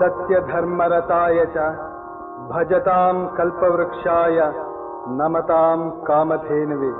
सत्यधर्मरताय च भजतां कल्पवृक्षाय नमतां कामधेनवे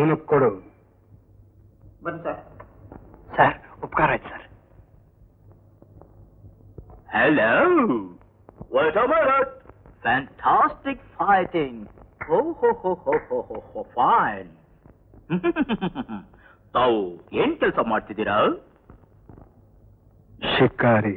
ಅವನಿಗೆ ಕೊಡು ಸರ್ ಸರ್ ಉಪಕಾರ ಆಯ್ತು sir hello fantastic fighting minute. Fantastic fighting. Oh, ho, ho, ho, ho, ho, ho, fine. ತಾವು ಏನ್ ಕೆಲಸ ಮಾಡ್ತಿದ್ದೀರಾ ಶಿಕಾರಿ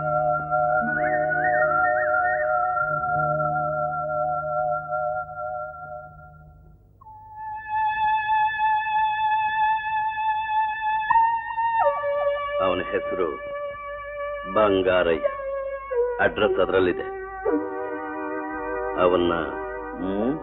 ಬಂಗಾರಯ್ಯ ಅಡ್ರೆಸ್ ಅದರಲ್ಲಿದೆ. ಅವನ್ನ ಹ್ಮ್?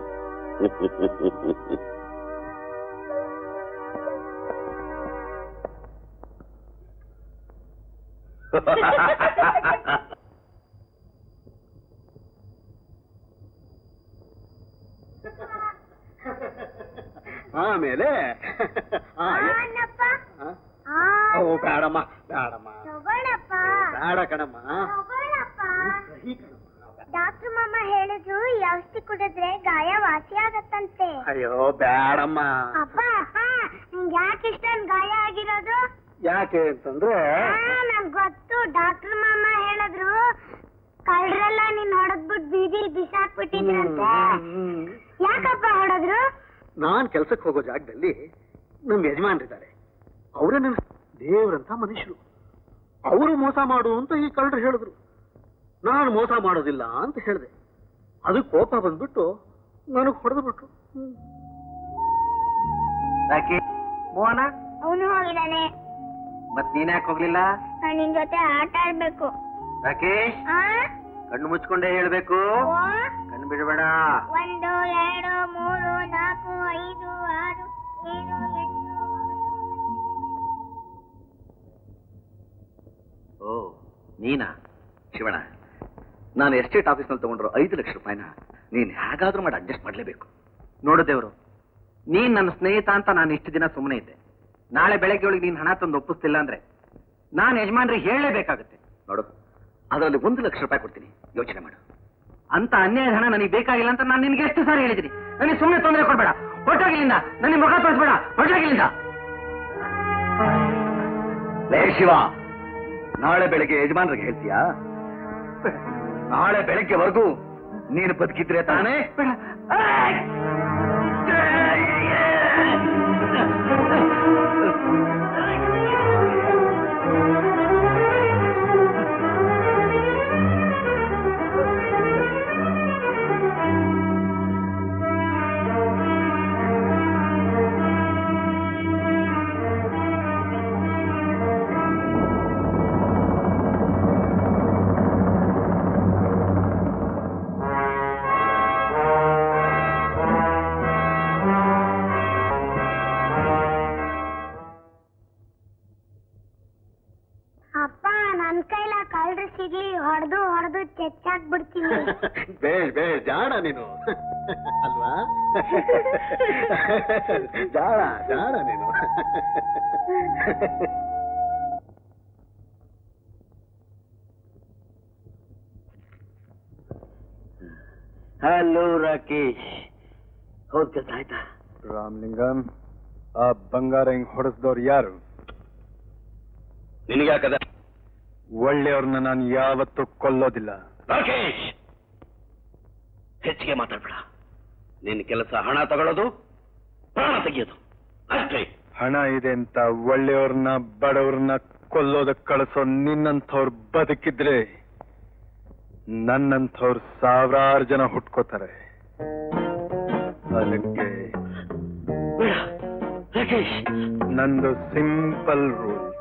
ಆಮೇಲೆ ಆ, ಎ- ಅನ್ನಪ್ಪ ಆ? ಆ, ಓ ಬೇಡಮ್ಮ ಬೇಡಮ್ಮ ತಗೊಳಪ್ಪ ಬೇಡ ಕಣಮ್ಮ ತಗೊಳಪ್ಪ ಸಹಿ ಕಣಮ್ಮ. ಡಾಕ್ಟರ್ ಮಾಮ ಹೇಳಿದ್ರು ಈ ಔಷಧಿ ಕುಡಿದ್ರೆ ಗಾಯ ವಾಸಿ ಆಗತ್ತಂತೆ ಅಯ್ಯೋ ಬೇಡಮ್ಮ ಅಪ್ಪ ಅಪ್ಪ ನಿಂಗೆ ಯಾಕೆ ಇಷ್ಟೊಂದು ಗಾಯ ಆಗಿರೋದು ಯಾಕೆ ಅಂತಂದ್ರೆ ಆ, ನಂಗ್ ಗೊತ್ತು ಡಾಕ್ಟರ್ ಮಾಮ ಹೇಳಿದ್ರು ಕಳ್ರೆಲ್ಲ ನೀನ್ ಹೊಡೆದ್ಬಿಟ್ಟು ಬೀದಿಲ್ ಬಿಸಾಕ್ಬಿಟ್ಟಿದ್ರಂತೆ ಹ್ಮ್. ಯಾಕಪ್ಪ ಹೊಡೆದ್ರು ನಾನ್ ಕೆಲ್ಸಕ್ಕೆ ಹೋಗೋ ಜಾಗದಲ್ಲಿ ನಮ್ ಯಜಮಾನ್ರಿದ್ದಾರೆ ಅವರೇ ನನ್ನ ದೇವ್ರಂತ ಮನುಷ್ಯರು ಅವರು ಮೋಸ ಮಾಡು ಅಂತ ಈ ಕಳ್ಳರು ಹೇಳಿದ್ರು ನಾನು ಮೋಸ ಮಾಡೋದಿಲ್ಲ ಅಂತ ಹೇಳಿದೆ. ಅದು ಕೋಪ ಬಂದ್ಬಿಟ್ಟು ನನಗ್ ಹೊಡೆದು ಬಿಟ್ರು. ಮೋಹನ? ಅವನು ಹೋಗಿದ್ದಾನೆ. ಮತ್ ನೀನ್ ಯಾಕೆ ಹೋಗ್ಲಿಲ್ಲ? ನಾನ್ ನಿನ್ ಜೊತೆ ಆಟ ಆಡ್ಬೇಕು. ರಾಕೇಶ್? ಆ? ಕಣ್ಣು ಮುಚ್ಕೊಂಡೇ ಹೇಳ್ಬೇಕು. ಓ? ಕಣ್ಣು ಬಿಡಬೇಡ. ಒಂದು ಎರಡು ಮೂರು ನಾಲ್ಕು ಐದು ಆರು ಏಳು ಎಂಟು. ಓ ನೀನಾ? ಶಿವಣ ನಾನು ಎಸ್ಟೇಟ್ ಆಫೀಸ್ನಲ್ಲಿ ತಗೊಂಡ್ರು ಐದು ಲಕ್ಷ ರೂಪಾಯಿನ ನೀನ್ ಹೇಗಾದ್ರೂ ಮಾಡಿ ಅಡ್ಜಸ್ಟ್ ಮಾಡ್ಲೇಬೇಕು. ನೋಡು ದೇವ್ರು, ನೀನ್ ನನ್ನ ಸ್ನೇಹಿತ ಅಂತ ನಾನು ಇಷ್ಟು ದಿನ ಸುಮ್ಮನೆ ಇದ್ದೆ. ನಾಳೆ ಬೆಳಗ್ಗೆ ಒಳಗೆ ನೀನ್ ಹಣ ತಂದು ಒಪ್ಪಿಸ್ತಿಲ್ಲ ಅಂದ್ರೆ ನಾನು ಯಜಮಾನ್ರಿಗೆ ಹೇಳಲೇಬೇಕಾಗುತ್ತೆ. ನೋಡು, ಅದರಲ್ಲಿ ಒಂದು ಲಕ್ಷ ರೂಪಾಯಿ ಕೊಡ್ತೀನಿ. ಯೋಚನೆ ಮಾಡು. ಅಂತ ಅನ್ಯಾಯ ಹಣ ನನಗೆ ಬೇಕಾಗಿಲ್ಲ ಅಂತ ನಾನು ನಿನ್ಗೆ ಎಷ್ಟು ಸಾರಿ ಹೇಳಿದ್ದೀನಿ. ನನಗೆ ಸುಮ್ಮನೆ ತೊಂದರೆ ಕೊಡ್ಬೇಡ. ಹೊರಟಾಗಿಲ್ಲಿಂದ ನನಗೆ ಮುಖ ತೋರಿಸ್ಬೇಡ. ಹೊರಟಾಗಿಲ್ಲಿಂದ ಲೇ ಶಿವ, ನಾಳೆ ಬೆಳಗ್ಗೆ ಯಜಮಾನ್ರಿಗೆ ಹೇಳ್ತೀಯಾ? ನಾಳೆ ಬೆಳಗ್ಗೆವರೆಗೂ ನೀನು ಬದುಕಿದ್ರೆ ತಾನೇ? ಜಾಣ ಜಾಣ ನೀನು. ಹಲೋ ರಾಕೇಶ್. ಹೋದ ಕೆಲಸ ಆಯ್ತಾ? ರಾಮಲಿಂಗಂ ಆ ಬಂಗಾರ ಹಿಂಗ್ ಹೊಡೆಸ್ದವ್ರು ಯಾರು? ನಿನಗ್ಯಾಕದ ಒಳ್ಳೆಯವ್ರನ್ನ ನಾನು ಯಾವತ್ತೂ ಕೊಲ್ಲೋದಿಲ್ಲ. ರಾಕೇಶ್! ಹೆಚ್ಚಿಗೆ ಮಾತಾಡ್ಬೇಡ. ನಿನ್ನ ಕೆಲಸ ಹಣ ತಗೊಳ್ಳೋದು ಪ್ರಾಣ ತೆಗೆಯೋದು. ಅಷ್ಟೇ. ಹಣ ಇದೆ ಅಂತ ಒಳ್ಳೆಯವ್ರನ್ನ ಬಡವ್ರನ್ನ ಕೊಲ್ಲೋದಕ್ಕೆ ಕಳಿಸೋ ನಿನ್ನಂಥವ್ರು ಬದುಕಿದ್ರೆ ನನ್ನಂಥವ್ರು ಸಾವಿರಾರು ಜನ ಹುಟ್ಕೋತಾರೆ. ಅದಕ್ಕೆ ನಂದು ಸಿಂಪಲ್ ರೂಲ್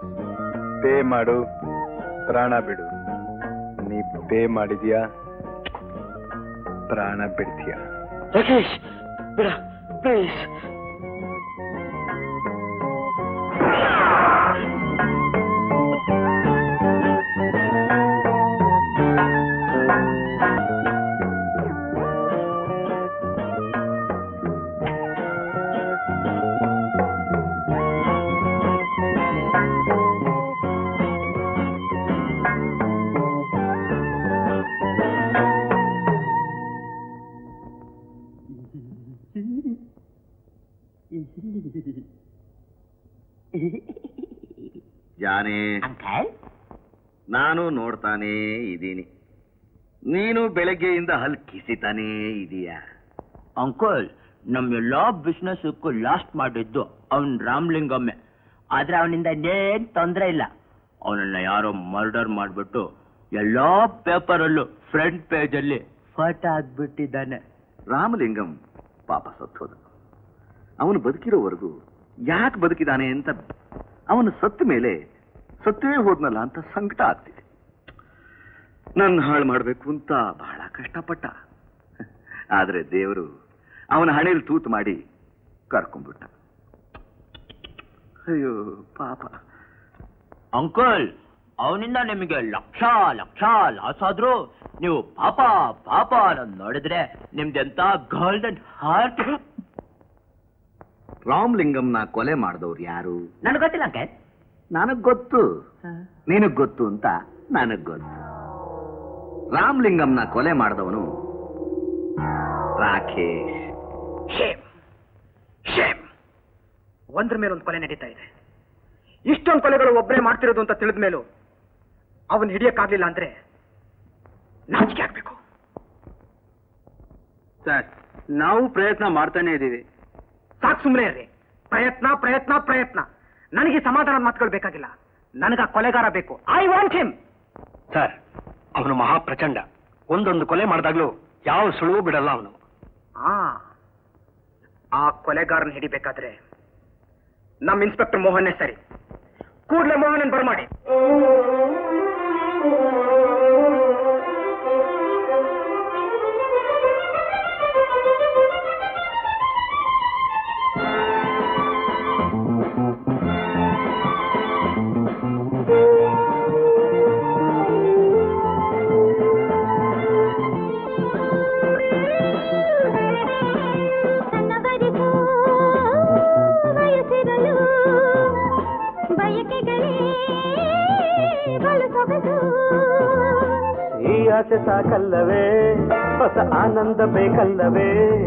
ಪೇ ಮಾಡು ಪ್ರಾಣ ಬಿಡು. ನೀ ಪೇ ಮಾಡಿದ್ಯಾ? ಪ್ರಾಣ ಬಿಡ್ತೀಯಾ? ರಾಕೇಶ್ ಬೇಡ ಪ್ಲೀಸ್ ಅಂಕಲ್? ನಾನು ನೋಡ್ತಾನೆ ಇದ್ದೀನಿ. ನೀನು ಬೆಳಗ್ಗೆಯಿಂದ ಹಲ್ ಕಿಸಿತಾನೇ ಇದೀಯಾ? ಅಂಕಲ್ ನಮ್ಮ ಬಿಸ್ನೆಸ್ಗೂ ಬಿಸ್ನೆಸ್ ಲಾಸ್ಟ್ ಮಾಡಿದ್ದು ಅವನ್ ರಾಮ್ಲಿಂಗಮ್ಮೆ. ಆದ್ರೆ ಅವನಿಂದ ಏನ್ ತೊಂದ್ರೆ ಇಲ್ಲ. ಅವನನ್ನ ಯಾರೋ ಮರ್ಡರ್ ಮಾಡ್ಬಿಟ್ಟು ಎಲ್ಲಾ ಪೇಪರಲ್ಲೂ ಫ್ರಂಟ್ ಪೇಜಲ್ಲಿ ಫೋಟೋ ಆಗ್ಬಿಟ್ಟಿದ್ದಾನೆ ರಾಮಲಿಂಗಂ ಪಾಪ ಸತ್ತೋದ. ಅವನು ಬದುಕಿರೋವರೆಗೂ ಯಾಕೆ ಬದುಕಿದಾನೆ ಅಂತ ಅವನು ಸತ್ತ ಮೇಲೆ ಸತ್ತೇ ಹೋದ್ನಲ್ಲ ಅಂತ ಸಂಕಟ ಆಗ್ತಿದೆ. ನನ್ನ ಹಾಳು ಮಾಡಬೇಕು ಅಂತ ಬಹಳ ಕಷ್ಟಪಟ್ಟ. ಆದರೆ ದೇವರು ಅವನ ಹಣೆಯಲ್ಲಿ ತೂತು ಮಾಡಿ ಕರ್ಕೊಂಡ್ಬಿಟ್ಟ. ಅಯ್ಯೋ ಪಾಪ. ಅಂಕಲ್ ಅವನಿಂದ ನಿಮಗೆ ಲಕ್ಷ ಲಕ್ಷ ಲಾಸ್ ಆದ್ರೂ ನೀವು ಪಾಪ ಪಾಪ ಅನ್ನೋದು ನೋಡಿದ್ರೆ ನಿಮ್ದೆಂತ ಗೋಲ್ಡನ್ ಹಾರ್ಟ್ ರಾಮಲಿಂಗಂನ ಕೊಲೆ ಮಾಡಿದವ್ರು ಯಾರು? ನನಗೆ ಗೊತ್ತಿಲ್ಲ ಅಂಕಲ್. ನನಗ್ ಗೊತ್ತು. ನಿನಗ್ ಗೊತ್ತು ಅಂತ ನನಗ್ ಗೊತ್ತು. ರಾಮಲಿಂಗಂನ ಕೊಲೆ ಮಾಡಿದವನು ರಾಕೇಶ್. ಶೇಮ್. ಶೇಮ್. ಒಂದ್ರ ಮೇಲೊಂದು ಒಂದು ಕೊಲೆ ನಡೀತಾ ಇದೆ. ಇಷ್ಟೊಂದು ಕೊಲೆಗಳು ಒಬ್ಬರೇ ಮಾಡ್ತಿರೋದು ಅಂತ ತಿಳಿದ ಮೇಲೂ ಅವನ್ ಹಿಡಿಯಕ್ಕಾಗ್ಲಿಲ್ಲ ಅಂದ್ರೆ ನಾಚಿಕೆ ಆಗ್ಬೇಕು. ಸರ್ ನಾವು ಪ್ರಯತ್ನ ಮಾಡ್ತಾನೆ ಇದ್ದೀವಿ. ಸಾಕು ಸುಮ್ಮನೆ ಇರ್ರಿ. ಪ್ರಯತ್ನ ಪ್ರಯತ್ನ ಪ್ರಯತ್ನ. ನನಗೆ ಸಮಾಧಾನದ ಮಾತುಗಳು ಬೇಕಾಗಿಲ್ಲ. ನನಗ ಕೊಲೆಗಾರ ಬೇಕು. ಐ ವಾಂಟ್ ಹಿಮ್ ಸರ್ ಅವನು ಮಹಾಪ್ರಚಂಡ. ಒಂದೊಂದು ಕೊಲೆ ಮಾಡಿದಾಗ್ಲೂ ಯಾವ ಸುಳುವು ಬಿಡಲ್ಲ ಅವನು. ಆ ಆ ಕೊಲೆಗಾರನ ಹಿಡಿಬೇಕಾದ್ರೆ ನಮ್ಮ ಇನ್ಸ್ಪೆಕ್ಟರ್ ಮೋಹನ್ನೇ ಸರಿ. ಕೂಡಲೇ ಮೋಹನನ್ ಬರಮಾಡಿ. ಸಾಕಲ್ಲವೇ? ಹೊಸ ಆನಂದ ಬೇಕಲ್ಲವೇ?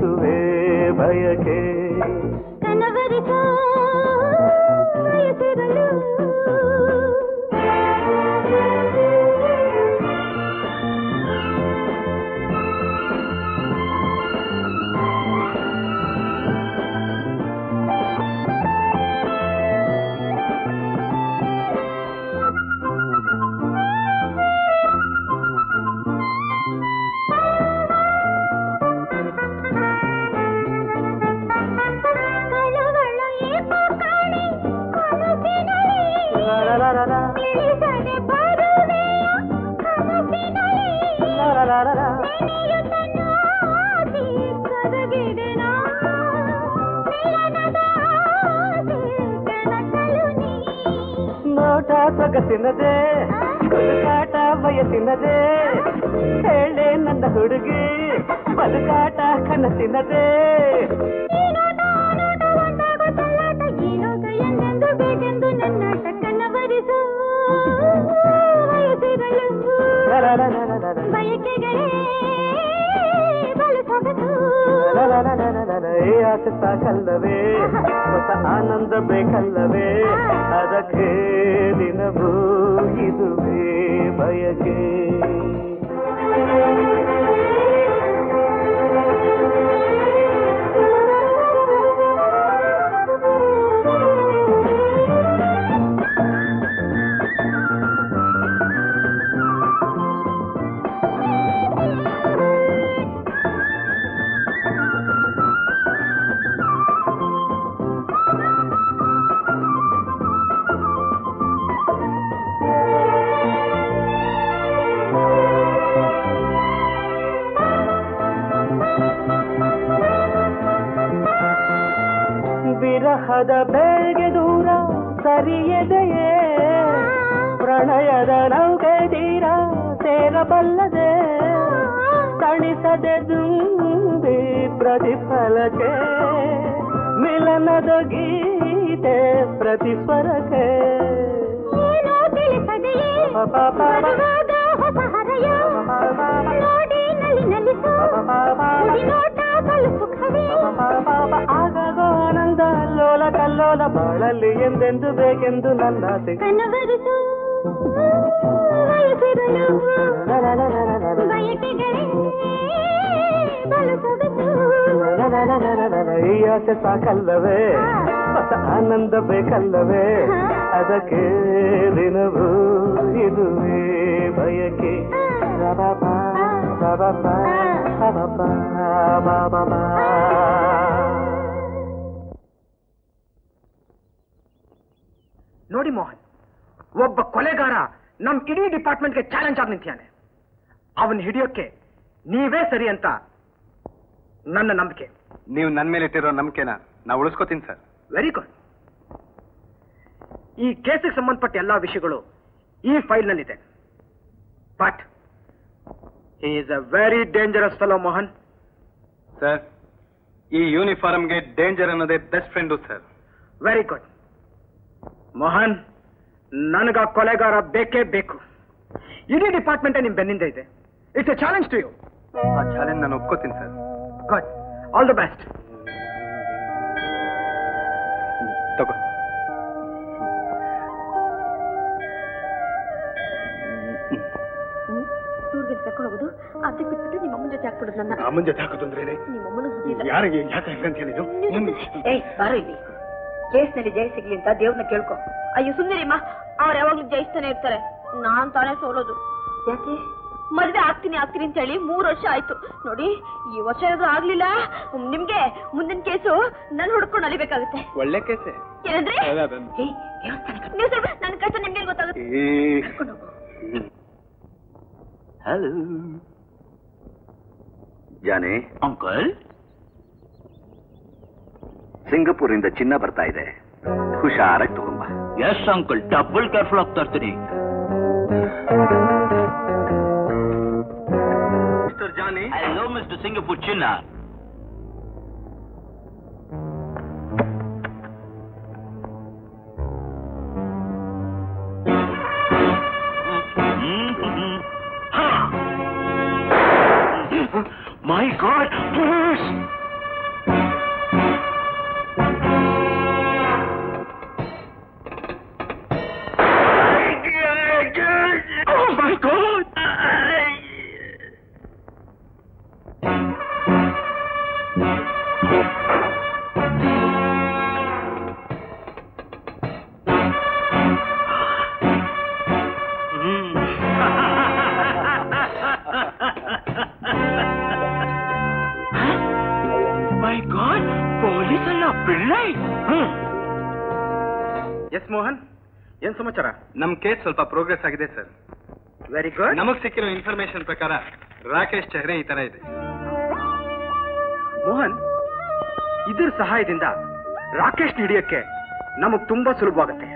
ಬಯಕೆ ಸೊಗಸಿನದೇ ಬದುಕಾಟ ತಿನ್ನದೆ ಹೇಳೆ ನನ್ನ ಹುಡುಗಿ ಬದುಕಾಟ ಕನಸಿನದೇ ತಿನ್ನದೆ. ಆಸೆ ಸಾಕಲ್ಲವೇ ಹೊಸ ಆನಂದ ಬೇಕಲ್ಲವೇ ಅದಕ್ಕೆ ದಿನವೂ ಇದುವೇ ಬಯಕೆ. ಪ್ರತಿಸ್ವರಕ್ಕೆ ಏನೋ ತಿಳಿಸದೆಯೇ ಬರುವಾಗ ಹೊಸ ಹರೆಯ ನೋಡಿ ನಲಿ ನಲಿಸು ನುಡಿ ನೋಟ ಬಲು ಸುಖವೇ ಆಗಾಗೋ ಆನಂದ ಲೋಲ ಕಲ್ಲೋಲ ಬಾಳಲ್ಲಿ ಎಂದೆಂದು ಬೇಕೆಂದು ನನ್ನ ಆಸೆ ಕನವರಿಸು ವಯಸ್ಸಿರಲು ಬಯಕೆಗಳೇ ಬಲು ಸೊಗಸು ಈ ಆಸೆ ಸಾಕಲ್ಲವೇ ಹೊಸ ಆನಂದ ಬೇಕಲ್ಲವೇ? ಅದಕ್ಕೆ ದಿನವೂ ಇದುವೇ ಬಯಕೆ. ಬಾಬಾ ಬಾಬಾ ಬಾಬಾ ಬಾ ನೋಡಿ ಮೋಹನ್ ಒಬ್ಬ ಕೊಲೆಗಾರ ನಮ್ ಇಡೀ ಡಿಪಾರ್ಟ್ಮೆಂಟ್ಗೆ ಚಾಲೆಂಜ್ ಆಗಿ ನಿಂತಿಯಾನೆ. ಅವನ್ ಹಿಡಿಯೋಕೆ ನೀವೇ ಸರಿ ಅಂತ ನನ್ನ ನಂಬಿಕೆ. ನೀವು ನನ್ನ ಮೇಲೆ ಇಟ್ಟಿರೋ ನಂಬಿಕೆನ ನಾವು ಉಳಿಸ್ಕೋತೀನಿ ಸರ್. ವೆರಿ ಗುಡ್ ಈ ಕೇಸಿಗೆ ಸಂಬಂಧಪಟ್ಟ ಎಲ್ಲಾ ವಿಷಯಗಳು ಈ ಫೈಲ್ನಲ್ಲಿದೆ. But he is a very dangerous fellow Mohan sir ಈ ಯೂನಿಫಾರ್ಮ್ಗೆ ಡೇಂಜರ್ ಅನ್ನೋದೇ best friend sir very good Mohan ನನಗ ಕೊಲೆಗಾರ ಬೇಕೇ ಬೇಕು. ಇಡೀ ಡಿಪಾರ್ಟ್ಮೆಂಟೇ ನಿಮ್ ಬೆನ್ನಿಂದ ಇದೆ. It's a challenge to you ಆ ಚಾಲೆಂಜ್ ನಾನು ಒಪ್ಕೋತೀನಿ sir good all the best ಅದಕ್ಕೆ ಬಿಟ್ಬಿಟ್ಟು ನಿಮ್ಮ ಅಮ್ಮನ ಜೊತೆ ಹಾಕ್ಬಿಡೋದು ನನ್ನ. ಅಮ್ಮನ ಜೊತೆ ಹಾಕೋದು ಅಂದ್ರೆ ನಿಮ್ಮ ಅಮ್ಮನ ಯಾರಿಗೆ? ಯಾಕೆ ಅಂತ ಹೇಳಿದ್ರು ಏಯ್ ಬಾರೋ ಇಲ್ಲಿ. ಕೇಸ್ನಲ್ಲಿ ಜಯ ಸಿಗ್ಲಿ ಅಂತ ದೇವ್ರನ್ನ ಕೇಳ್ಕೊ. ಅಯ್ಯೋ ಸುಂದರಿಮ್ಮ ಅವ್ರು ಯಾವಾಗ್ಲೂ ಜಯಿಸ್ತಾನೆ ಇರ್ತಾರೆ. ನಾನ್ ತಾನೇ ಸೋಲೋದು. ಯಾಕೆ? ಮದ್ವೆ ಆಗ್ತೀನಿ ಆಗ್ತೀನಿ ಅಂತ ಹೇಳಿ ಮೂರ್ ವರ್ಷ ಆಯ್ತು. ನೋಡಿ ಈ ವರ್ಷ ಏನಾದ್ರು ಆಗ್ಲಿಲ್ಲ. ನಿಮ್ಗೆ ಮುಂದಿನ ಕೇಸು ನನ್ ಹುಡ್ಕೊಂಡು ಅಲಿಬೇಕಾಗುತ್ತೆ ಒಳ್ಳೆ ಕೇಸೆ. ಏನಂದ್ರೆ? ನೀವು ಸ್ವಲ್ಪ ನನ್ ಕಷ್ಟ ನಿಮ್ಗೆ ಗೊತ್ತಾಗುತ್ತೆ? ಕರ್ಕೊಂಡು ಹೋಗು ಹಲೋ ಜಾನೆ ಅಂಕಲ್ ಸಿಂಗಪೂರಿಂದ ಚಿನ್ನ ಬರ್ತಾ ಇದೆ ಹುಷಾರಾಗಿ ತಗೊಂಬ ಎಸ್ ಅಂಕಲ್ ಡಬಲ್ ಕೇರ್ಫುಲ್ ಆಗ್ತಾ ಇರ್ತೀನಿ mister Johnny hello mister Singapore Chinna my god case ಸ್ವಲ್ಪ ಪ್ರೋಗ್ರೆಸ್ ಆಗಿದೆ ಸರ್. ವೆರಿ ಗುಡ್ ನಮಗ್ ಸಿಕ್ಕಿರೋ ಇನ್ಫಾರ್ಮೇಶನ್ ಪ್ರಕಾರ ರಾಕೇಶ್ ಚೆಹ್ರೆ ಈ ತರ ಇದೆ. ಮೋಹನ್ ಇದರ ಸಹಾಯದಿಂದ ರಾಕೇಶ್ ಹಿಡಿಯಕ್ಕೆ ನಮಗ್ ತುಂಬಾ ಸುಲಭವಾಗುತ್ತೆ.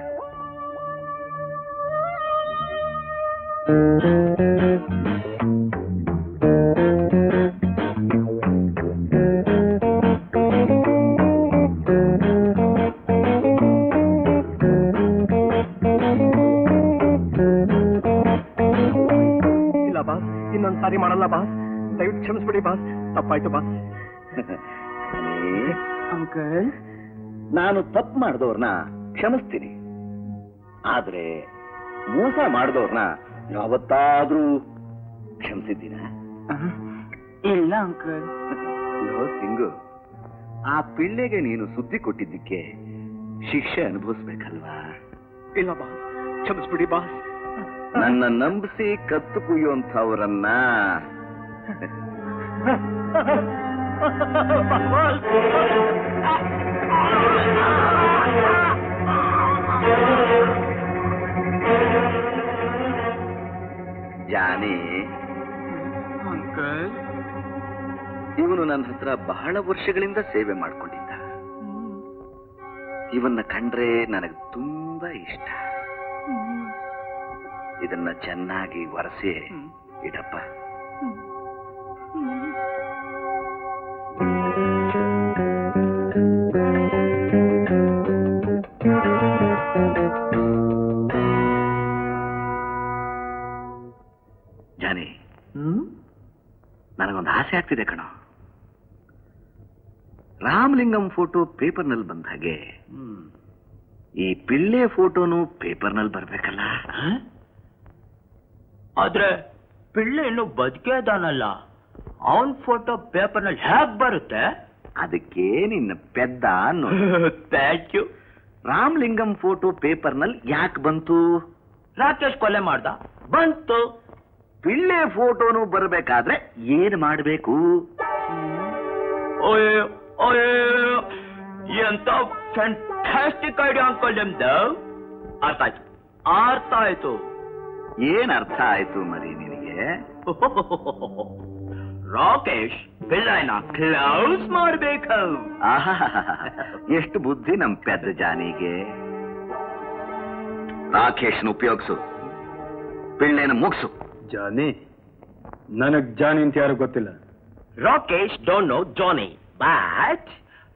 ಸಾರಿ ಮಾಡಲ್ಲ ಬಾಸ್. ದಯವಿಟ್ಟು ಕ್ಷಮಿಸ್ಬಿಡಿ ಬಾಸ್. ತಪ್ಪಾಯ್ತು ಬಾಸ್. ಅಂಕಲ್ ನಾನು ತಪ್ಪು ಮಾಡಿದವ್ರನ್ನ ಕ್ಷಮಿಸ್ತೀನಿ. ಆದ್ರೆ ಮೋಸ ಮಾಡಿದವ್ರನ್ನ ಯಾವತ್ತಾದ್ರೂ ಕ್ಷಮಿಸಿದ್ದೀನ ಇಲ್ಲ ಅಂಕಲ್. ಲೋ ಸಿಂಗು ಆ ಪಿಳ್ಳೆಗೆ ನೀನು ಸುದ್ದಿ ಕೊಟ್ಟಿದ್ದಕ್ಕೆ ಶಿಕ್ಷೆ ಅನುಭವಿಸ್ಬೇಕಲ್ವಾ? ಇಲ್ಲ ಬಾಸ್. ಕ್ಷಮಿಸ್ಬಿಡಿ ಬಾಸ್. ನನ್ನ ನಂಬಿಸಿ ಕತ್ತು ಕುಯ್ಯುವಂಥವರನ್ನ. ಜಾನಿ. ಅಂಕಲ್. ಇವನು ನನ್ನ ಹತ್ರ ಬಹಳ ವರ್ಷಗಳಿಂದ ಸೇವೆ ಮಾಡಿಕೊಂಡಿದ್ದ. ಇವನ್ನ ಕಂಡ್ರೆ ನನಗೆ ತುಂಬಾ ಇಷ್ಟ. ಇದನ್ನ ಚೆನ್ನಾಗಿ ಒರೆಸಿ ಇಡಪ್ಪ. ಜಾನಿ ನನಗೊಂದು ಆಸೆ ಆಗ್ತಿದೆ ಕಣೋ. ರಾಮಲಿಂಗಂ ಫೋಟೋ ಪೇಪರ್ನಲ್ಲಿ ಬಂದ ಹಾಗೆ ಈ ಪಿಳ್ಳೆ ಫೋಟೋನು ಪೇಪರ್ನಲ್ಲಿ ಬರ್ಬೇಕಲ್ಲ? ಆದ್ರೆ ಪಿಳ್ಳೆ ಇನ್ನು ಬದುಕೇ ಇದಾನಲ್ಲ ಅವನ್ ಫೋಟೋ ಪೇಪರ್ನಲ್ಲಿ ಹೇಗ್ ಬರುತ್ತೆ? ಅದಕ್ಕೆ ನಿನ್ನ ಪೆದ್ದ ಅನ್ನೋ ಥ್ಯಾಂಕ್ ಯು ರಾಮಲಿಂಗಂ ಫೋಟೋ ಪೇಪರ್ನಲ್ಲಿ ಯಾಕೆ ಬಂತು? ರಾಕೇಶ್ ಕೊಲೆ ಮಾಡ್ದ. ಬಂತು. ಪಿಳ್ಳೆ ಫೋಟೋನು ಬರಬೇಕಾದ್ರೆ ಏನ್ ಮಾಡಬೇಕು? ಎಂತ ಫ್ಯಾಂಟಾಸ್ಟಿಕ್ ಐಡಿಯಾ ನಿಮ್ದು. ಅರ್ಥ ಆಯ್ತು. ಅರ್ಥ ಆಯ್ತು. ಏನ್ ಅರ್ಥ ಆಯ್ತು ಮರಿ ನಿನಗೆ? ರಾಕೇಶ್ ಪಿಳ್ಳೈನ ಕ್ಲೌಸ್ ಮಾಡ್ಬೇಕು ಆಹಾ ಎಷ್ಟು ಬುದ್ಧಿ ನಮ್ ಪೆದ್ದ ಜಾನಿಗೆ? ರಾಕೇಶ್ನ ಉಪಯೋಗಿಸು. ಪಿಳ್ಳೆನ ಮುಗ್ಸು. ಜಾನಿ ನನಗ್ ಜಾನಿ ಅಂತ ಯಾರು ಗೊತ್ತಿಲ್ಲ. Rakesh don't know Johnny but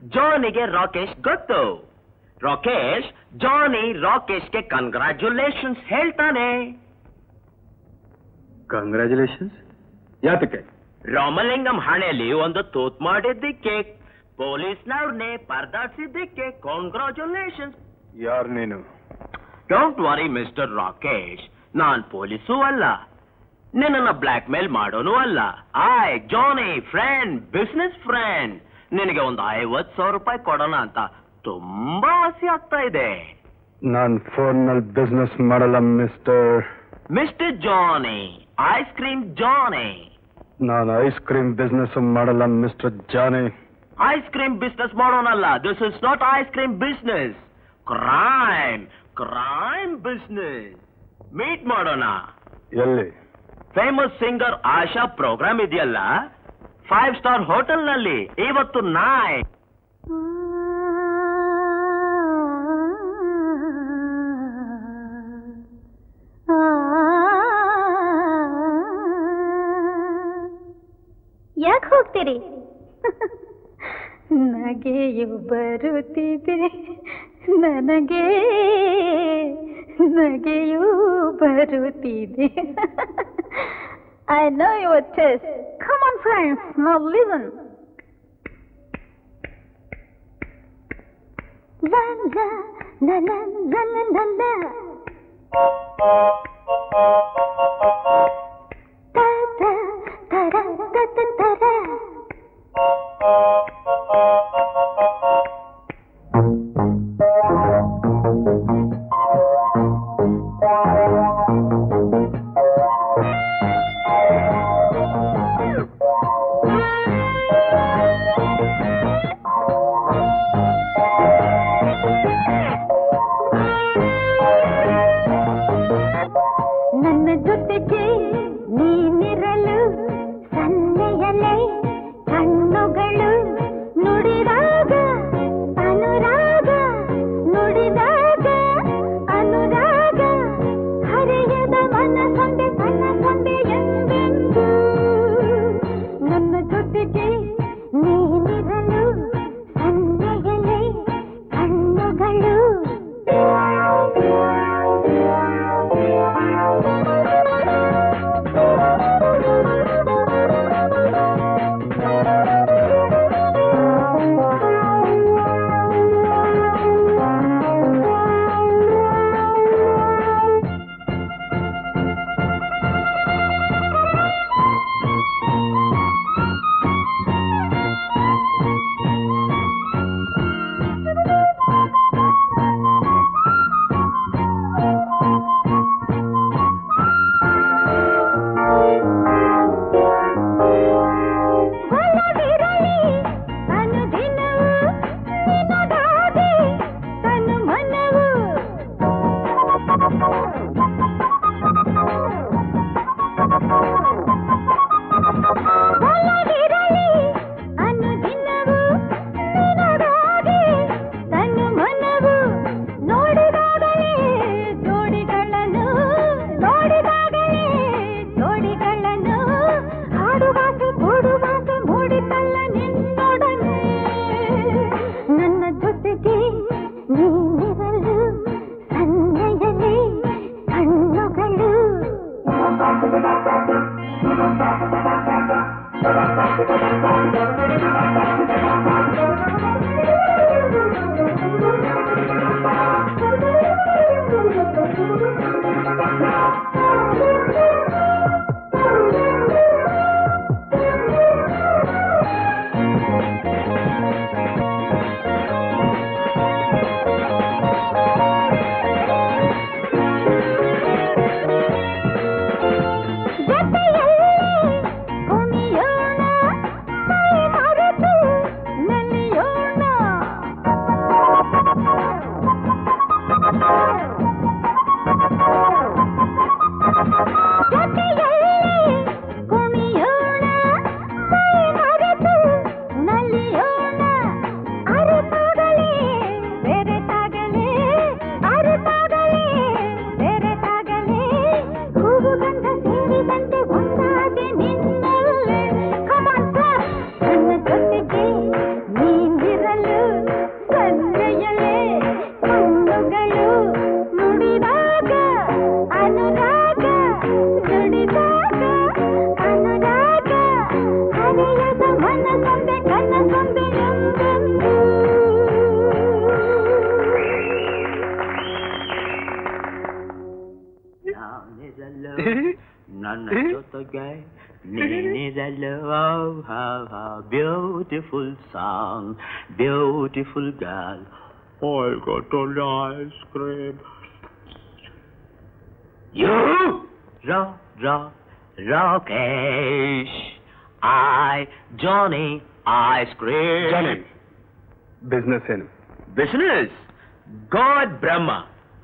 ಜಾನಿಗೆ Rakesh ಗೊತ್ತು. ರಾಕೇಶ್ ಜಾನಿ ರಾಕೇಶ್ಗೆ ಕಂಗ್ರ್ಯಾಚುಲೇಷನ್ಸ್ ಹೇಳ್ತಾನೆ. ಕಂಗ್ರ್ಯಾಚುಲೇಷನ್ಸ್ ಯಾತಕ್ಕೆ? ರಾಮಲಿಂಗಂ ಹಣೆಯಲ್ಲಿ ಒಂದು ತೂತ್ ಮಾಡಿದ್ದಕ್ಕೆ ಪೊಲೀಸ್ನವ್ರನ್ನೇ ಕೇಕ್ ಕಾಂಗ್ರಾಚುಲೇಷನ್ಸ್ ಯಾರು ನೀನು? ಡೋಂಟ್ ವರಿ ಮಿಸ್ಟರ್ ರಾಕೇಶ್ ನಾನ್ ಪೊಲೀಸು ಅಲ್ಲ. ನಿನ್ನನ್ನ ಬ್ಲ್ಯಾಕ್ ಮೇಲ್ ಮಾಡೋನು ಅಲ್ಲ. I Johnny friend business friend ನಿನಗೆ ಒಂದು ಐವತ್ತು ಸಾವಿರ ರೂಪಾಯಿ ಕೊಡೋಣ ಅಂತ ತುಂಬಾ ಆಸೆ ಆಗ್ತಾ ಇದೆ. ನಾನ್ ಫೋನ್ನಲ್ಲಿ ಬಿಸ್ನೆಸ್ ಮಾಡಲ್ಲ mister mister Johnny ice cream Johnny ನಾನು ಐಸ್ ಕ್ರೀಮ್ ಬಿಸ್ನೆಸ್ ಮಾಡಲ್ಲ mister Johnny ice cream business ಮಾಡೋಣಲ್ಲ this is not ice cream business crime crime business meet ಮಾಡೋಣ. ಎಲ್ಲಿ? ಫೇಮಸ್ ಸಿಂಗರ್ ಆಶಾ ಪ್ರೋಗ್ರಾಮ್ ಇದೆಯಲ್ಲ? ಫೈವ್ ಸ್ಟಾರ್ ಹೋಟೆಲ್ನಲ್ಲಿ ಇವತ್ತು ನಾಯ್. ಹೋಗ್ತೀರಿ ನಗೆಯು ಬರುತ್ತಿದೆ ನನಗೆ ನಗೆಯು ಬರುತ್ತಿದೆ I know your test come on friends now listen La la la la la la la la. Ta ta ta ra ta ta ta. Ice cream. You, Ra, Ra, Rakesh. I, Johnny, ice cream. Johnny, business ಏನು business god Brahma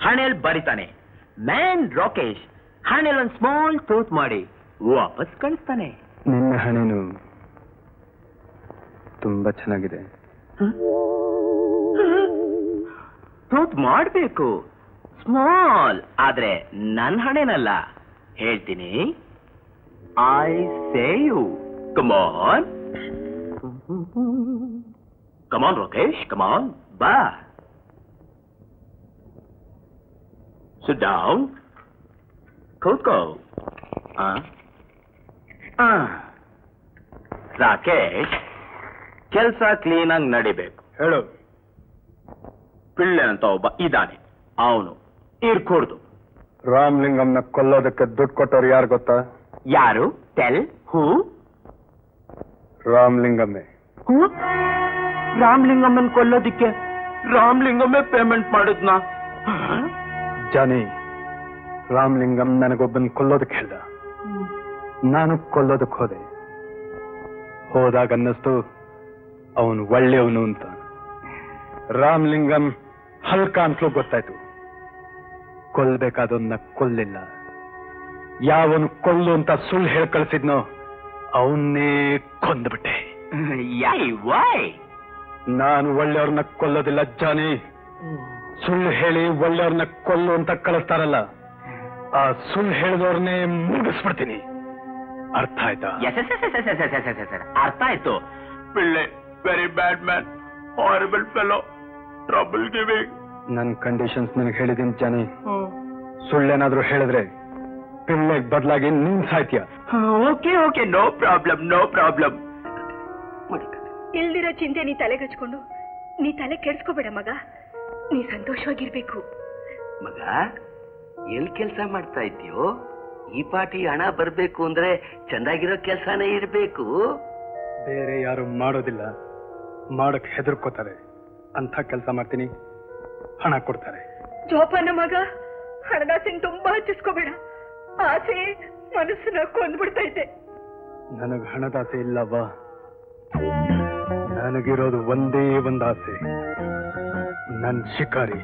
ಹಣೆಲ್ ಬರಿತಾನೆ man Rakesh ಹಣೆಲ್ ಒಂದ್ small tooth ಮಾಡಿ ವಾಪಸ್ ಕಳಿಸ್ತಾನೆ ನಿನ್ನ ಹಣೆನು ತುಂಬಾ ಚೆನ್ನಾಗಿದೆ. ಟೂತ್ ಮಾಡಬೇಕು. ಸ್ಮಾಲ್ ಆದ್ರೆ ನನ್ನ ಹಣೆನಲ್ಲ. ಹೇಳ್ತೀನಿ. I say you come on come on Rakesh come on ಬಾ ಸಿಟ್ ಡೌನ್ ಕೂತ್ಕೋ. ರಾಕೇಶ್ ಕೆಲಸ ಕ್ಲೀನಾಗಿ ನಡಿಬೇಕು. ಹೇಳು. ಪಿಳ್ಳೆ ಅಂತ ಒಬ್ಬ ಇದ್ದಾನೆ ಅವನು ಇರ್ಕೊಡ್ದು ರಾಮ್ಲಿಂಗಂನ ಕೊಲ್ಲೋದಕ್ಕೆ ದುಡ್ಡು ಕೊಟ್ಟವ್ರು ಯಾರು ಗೊತ್ತಾ? ಯಾರು? ಟೆಲ್ ಹೂ ರಾಮ್ಲಿಂಗಮ್ಮೆ. ಹೂ ರಾಮ್ಲಿಂಗಮ್ಮನ್ ಕೊಲ್ಲೋದಿಕ್ಕೆ ರಾಮ್ಲಿಂಗಮ್ಮೇ ಪೇಮೆಂಟ್ ಮಾಡಿದ್ನ? ಜಾನಿ ರಾಮ್ಲಿಂಗಂ ನನಗೊಬ್ಬನ್ ಕೊಲ್ಲೋದಕ್ಕೆ ಹೇಳ್ದ. ನಾನು ಕೊಲ್ಲೋದಕ್ಕೆ ಹೋದೆ. ಹೋದಾಗ ಅನ್ನಿಸ್ತು ಅವನು ಒಳ್ಳೆಯವನು ಅಂತ. ರಾಮ್ಲಿಂಗಂ ಹಲ್ಕ ಅಂತಲೂ ಗೊತ್ತಾಯ್ತು ಕೊಲ್ಬೇಕಾದೊನ್ನ ಕೊಲ್ಲಿಲ್ಲ ಯಾವನು ಕೊಲ್ಲು ಅಂತ ಸುಳ್ಳು ಹೇಳಿ ಕಳಿಸಿದ್ನೋ ಅವನ್ನೇ ಕೊಂದ್ಬಿಟ್ಟೆ ನಾನು ಒಳ್ಳೆಯವ್ರನ್ನ ಕೊಲ್ಲೋದಿಲ್ಲ ಜಾನಿ ಸುಳ್ಳು ಹೇಳಿ ಒಳ್ಳೆಯವ್ರನ್ನ ಕೊಲ್ಲು ಅಂತ ಕಳಿಸ್ತಾರಲ್ಲ ಆ ಸುಳ್ಳು ಹೇಳಿದವ್ರನ್ನೇ ಮುಗಿಸ್ಬಿಡ್ತೀನಿ ಅರ್ಥ ಆಯ್ತಾ ಅರ್ಥ ಆಯ್ತು very bad man horrible fellow trouble giving ನನ್ ಕಂಡೀಷನ್ಸ್ ನಿನಗೆ ಹೇಳಿದೀನಿ ಜಾನಿ ಸುಳ್ಳೇನಾದ್ರೂ ಹೇಳಿದ್ರೆ ಪಿಳ್ಳೆಗ್ ಬದಲಾಗಿ ನಿನ್ ಸಾಯ್ತೀಯ? Okay okay. No problem no problem. ಇಲ್ದಿರೋ ಚಿಂತೆ ನೀ ತಲೆ ಹಚ್ಕೊಂಡು ನೀ ತಲೆ ಕೆಡ್ಸ್ಕೋಬೇಡ ಮಗ. ನೀ ಸಂತೋಷವಾಗಿರ್ಬೇಕು. ಮಗ ಎಲ್ ಕೆಲಸ ಮಾಡ್ತಾ ಇದ್ಯೋ? ಈ ಪಾಟಿ ಹಣ ಬರ್ಬೇಕು ಅಂದ್ರೆ ಚೆನ್ನಾಗಿರೋ ಕೆಲ್ಸನೇ ಇರ್ಬೇಕು. ಬೇರೆ ಯಾರು ಮಾಡೋದಿಲ್ಲ. ಮಾಡಕ್ ಹೆದರ್ಕೋತಾರೆ. ಅಂತ ಕೆಲಸ ಮಾಡ್ತೀನಿ. ಹಣ ಕೊಡ್ತಾರೆ. ಜೋಪಾನ ಮಗ ಹಣದಾಸೆನ್ ತುಂಬಾ ಹಚ್ಚಿಸ್ಕೋಬೇಡ. ಆಸೆ ಮನಸ್ಸನ್ನ ಕೊಂದ್ಬಿಡ್ತೈತೆ. ನನಗ್ ಹಣದಾಸೆ ಇಲ್ಲವ್ವ. ನನಗಿರೋದು ಒಂದೇ ಒಂದ್ ಆಸೆ. ನನ್ ಶಿಕಾರಿ.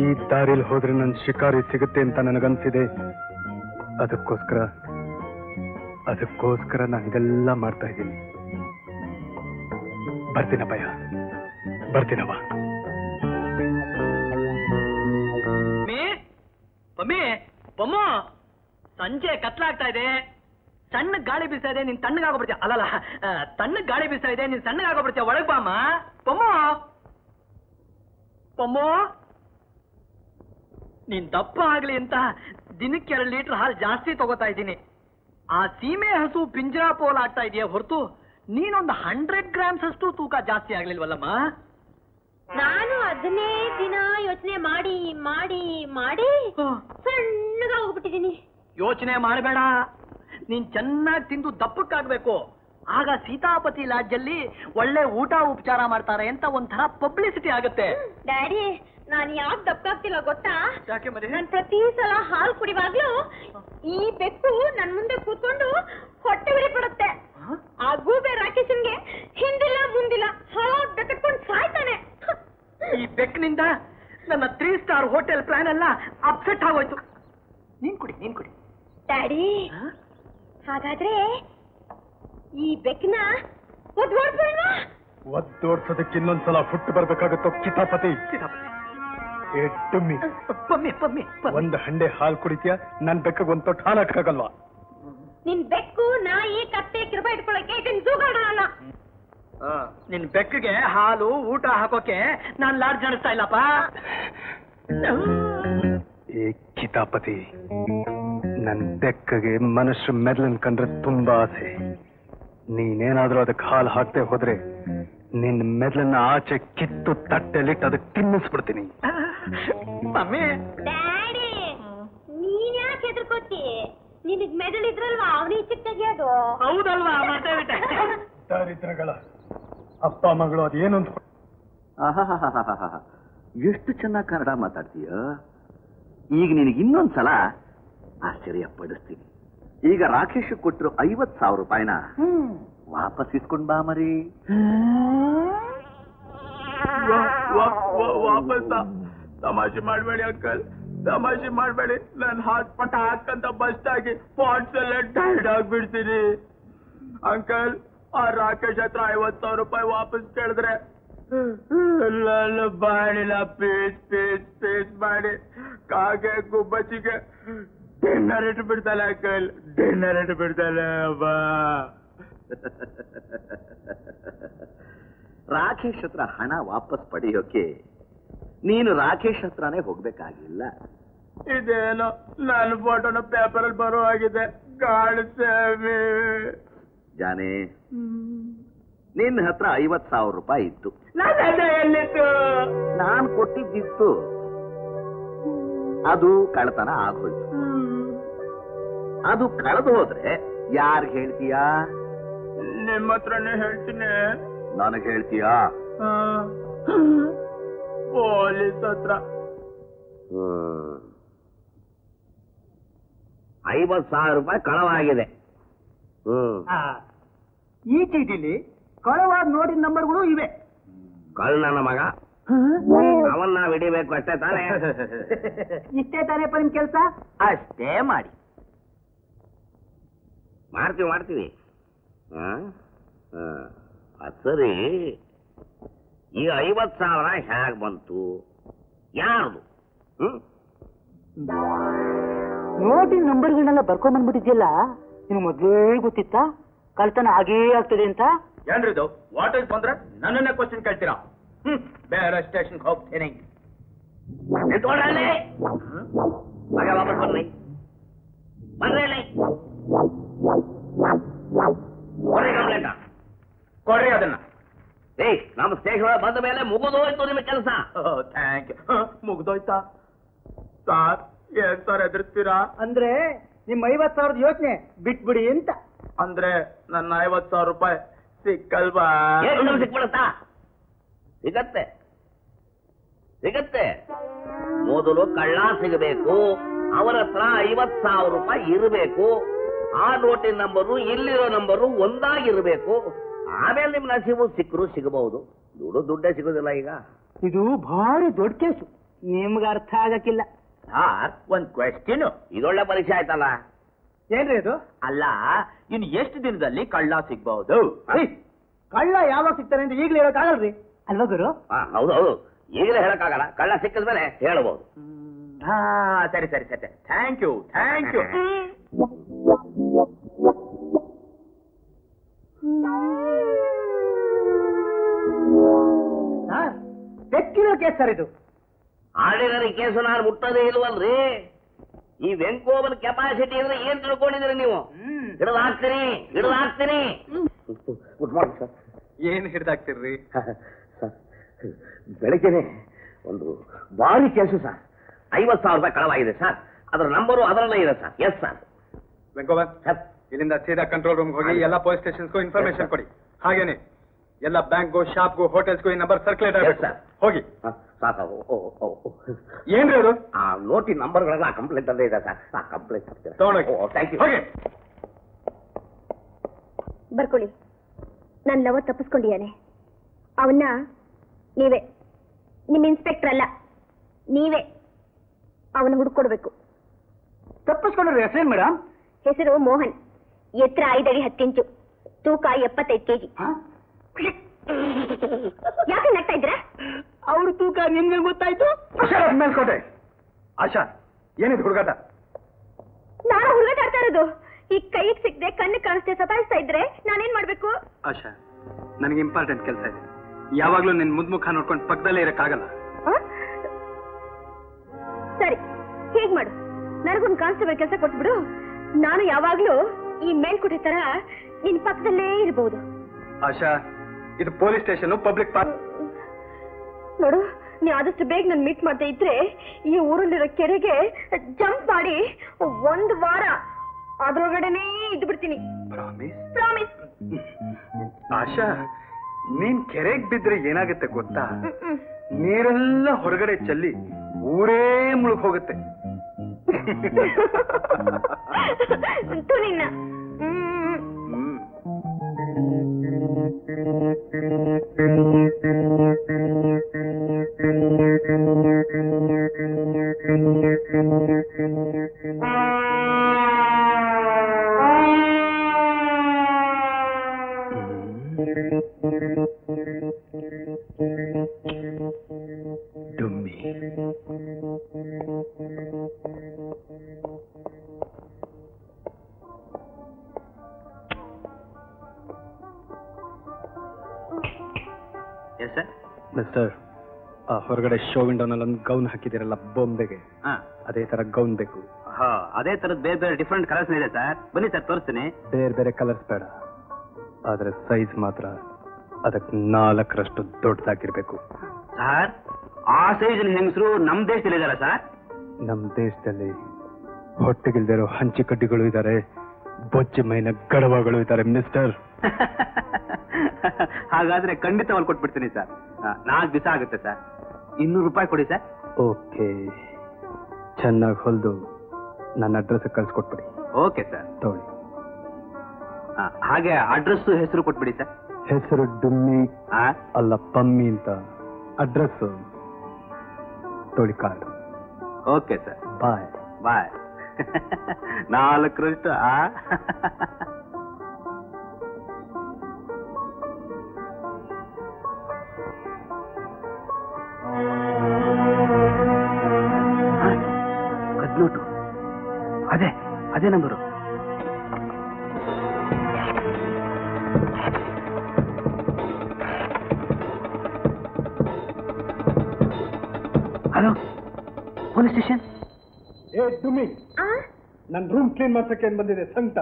ಈ ದಾರಿಲ್ ಹೋದ್ರೆ ನನ್ ಶಿಕಾರಿ ಸಿಗುತ್ತೆ ಅಂತ ನನಗನ್ಸಿದೆ. ಅದಕ್ಕೋಸ್ಕರ ಅದಕ್ಕೋಸ್ಕರ ನಾನು ಇದೆಲ್ಲ ಮಾಡ್ತಾ ಇದ್ದೀನಿ. ಬರ್ತೀನಪ್ಪಯ್ಯ. ಬರ್ತೀನವ್ವ. ಪಮ್ಮಿ ಸಂಜೆ ಕತ್ಲಾಗ್ತಾ ಇದೆ. ಸಣ್ಣ ಗಾಳಿ ಬೀಸ್ತಾ ಇದೆ, ನೀನ್ ತಣ್ಣಗಾಗೋಬಿಡ್ತೀಯ ಅಲ್ಲಲ್ಲ ತಣ್ಣ ಗಾಳಿ ಬೀಸ್ತಾ ಇದೆ, ನೀನ್ ಸಣ್ಣಗಾಗೋಬಿಡ್ತೀಯ ಒಳಗ್ ಬಾಮ ಪೊಮ್ಮೋ ಪೊಮ್ಮೋ ನೀನ್ ದಪ್ಪ ಆಗ್ಲಿ ಅಂತ ದಿನಕ್ಕೆ ಎರಡು ಲೀಟರ್ ಹಾಲು ಜಾಸ್ತಿ ತಗೋತಾ ಇದ್ದೀನಿ. ಆ ಸೀಮೆ ಹಸು ಪಿಂಜರಾ ಪೋಲ್ ಆಗ್ತಾ ಇದೆಯಾ ಹೊರತು ನೀನೊಂದು ಹಂಡ್ರೆಡ್ ಗ್ರಾಮ್ಸ್ ಅಷ್ಟು ತೂಕ ಜಾಸ್ತಿ ಆಗ್ಲಿಲ್ವಲ್ಲಮ್ಮ? ನಾನು ಅದನ್ನೇ ದಿನ ಯೋಚನೆ ಮಾಡಿ ಮಾಡಿ ಮಾಡಿ ಸಣ್ಣಗ ಹೋಗ್ಬಿಟ್ಟಿದೀನಿ ಯೋಚನೆ ಮಾಡಬೇಡ. ನೀನ್ ಚೆನ್ನಾಗಿ ತಿಂದು ದಪ್ಪಕ್ಕಾಗ್ಬೇಕು. ಆಗ ಸೀತಾಪತಿ ಲಾಡ್ಜಲ್ಲಿ ಒಳ್ಳೆ ಊಟ ಉಪಚಾರ ಮಾಡ್ತಾರೆ ಅಂತ ಒಂಥರ ಪಬ್ಲಿಸಿಟಿ ಆಗುತ್ತೆ. ಡ್ಯಾಡಿ ನಾನು ಯಾಕೆ ದಪ್ಪಾಗ್ತಿಲ್ಲ ಗೊತ್ತಾ? ಯಾಕೆ ಮರಿ? ನಾನ್ ಪ್ರತಿ ಸಲ ಹಾಲು ಕುಡಿವಾಗ್ಲೂ ಈ ಬೆಕ್ಕು ನನ್ ಮುಂದೆ ಕೂತ್ಕೊಂಡು ಹೊಟ್ಟೆ ಉರಿ ಪಡುತ್ತೆ ಆ ಗೂಬೆ ರಾಕೇಶನ್ಗೆ ಹಿಂದಿಲ್ಲ ಮುಂದಿಲ್ಲ ಹಾಲು ಬೆಕ್ಕೊಂಡು ಸಾಯ್ತಾನೆ. ಈ ಬೆಕ್ನಿಂದ ನನ್ನ ತ್ರೀ ಸ್ಟಾರ್ ಹೋಟೆಲ್ ಪ್ಲಾನ್ ಎಲ್ಲ ಅಪ್ಸೆಟ್ ಆಗೋಯ್ತು. ನೀನ್ ಕುಡಿ ನೀನ್ ಕುಡಿ. ಡ್ಯಾಡಿ ಹಾಗಾದ್ರೆ ಈ ಬೆಕ್ನ ಒದ್ದೋಡ್ಸೋದಕ್ಕೆ ಇನ್ನೊಂದ್ಸಲ ಫುಟ್ ಬರ್ಬೇಕಾಗುತ್ತೋ ಕಿತಾಪತಿ? ಪಮ್ಮಿ ಪಮ್ಮಿ ಪಮ್ಮಿ. ಒಂದ್ ಹಂಡೆ ಹಾಲು ಕುಡಿತೀಯ? ನನ್ ಬೆಕ್ಕಗ್ ಒಂದ್ ತೊಟ್ಟು ಹಾಲು ಹಾಕಲ್ವಾ ನಿನ್ ಬೆಕ್ಕು ನಾಯಿ ಕತ್ತೆ ಕಿರುಬ ಇಟ್ಕೊಳಕ್ಕೆ ಇದನ್ ಜೂಗಾಡೋಣ. ನಿನ್ ಬೆಕ್ಕಿಗೆ ಹಾಲು ಊಟ ಹಾಕೋಕೆ ನಾನ್ ಲಾಡ್ಜ್ ನಡೆಸ್ತಾ ಇಲ್ಲಪ್ಪ. ಏ ಕಿತಾಪತಿ ನನ್ ಬೆಕ್ಕಗೆ ಮನುಷ್ಯ ಮೆದ್ಲನ್ ಕಂಡ್ರೆ ತುಂಬಾ ಆಸೆ. ನೀನೇನಾದ್ರೂ ಅದಕ್ಕೆ ಹಾಲು ಹಾಕ್ದೆ ಹೋದ್ರೆ ನಿನ್ ಮೆದ್ಲನ್ನ ಆಚೆ ಕಿತ್ತು ತಟ್ಟೆಲಿಟ್ಟು ಅದಕ್ಕೆ ತಿನ್ನಿಸ್ಬಿಡ್ತೀನಿ. ಮಮ್ಮಿ. ಡ್ಯಾಡಿ ನೀನ್ ಯಾಕೆ ಹೆದರ್ಕೋತಿ? ನಿನಗ್ ಮೆಡಲ್ ಇದ್ರಲ್ವಾ ಅವನಿಗೆ ಚಿಕ್ಕ ತೆಗಿಯೋದು. ಹೌದಲ್ವಾ? ದರಿದ್ರಗಳ ಅಪ್ಪ ಮಗಳು ಅದೇನು ಅಂತ. ಎಷ್ಟು ಚೆನ್ನಾಗಿ ಕನ್ನಡ ಮಾತಾಡ್ತೀಯ? ಈಗ ನಿನಗೆ ಇನ್ನೊಂದ್ಸಲ ಆಶ್ಚರ್ಯ ಪಡಿಸ್ತೀನಿ. ಈಗ ರಾಕೇಶ್ ಕೊಟ್ಟಿರೋ ಐವತ್ ಸಾವಿರ ರೂಪಾಯಿನ ವಾಪಸ್ ಇಸ್ಕೊಂಡ್ ಬಾ ಮರಿ. ವಾಪಸ್ ತಮಾಷೆ ಮಾಡಬೇಡಿ ಅಂಕಲ್. ತಮಾಷೆ ಮಾಡಬೇಡಿ. ನನ್ನ ಹಾಟ್ ಪಟ ಹಾಕಂತ ಬಸ್ಟ್ ಆಗಿ ಪಾಟ್ಸ್ ಎಲ್ಲ ಟೈರ್ಡ್ ಆಗ್ಬಿಡ್ತೀನಿ. ಅಂಕಲ್ ಆ ರಾಕೇಶ್ ಹತ್ರ ಐವತ್ ಸಾವಿರ ರೂಪಾಯಿ ವಾಪಸ್ ಕೇಳಿದ್ರೆ ನನ್ನ ಬಾಳಿನ ಪೀಸ್ ಪೀಸ್ ಪೀಸ್ ಮಾಡಿ ಕಾಗೆ ಗುಬ್ಬಚ್ಚಿಗೆ ಡಿನ್ನರ್ ಇಟ್ಟು ಬಿಡ್ತಾಳೆ ಅಂಕಲ್ ಡಿನ್ನರ್ ಇಟ್ಟು ಬಿಡ್ತಾಳೆ ಬಾ ರಾಕೇಶ್ ಹತ್ರ ಹಣ ವಾಪಸ್ ಪಡೆಯೋಕೆ ನೀನು ರಾಕೇಶ್ ಹತ್ರನೇ ಹೋಗ್ಬೇಕಾಗಿಲ್ಲ. ಇದೇನೋ ನನ್ನ ಫೋಟೋನ ಪೇಪರ್ ಅಲ್ಲಿ ಬರೋ ಆಗಿದೆ ಕಾಣಿಸ್ತೇವೆ ಜಾನೆ. ನಿನ್ನ ಹತ್ರ ಐವತ್ ಸಾವಿರ ರೂಪಾಯಿ ಇತ್ತು. ನಾನ್ ಕೊಟ್ಟಿದ್ದಿತ್ತು. ಅದು ಕಳ್ತನ ಆಗೋಯ್ತು ಅದು ಕಳೆದು ಹೋದ್ರೆ ಯಾರ್ ಹೇಳ್ತೀಯಾ? ನಿಮ್ಮ ಹತ್ರನೇ ಹೇಳ್ತೀನಿ. ನನಗ್ ಹೇಳ್ತೀಯಾ? ಪೊಲೀಸ್ ಹತ್ರ. ಐವತ್ ಸಾವಿರ ರೂಪಾಯಿ ಕಳವಾಗಿದೆ. ಹ್ಮ್. ಈ ಚೀಟಿಲಿ ಕಳವಾದ ನೋಡಿದ ನಂಬರ್ಗಳು ಇವೆ. ಕಳ್ಳನ ನನ್ನ ಮಗ. ಅವನ್ ನಾವ್ ಹಿಡಿಬೇಕು ಅಷ್ಟೇ ತಾನೇ. ಇಷ್ಟೇ ತಾನೇಪ್ಪ ನಿಮ್ ಕೆಲಸ? ಅಷ್ಟೇ ಮಾಡಿ. ಮಾಡ್ತೀವಿ ಮಾಡ್ತೀವಿ. ಅದ್ ಸರಿ. ಈ ಐವತ್ ಸಾವಿರ ಹ್ಯಾಗ್ ಬಂತು? ಯಾರು ಹ್ಮ್? ನೋಟಿನ ನಂಬರ್ಗಳನ್ನೆಲ್ಲ ಬರ್ಕೊಂಡ್ ಬಂದ್ಬಿಟ್ಟಿದ್ಯಲ್ಲ ನಿಮ್ಗೆ ಮೊದ್ಲೇ ಗೊತ್ತಿತ್ತಾ? ಕಳ್ತನ ಆಗೇ ಆಗ್ತದೆ ಅಂತ? ಏನ್ರಿದು? ವಾಟರ್ ಬಂದ್ರೆ ನನ್ನನ್ನ ಕ್ವಶನ್ ಕೇಳ್ತೀರಾ? ಹ್ಮ್ ಬೇರೆ ಸ್ಟೇಷನ್ ಹೋಗ್ತೇನೆ. ವಾಪಸ್ ಬರ್ರಿ. ಇಲ್ಲಿ. ಕೊಡ್ರಿ ಕಂಪ್ಲೇಂಟ. ಕೊಡ್ರಿ ಅದನ್ನ. ಏ ನಮ್ಮ ಸ್ಟೇಷನ್ ಒಳಗೆ ಬಂದ ಮೇಲೆ ಮುಗಿದೋಯ್ತು ನಿಮ್ಮ ಕೆಲಸ. ಥ್ಯಾಂಕ್ ಯು ಮುಗ್ದೋಯ್ತಾ? ಸಾರ್ ಏನ್ ಸರ್ ಎದುರಿಸ್ತೀರಾ ಅಂದ್ರೆ ನಿಮ್ಮ ಐವತ್ ಸಾವಿರದ ಯೋಚನೆ ಬಿಟ್ಬಿಡಿ ಅಂತ. ಅಂದ್ರೆ ನನ್ನ ಐವತ್ ಸಾವಿರ ರೂಪಾಯಿ ಸಿಕ್ಕಲ್ವಾ? ಸಿಕ್ಬಿಡುತ್ತಾ? ಸಿಗತ್ತೆ. ಸಿಗತ್ತೆ. ಮೊದಲು ಕಳ್ಳ ಸಿಗಬೇಕು ಅವರ ಹತ್ರ ಐವತ್ ಸಾವಿರ ರೂಪಾಯಿ ಇರಬೇಕು ಆ ನೋಟಿನ ನಂಬರು ಇಲ್ಲಿರೋ ನಂಬರು ಒಂದಾಗಿರ್ಬೇಕು. ಆಮೇಲೆ ನಿಮ್ ನಸೀಬು ಸಿಕ್ಕರು ಸಿಗಬಹುದು. ದುಡ್ಡು ದುಡ್ಡೇ ಸಿಗೋದಿಲ್ಲ ಈಗ. ಇದು ಭಾರಿ ದೊಡ್ಡ ಕೇಸು. ನಿಮ್ಗೆ ಅರ್ಥ ಆಗಕ್ಕಿಲ್ಲ. ಸಾರ್ ಒಂದ್ ಕ್ವೆಶ್ಚನ್ ಇದೊಳ್ಳೆ ಪರೀಕ್ಷೆ ಆಯ್ತಲ್ಲ? ಏನ್ರಿ ಇದು? ಅಲ್ಲ ಇನ್ನು ಎಷ್ಟು ದಿನದಲ್ಲಿ ಕಳ್ಳ ಸಿಗ್ಬಹುದು? ಕಳ್ಳ ಯಾವಾಗ ಸಿಗ್ತಾನೆ ಅಂತ ಈಗಲೇ ಹೇಳಕ್ಕಾಗಲ್ರಿ ಅಲ್ವಾ ಗುರು? ಹೌದು ಹೌದು. ಈಗಲೇ ಹೇಳಕ್ಕಾಗಲ್ಲ. ಕಳ್ಳ ಸಿಕ್ಕಿದ ಮೇಲೆ ಹೇಳಬಹುದು. ಹಾ ಸರಿ ಸರಿ ಸರಿ. Thank you thank you sir peculiar case sir ಇದು. ಆರ್ಡಿನರಿ ಕೇಸು ನಾನು ಮುಟ್ಟೋದೇ ಇಲ್ವಲ್ರಿ? ಈ ವೆಂಕೋಬನ್ ಕೆಪಾಸಿಟಿ ಅಂದ್ರೆ ಏನ್ ತಿಳ್ಕೊಂಡಿದ್ರಿ ನೀವು? ಹಿಡಿದು ಹಾಕ್ತೀನಿ ಹಿಡಿದು ಹಾಕ್ತೀನಿ ಗುಡ್ ಮಾರ್ನಿಂಗ್ ಸರ್. ಏನ್ ಹಿಡ್ದಾಕ್ತಿರ್ರಿ? ಬೆಳಗ್ಗೆನೆ ಒಂದು ಭಾರಿ ಕೇಸು ಸರ್. ಐವತ್ ಸಾವಿರ ರೂಪಾಯಿ ಕಳವಾಗಿದೆ ಸರ್. ಅದರ ನಂಬರು ಅದರಲ್ಲೇ ಇದೆ ಸರ್. ಎಸ್ ಸರ್ ವೆಂಕೋಬನ್ ಸರ್ ಇಲ್ಲಿಂದ ಸೀದಾ ಕಂಟ್ರೋಲ್ ರೂಮ್ ಹೋಗಿ ಎಲ್ಲ ಪೊಲೀಸ್ ಸ್ಟೇಷನ್ಸ್ಗೂ ಇನ್ಫಾರ್ಮೇಶನ್ ಕೊಡಿ. ಹಾಗೇನೆ ಎಲ್ಲ ಬ್ಯಾಂಕ್ಗೂ ಶಾಪ್ಗೂ ಹೋಟೆಲ್ಸ್ಗೂ ಈ ನಂಬರ್ ಸರ್ಕ್ಯುಲೇಟ್ ಆಗುತ್ತೆ ಸರ್. ಹೋಗಿ. ಓ. ಏನ್ರಿ ಅದು? ಆ ನೋಟಿನ ನಂಬರ್ಗಳೆಲ್ಲ ಕಂಪ್ಲೇಂಟ್ ಅಲ್ಲೇ ಇದೆ ಸರ್. ಆ ಕಂಪ್ಲೇಂಟ್ ಥ್ಯಾಂಕ್ ಯು ಬರ್ಕೊಳ್ಳಿ. ನನ್ನ ಲವ ತಪ್ಪಿಸ್ಕೊಂಡಿಯಾನೆ ಅವನ್ನ ನೀವೇ ನಿಮ್ಮ ಇನ್ಸ್ಪೆಕ್ಟರ್ ಅಲ್ಲ ನೀವೇ ಅವನ ಹುಡುಕೊಡ್ಬೇಕು ತಪ್ಪಿಸ್ಕೊಂಡ್ರೆ ಹೆಸರೇನ್ ಮೇಡಮ್? ಹೆಸರು ಮೋಹನ್. ಎತ್ತರ ಐದಡಿ ಹತ್ತಿಂಚು ತೂಕ ಎಪ್ಪತ್ತೈದು ಕೆಜಿ. ಯಾಕೆ ನಗ್ತಾ ಇದ್ರೆ ಅವ್ರ ತೂಕ ನಿಮ್ಗೆ ಗೊತ್ತಾಯ್ತು? ಮೇಲ್ಕೋಟೆ. ಆಶಾ ಏನಿದು ಹುಡುಗಾಟ? ನಾನು ಹುಡುಗಾಟ ಆಡ್ತಾ ಇರೋದು. ಈ ಕೈಗೆ ಸಿಕ್ಕದೆ ಕಣ್ಣು ಕಾಣಿಸ್ದೆ ಸತಾಯಿಸ್ತಾ ಇದ್ರೆ ನಾನೇನ್ ಮಾಡ್ಬೇಕು? ಆಶಾ ನನಗೆ ಇಂಪಾರ್ಟೆಂಟ್ ಕೆಲಸ ಇದೆ. ಯಾವಾಗ್ಲೂ ನಿನ್ ಮುದ್ಮುಖ ನೋಡ್ಕೊಂಡು ಪಕ್ಕದಲ್ಲೇ ಇರಕ್ಕಾಗಲ್ಲ? ಸರಿ ಹೇಗ್ ಮಾಡು. ನನಗೊಂದು ಕಾನ್ಸ್ಟೇಬಲ್ ಕೆಲಸ ಕೊಟ್ಬಿಡು. ನಾನು ಯಾವಾಗ್ಲೂ ಈ ಮೇಲ್ಕೋಟೆ ತರ ನಿನ್ ಪಕ್ಕದಲ್ಲೇ ಇರಬಹುದು ಆಶಾ ಇದು ಪೊಲೀಸ್ ಸ್ಟೇಷನ್ ಪಬ್ಲಿಕ್ ಪಾರ್ಕ್. ನೋಡು ನೀ ಆದಷ್ಟು ಬೇಗ ನನ್ ಮೀಟ್ ಮಾಡ್ತಾ ಇದ್ರೆ ಈ ಊರಲ್ಲಿರೋ ಕೆರೆಗೆ ಜಂಪ್ ಮಾಡಿ ಒಂದ್ ವಾರ ಅದ್ರೊಳಗಡೆನೆ ಇದ್ದು ಬಿಡ್ತೀನಿ. ಪ್ರಾಮಿಸ್ ಪ್ರಾಮಿಸ್ ಆಶಾ ನೀನ್ ಕೆರೆಗ್ ಬಿದ್ರೆ ಏನಾಗುತ್ತೆ ಗೊತ್ತಾ? ನೀರೆಲ್ಲ ಹೊರಗಡೆ ಚೆಲ್ಲಿ ಊರೇ ಮುಳುಗ್ ಹೋಗುತ್ತೆ. ನಿನ್ನ. ಹ್ಮ್. ಹ್ಮ್ ಡುಮ್ಮಿ ಶೋ ವಿಂಡೋನಲ್ಲಿ ಒಂದು ಗೌನ್ ಹಾಕಿದಿರಲ್ಲ ಬೊಂಬೆಗೆ. ಅದೇ ತರ ಗೌನ್ ಬೇಕು. ಅದೇ ತರದ್ ಬೇರೆ ಬೇರೆ ಡಿಫ್ರೆಂಟ್ ಕಲರ್ಸ್ ಇದೆ ಸರ್ ಬನ್ನಿ ಸರ್ ತೋರಿಸ್ತೀನಿ. ಬೇರೆ ಬೇರೆ ಕಲರ್ಸ್ ಬೇಡ. ಆದ್ರೆ ಸೈಜ್ ಮಾತ್ರ ಅದಕ್ಕೆ ನಾಲ್ಕರಷ್ಟು ದೊಡ್ಡದಾಗಿರ್ಬೇಕು. ಸರ್ ಆ ಸೈಜ್ ಹೆಂಗಸರು ನಮ್ ದೇಶದಲ್ಲಿ ಇದಾರ ಸರ್ ನಮ್ಮ ದೇಶದಲ್ಲಿ ಹೊಟ್ಟೆಗಿಲ್ದಿರೋ ಹಂಚಿಕಡ್ಡಿಗಳು ಇದ್ದಾರೆ ಬೊಜ್ಜೆ ಮೈನ ಗಡವಗಳು ಇದ್ದಾರೆ ಮಿಸ್ಟರ್ ಹಾಗಾದ್ರೆ ಖಂಡಿತ ಕೊಟ್ಬಿಡ್ತೀನಿ ಸರ್ ನಾಲ್ಕು ದಿವಸ ಆಗುತ್ತೆ ಸರ್ ಇನ್ನೂರು ರೂಪಾಯಿ ಕೊಡಿ ಸರ್. ಓಕೆ. ಚೆನ್ನಾಗಿ ಹೊಲ್ದು ನನ್ನ ಅಡ್ರೆಸ್ ಕಳ್ಸಿಕೊಟ್ಬಿಡಿ. Okay sir. ತಗೊಳ್ಳಿ. ಹಾಗೆ ಅಡ್ರೆಸ್ ಹೆಸರು ಕೊಟ್ಬಿಡಿ ಸರ್. ಹೆಸರು ಡುಮ್ಮಿ ಅಲ್ಲ ಪಮ್ಮಿ ಅಂತ. ಅಡ್ರೆಸ್ ತೊಳಿ card okay sir. Bye bye ನಾಲ್ಕರಷ್ಟು ಆ? ಅದೇ ನಂಬರು. Hello police station? ಏ ತುಮಿ ಆ? ನನ್ನ ರೂಮ್ ಕ್ಲೀನ್ ಮಾಡ್ಸಕ್ಕೆ ಏನ್ ಬಂದಿದೆ? ಸಂಕಟ.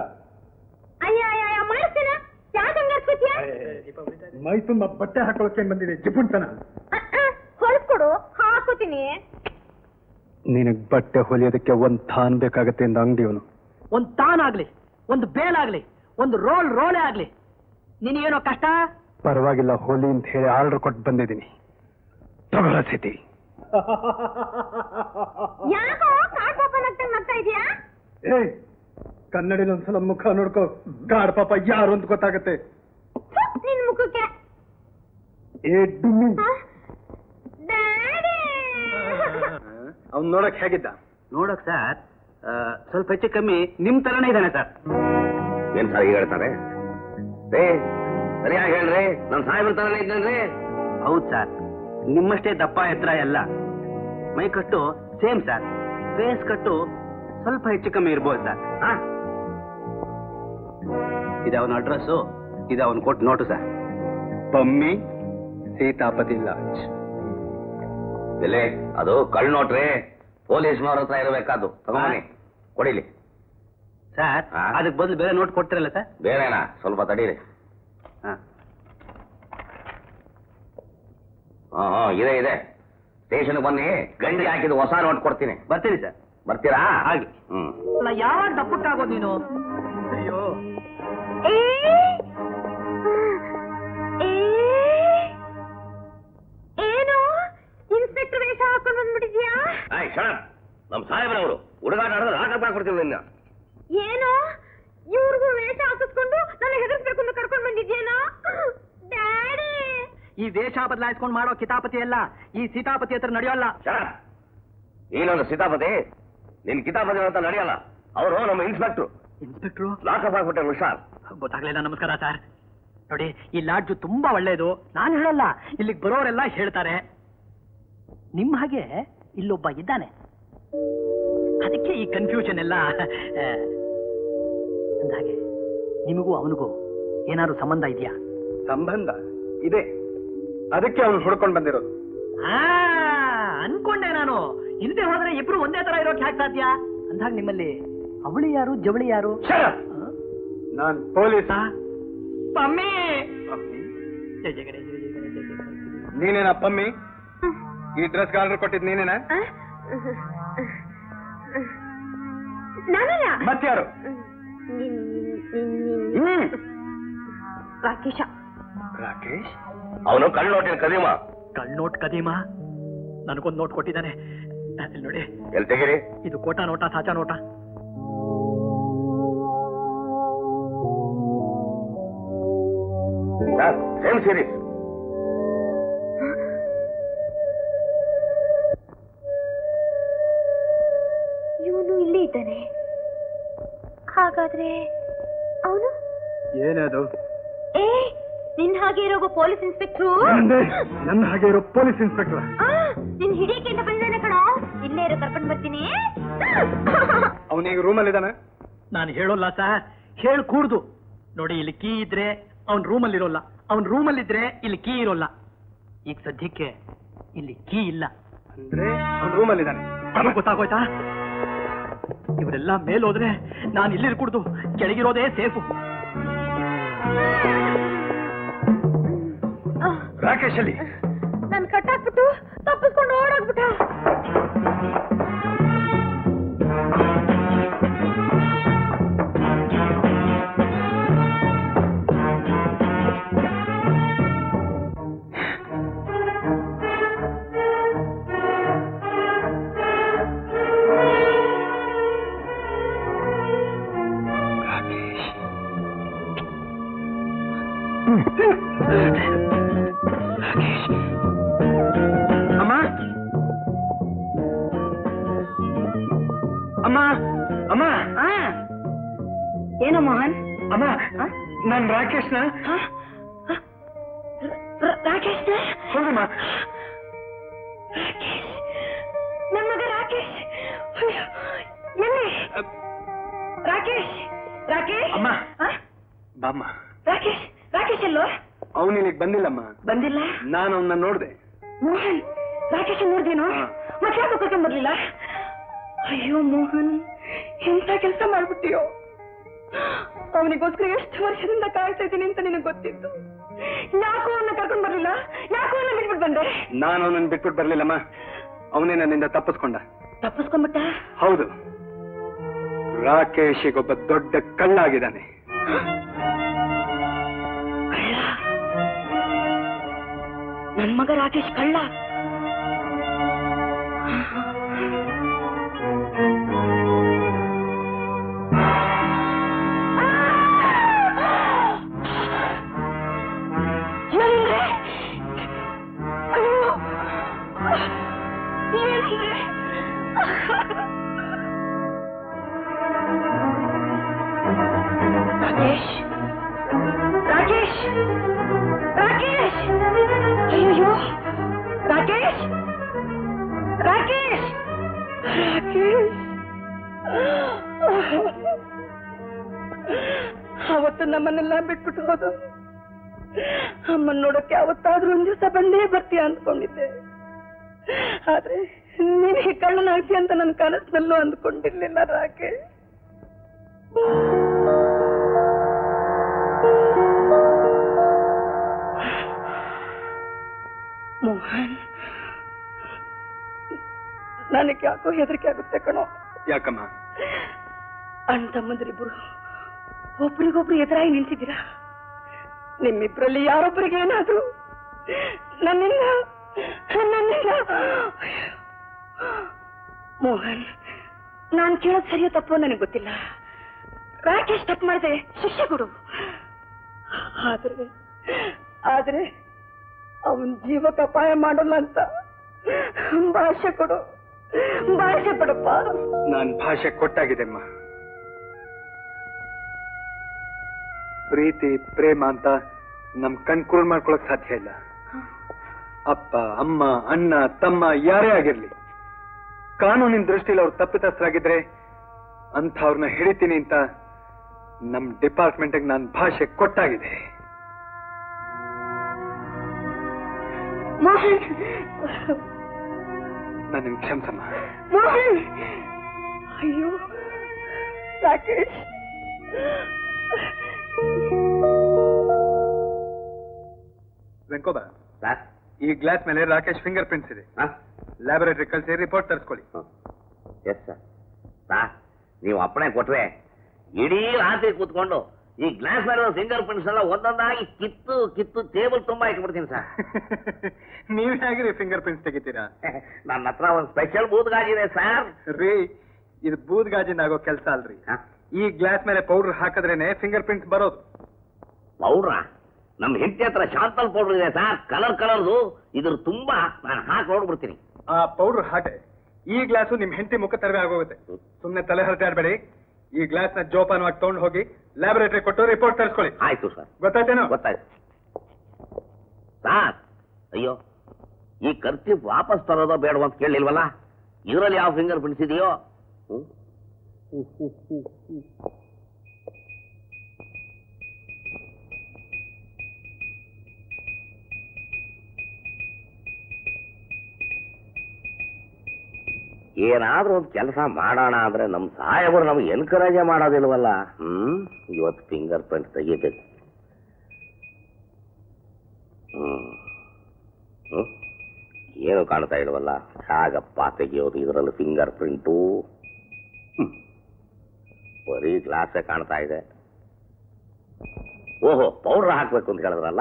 ಮೈ ತುಂಬಾ ಬಟ್ಟೆ ಹಾಕೊಳಕ್ಕೆ ಏನ್ ಬಂದಿದೆ? ಜಿಪುಣ್ತನ. ಹೊಲ್ಕೊಡು ಹಾಕೋತೀನಿ. ನಿನಗ್ ಬಟ್ಟೆ ಹೊಲಿಯೋದಕ್ಕೆ ಒಂದ್ ಥಾನ್ ಬೇಕಾಗತ್ತೆ ಅಂದ ಅಂಗಡಿಯವನು. ಒಂದ್ ತಾನಾಗ್ಲಿ ಆಗ್ಲಿ ಒಂದು ಬೇಲಾಗ್ಲಿ ಒಂದು ರೋಲ್ ರೋಲೆ ಆಗ್ಲಿ. ನಿನಗೇನೋ ಕಷ್ಟ? ಪರವಾಗಿಲ್ಲ ಹೋಲಿ ಅಂತ ಹೇಳಿ ಆರ್ಡರ್ ಕೊಟ್ಟು ಬಂದಿದ್ದೀನಿ. ತಗೊಳ ಸ್ಥಿತಿ ಯಾಕೋ ಕಾಡ್ ಪಾಪ ನಗ್ತಂಗ್ ನಗ್ತಾ ಇದೀಯಾ? ಏ ಕನ್ನಡಿನ ಒಂದ್ಸಲ ಮುಖ ನೋಡ್ಕೋ. ಗಾಡ್ ಪಾಪ ಯಾರು ಅಂತ ಗೊತ್ತಾಗತ್ತೆ. ನಿನ್ ಮುಖಕ್ಕೆ. ಏ ಡುಮ್ಮಿ. ಡ್ಯಾಡಿ. ಅವ್ನ್ ನೋಡಕ್ ಹೇಗಿದ್ದ? ನೋಡಕ್ ಸರ್ ಸ್ವಲ್ಪ ಹೆಚ್ಚು ಕಮ್ಮಿ ನಿಮ್ ತರನೇ ಇದ್ದಾನೆ ಸರ್. ಏನ್ ಸರ್ ಈಗ ಹೇಳ್ತಾರೆ ಸರಿಯಾಗಿ ಹೇಳ್ರಿ. ನಮ್ ಸಾಹೇಬ್ರ ತರನೇ ಇದ್ದೇನ್ರಿ? ಹೌದ್ ಸರ್. ನಿಮ್ಮಷ್ಟೇ ದಪ್ಪ ಎತ್ತರ ಎಲ್ಲ. ಮೈ ಕಟ್ಟು ಸೇಮ್ ಸರ್. ಫೇಸ್ ಕಟ್ಟು ಸ್ವಲ್ಪ ಹೆಚ್ಚು ಕಮ್ಮಿ ಇರ್ಬೋದು ಸರ್. ಹಾ. ಇದು ಅವನ ಅಡ್ರೆಸ್ಸು ಇದು ಅವನು ಕೊಟ್ಟು note sir. Pammi Seetapathi lodge ಎಲೆ ಅದು ಕಳ್ ನೋಟ್ರಿ ಪೊಲೀಸ್ನವ್ರ ಹತ್ರ ಇರಬೇಕಾದ್ರು ತಗೊಂಬನ್ನಿ. ಕೊಡಿಲಿ. ಸರ್? ಅದಕ್ಕೆ ಬದಲು ಬೇರೆ ನೋಟ್ ಕೊಡ್ತಿರಲ್ಲ ಸರ್ ಬೇರೆನಾ ಸ್ವಲ್ಪ ತಡೀರಿ. ಹಾ. ಇದೆ ಇದೆ. ಸ್ಟೇಷನ್ ಬನ್ನಿ ಗಂಡಿ ಹಾಕಿದ ಹೊಸ ನೋಟ್ ಕೊಡ್ತೀನಿ. ಬರ್ತೀನಿ ಸರ್ ಬರ್ತೀರಾ? ಹಾಗೆ. ಹ್ಮ್. ಅಲ್ಲ ಯಾವಾಗ ದಪ್ಪಕ್ಕಾಗೋದು ನೀನು? ಅಯ್ಯೋ. ಏ? ಏ? ಏನು? ಇನ್ಸ್ಪೆಕ್ಟರ್ ವೇಷ ಹಾಕೊಂಡು ಬಂದ್ಬಿಟ್ಟಿದ್ಯಾ ಆಯ್ ಶರತ್ ನಮ್ ಸಾಹೇಬ್ರವರು ಹುಡುಗಾಟ ಆಡಿದ್ರೆ ಆಟ ಹಾಕ್ಬಿಡ್ತೀವಿ ನಿನ್ನ. ಏನು? ಇವ್ರಿಗೂ ವೇಷ ಹಾಕಿಸ್ಕೊಂಡು ನನ್ನ ಹೆದರ್ಸ್ಬೇಕು ಅಂತ ಕರ್ಕೊಂಡು ಬಂದಿದ್ಯೇನೋ? ಡ್ಯಾಡಿ! ಈ ವೇಷ ಬದಲಾಯಿಸ್ಕೊಂಡು ಮಾಡೋ ಕಿತಾಪತಿ ಅಲ್ಲ ಈ ಸೀತಾಪತಿ ಹತ್ರ ನಡೆಯೋಲ್ಲ. ಏನೊಂದು ನೀನೊಂದು ಸೀತಾಪತಿ ನಿನ್ ಕಿತಾಪತಿ ಅಂತ ನಡೆಯಲ್ಲ. ಅವರು ನಮ್ಮ ಇನ್ಸ್ಪೆಕ್ಟ್ರು ಇನ್ಸ್ಪೆಕ್ಟ್ರು ಲಾಕಪ್ ಆಗ್ಬಿಟ್ಟೆ ಹುಷಾರ್. ಗೊತ್ತಾಗ್ಲಿಲ್ಲ ನಮಸ್ಕಾರ ಸರ್. ನೋಡಿ ಈ ಲಾಡ್ಜು ತುಂಬಾ ಒಳ್ಳೇದು. ನಾನು ಹೇಳಲ್ಲ ಇಲ್ಲಿಗೆ ಬರೋರೆಲ್ಲ ಹೇಳ್ತಾರೆ. ನಿಮ್ ಹಾಗೆ ಇಲ್ಲೊಬ್ಬ ಇದ್ದಾನೆ. ಅದಕ್ಕೆ ಈ ಕನ್ಫ್ಯೂಷನ್ ಎಲ್ಲ ಅಂದಾಗೆ ನಿಮಗೂ ಅವನಿಗೂ ಏನಾದ್ರು ಸಂಬಂಧ ಇದೆಯಾ? ಸಂಬಂಧ? ಇದೆ. ಅದಕ್ಕೆ ಅವನು ಹುಡ್ಕೊಂಡು ಬಂದಿರೋದು. ಆ ಅನ್ಕೊಂಡೆ ನಾನು. ಇಲ್ಲದೆ ಹೋದ್ರೆ ಇಬ್ರು ಒಂದೇ ತರ ಇರೋಕೆ ಹೇಗೆ ಸಾಧ್ಯ? ಅಂದಾಗ ನಿಮ್ಮಲ್ಲಿ ಅವಳಿ ಯಾರು ಜವಳಿ ಯಾರು? ನಾನ್ ಪೊಲೀಸ್? ಪಮ್ಮಿ. ನೀನೇನ ಪಮ್ಮಿ? ಈ ಡ್ರೆಸ್ ಆರ್ಡರ್ ಕೊಟ್ಟಿದ್ ನೀನೇನಾ? ನಾನಲ್ಲ ನಿನ್- ನಿನ್- ರಾಕೇಶ. ರಾಕೇಶ್? ಅವನು ಕಳ್ಳ ನೋಟಿನ ಕದೀಮ. ಕಳ್ ನೋಟ್ ಕದೀಮ? ನನಗೊಂದು ನೋಟ್ ಕೊಟ್ಟಿದ್ದಾನೆ. ನೋಡಿ. ಎಲ್ಲಿ ತೆಗೀರಿ? ಇದು ಕೋಟಾ ನೋಟ ಸಾಚಾ ನೋಟ. ಸೇಮ್ ಸೀರೀಸ್ ಇದ್ದಾನೆ. ಹಾಗಾದ್ರೆ ಅವನು? ಏನದು ಏ ನಿನ್ ಹಾಗೆ ಇರೋ ಪೊಲೀಸ್ ಇನ್ಸ್ಪೆಕ್ಟರ್? ನನ್ನ ಹಾಗೆ ಇರೋ ಪೊಲೀಸ್ ಇನ್ಸ್ಪೆಕ್ಟರ್? ಆ, ನಿನ್ ಹಿಡಿಯಕ್ಕೆ ಬಂದಾನೆ ಕಣೋ. ಇಲ್ಲೇ ಇರೋ ಕರ್ಕೊಂಡ್ ಬರ್ತೀನಿ. ಅವನೀಗ ರೂಮಲ್ಲಿ ಇದ್ದಾನೆ? ನಾನು ಹೇಳೋಲ್ಲ ಸರ್ ಹೇಳಿ ಕೂಡ್ದು. ನೋಡಿ ಇಲ್ಲಿ ಕೀ ಇದ್ರೆ ಅವನ್ ರೂಮಲ್ಲಿ ಇರೋಲ್ಲ. ಅವನ್ ರೂಮಲ್ಲಿ ಇದ್ರೆ ಇಲ್ಲಿ ಕೀ ಇರೋಲ್ಲ. ಈಗ ಸದ್ಯಕ್ಕೆ ಇಲ್ಲಿ ಕೀ ಇಲ್ಲ. ಅಂದ್ರೆ ಅವನ್ ರೂಮಲ್ಲಿ ಇದ್ದಾನೆ. ಗೊತ್ತಾಗೋಯ್ತಾ? ಇವರೆಲ್ಲ ಮೇಲೋದ್ರೆ ನಾನು ಇಲ್ಲಿ ಕುಡಿದು ಕೆಳಗಿರೋದೇ ಸೇಫು. ರಾಕೇಶ್ ಅಲ್ಲಿ. ನನ್ ಕಟ್ಟಾಕ್ಬಿಟ್ಟು ತಪ್ಪಿಸ್ಕೊಂಡು ಓಡೋಗ್ಬಿಟ್ಟ ಏನೋ ಮೋಹನ್? ಅಮ್ಮ ನಾನ್ ರಾಕೇಶ್ನ. ರಾಕೇಶ್ ಹೌದಮ್ಮ ನನ್ನ ಮಗ ರಾಕೇಶ್. ಎಲ್ಲಿ? ರಾಕೇಶ್ ರಾಕೇಶ್? ಅಮ್ಮ. ಬಾಮ್ಮ. ರಾಕೇಶ್ ರಾಕೇಶ್ ಎಲ್ಲೋ? ಅವನು ಇಲ್ಲಿಗೆ ಬಂದಿಲ್ಲಮ್ಮ. ಬಂದಿಲ್ಲ? ನಾನು ಅವನ್ನ ನೋಡ್ದೆ. ಮೋಹನ್ ರಾಕೇಶ್ ನೋಡ್ದೇನೋ. ಮತ್ತೆ ಯಾಕೆ ಕರ್ಕೊಂಡ್ ಬರ್ಲಿಲ್ಲ? ಅಯ್ಯೋ ಮೋಹನ್ ಎಂತ ಕೆಲಸ ಮಾಡ್ಬಿಟ್ಟಿಯೋ? ಅವನಿಗೋಸ್ಕರ ಎಷ್ಟು ವರ್ಷದಿಂದ ಕಾಯ್ತಾ ಇದ್ದೀನಿ ಅಂತ ನಿನಗೆ ಗೊತ್ತಿತ್ತು? ಯಾಕೋ ಅವನ್ನ ಕರ್ಕೊಂಡ್ ಬರ್ಲಿಲ್ಲ? ಯಾಕೋ ಅವನ್ನ ಬಿಟ್ಬಿಟ್ಟು ಬಂದೆ? ನಾನು ಅವನನ್ನ ಬಿಟ್ಬಿಟ್ಟು ಬರ್ಲಿಲ್ಲಮ್ಮ. ಅವನೇ ನನ್ನಿಂದ ತಪ್ಪಿಸ್ಕೊಂಡ. ತಪ್ಪಿಸ್ಕೊಂಡ್ಬಿಟ್ಟ ಹೌದು. ರಾಕೇಶಿಗೊಬ್ಬ ದೊಡ್ಡ ಕಣ್ಣಾಗಿದ್ದಾನೆ ನನ್ ಮಗ ರಾಕೇಶ್ ಕಳ್ಳ? ಮೋಹನ್ ನನಗೆ ಯಾಕೋ ಹೆದರಿಕೆ ಆಗುತ್ತೆ ಕಣೋ. ಯಾಕಮ್ಮ? ಅಣ್ಣ ತಮ್ಮಂದ್ರಿಬ್ರು ಒಬ್ರಿಗೊಬ್ರು ಎದುರಾಗಿ ನಿಂತಿದ್ದೀರಾ? ನಿಮ್ಮಿಬ್ರಲ್ಲಿ ಯಾರೊಬ್ಬರಿಗೆ ಏನಾದ್ರು? ನನ್ನಿಂದ ನನ್ನಿಂದ. ಮೋಹನ್ ನಾನು ಕೇಳೋದ್ ಸರಿಯೋ ತಪ್ಪೋ ನನಗೆ ಗೊತ್ತಿಲ್ಲ. ರಾಕೇಶ್ ತಪ್ಪು ಮಾಡಿದೆ. ಶಿಕ್ಷೆ ಕೊಡು. ಆದ್ರೆ ಆದ್ರೆ ಅವನ್ ಜೀವಕ್ಕೆ ಅಪಾಯ ಮಾಡಲ್ಲ ಅಂತ ಭಾಷೆ ಕೊಡು. ಭಾಷೆ ಕೊಡಪ್ಪ ನಾನ್ ಭಾಷೆ ಕೊಟ್ಟಾಗಿದೆಮ್ಮ. ಪ್ರೀತಿ ಪ್ರೇಮ ಅಂತ ನಮ್ ಕುರುಡ್ ಮಾಡ್ಕೊಳಕ್ ಸಾಧ್ಯ ಇಲ್ಲ. ಅಪ್ಪ ಅಮ್ಮ ಅಣ್ಣ ತಮ್ಮ ಯಾರೇ ಆಗಿರ್ಲಿ ಕಾನೂನಿನ ದೃಷ್ಟಿಯಲ್ಲಿ ಅವ್ರು ತಪ್ಪಿತಸ್ಥರಾಗಿದ್ರೆ ಅಂಥವ್ರನ್ನ ಹಿಡಿತೀನಿ ಅಂತ ನಮ್ ಡಿಪಾರ್ಟ್ಮೆಂಟ್ ನಾನು ಭಾಷೆ ಕೊಟ್ಟಾಗಿದೆ. ಮೋಹನ್! ನನ್ನ ಕ್ಷಮಿಸಮ್ಮ. ಮೋಹನ್! ಅಯ್ಯೋ ರಾಕೇಶ್! ವೆಂಕೋಬ ಈ ಗ್ಲಾಸ್ ಮೇಲೆ ರಾಕೇಶ್ ಫಿಂಗರ್ ಪ್ರಿಂಟ್ಸ್ ಇದೆ. ಲ್ಯಾಬೊರೇಟರಿ ಕಳಿಸಿ ರಿಪೋರ್ಟ್ ತರಿಸ್ಕೊಳ್ಳಿ. ಎಸ್ ಸರ್ ಸರ್ ನೀವು ಅಪ್ಪಣೆ ಕೊಟ್ರೆ ಇಡೀ ರಾತ್ರಿ ಕೂತ್ಕೊಂಡು ಈ ಗ್ಲಾಸ್ ಮೇಲೆ ಫಿಂಗರ್ ಪ್ರಿಂಟ್ಸ್ ಎಲ್ಲ ಒಂದೊಂದಾಗಿ ಕಿತ್ತು ಕಿತ್ತು ಟೇಬಲ್ ತುಂಬಾ ಇಟ್ಬಿಡ್ತೀನಿ ಸರ್. ನೀವ್ ಹೇಗ್ರಿ ಫಿಂಗರ್ ಪ್ರಿಂಟ್ಸ್ ತೆಗಿತೀರಾ? ನನ್ನ ಹತ್ರ ಒಂದು ಸ್ಪೆಷಲ್ ಬೂದ್ಗಾಜಿದೆ ಸರ್. ರೀ ಇದು ಬೂತ್ ಗಾಜಿಂದ ಆಗೋ ಕೆಲಸ ಅಲ್ರಿ? ಈ ಗ್ಲಾಸ್ ಮೇಲೆ ಪೌಡರ್ ಹಾಕಿದ್ರೇನೆ ಫಿಂಗರ್ ಪ್ರಿಂಟ್ಸ್ ಬರೋದು. ಪೌಡ್ರ ನಮ್ ಹೆಂಡತಿ ಹತ್ರ ಶಾಂತಲ್ ಪೌಡರ್ ಇದೆ ಸರ್. ಕಲರ್ ಕಲರ್ದು ಇದ್ರ ತುಂಬಾ ನಾನು ಹಾಕಿ ನೋಡ್ಬಿಡ್ತೀನಿ. ಆ ಪೌಡರ್ ಹಾಕಿ ಈ ಗ್ಲಾಸು ನಿಮ್ ಹೆಂಡತಿ ಮುಖ ತರವೇ ಆಗೋಗುತ್ತೆ. ಸುಮ್ನೆ ತಲೆ ಹರಟಾಡ್ಬೇಡಿ ಈ ಗ್ಲಾಸ್ನ ಜೋಪಾನವಾಗಿ ತಗೊಂಡು ಹೋಗಿ ಲ್ಯಾಬೊರೇಟರಿ ಕೊಟ್ಟು ರಿಪೋರ್ಟ್ ತರಿಸ್ಕೊಳ್ಳಿ. ಆಯ್ತು ಸರ್. ಗೊತ್ತಾಯ್ತೇನೋ? ಗೊತ್ತಾಯ್ತು. ಸಾರ್ ಅಯ್ಯೋ ಈ ಖರ್ಚು ವಾಪಸ್ ತರೋದೋ ಬೇಡವಂತ ಅಂತ ಕೇಳಲಿಲ್ವಲ್ಲ? ಇದರಲ್ಲಿ ಯಾವ ಫಿಂಗರ್ ಪ್ರಿಂಟ್ಸ್ ಇದೆಯೋ ಏನಾದ್ರೂ ಒಂದು ಕೆಲಸ ಮಾಡೋಣ ಅಂದ್ರೆ ನಮ್ಮ ಸಾಹೇಬರು ನಮ್ಗೆ ಎನ್ಕರೇಜೆ ಮಾಡೋದಿಲ್ವಲ್ಲ? ಹ್ಮ್? ಇವತ್ತು ಫಿಂಗರ್ ಪ್ರಿಂಟ್ ತೆಗಿಬೇಕು. ಹ್ಮ್. ಹ್ಮ್? ಏನು ಕಾಣ್ತಾ ಇಲ್ವಲ್ಲ? ಹಾಗಪ್ಪ ತೆಗಿಯೋದು ಇದರಲ್ಲಿ ಫಿಂಗರ್ ಪ್ರಿಂಟು. ಬರೀ ಗ್ಲಾಸೇ ಕಾಣ್ತಾ ಇದೆ. ಓಹೋ ಪೌಡ್ರ್ ಹಾಕ್ಬೇಕು ಅಂತ ಹೇಳಿದ್ರಲ್ಲ?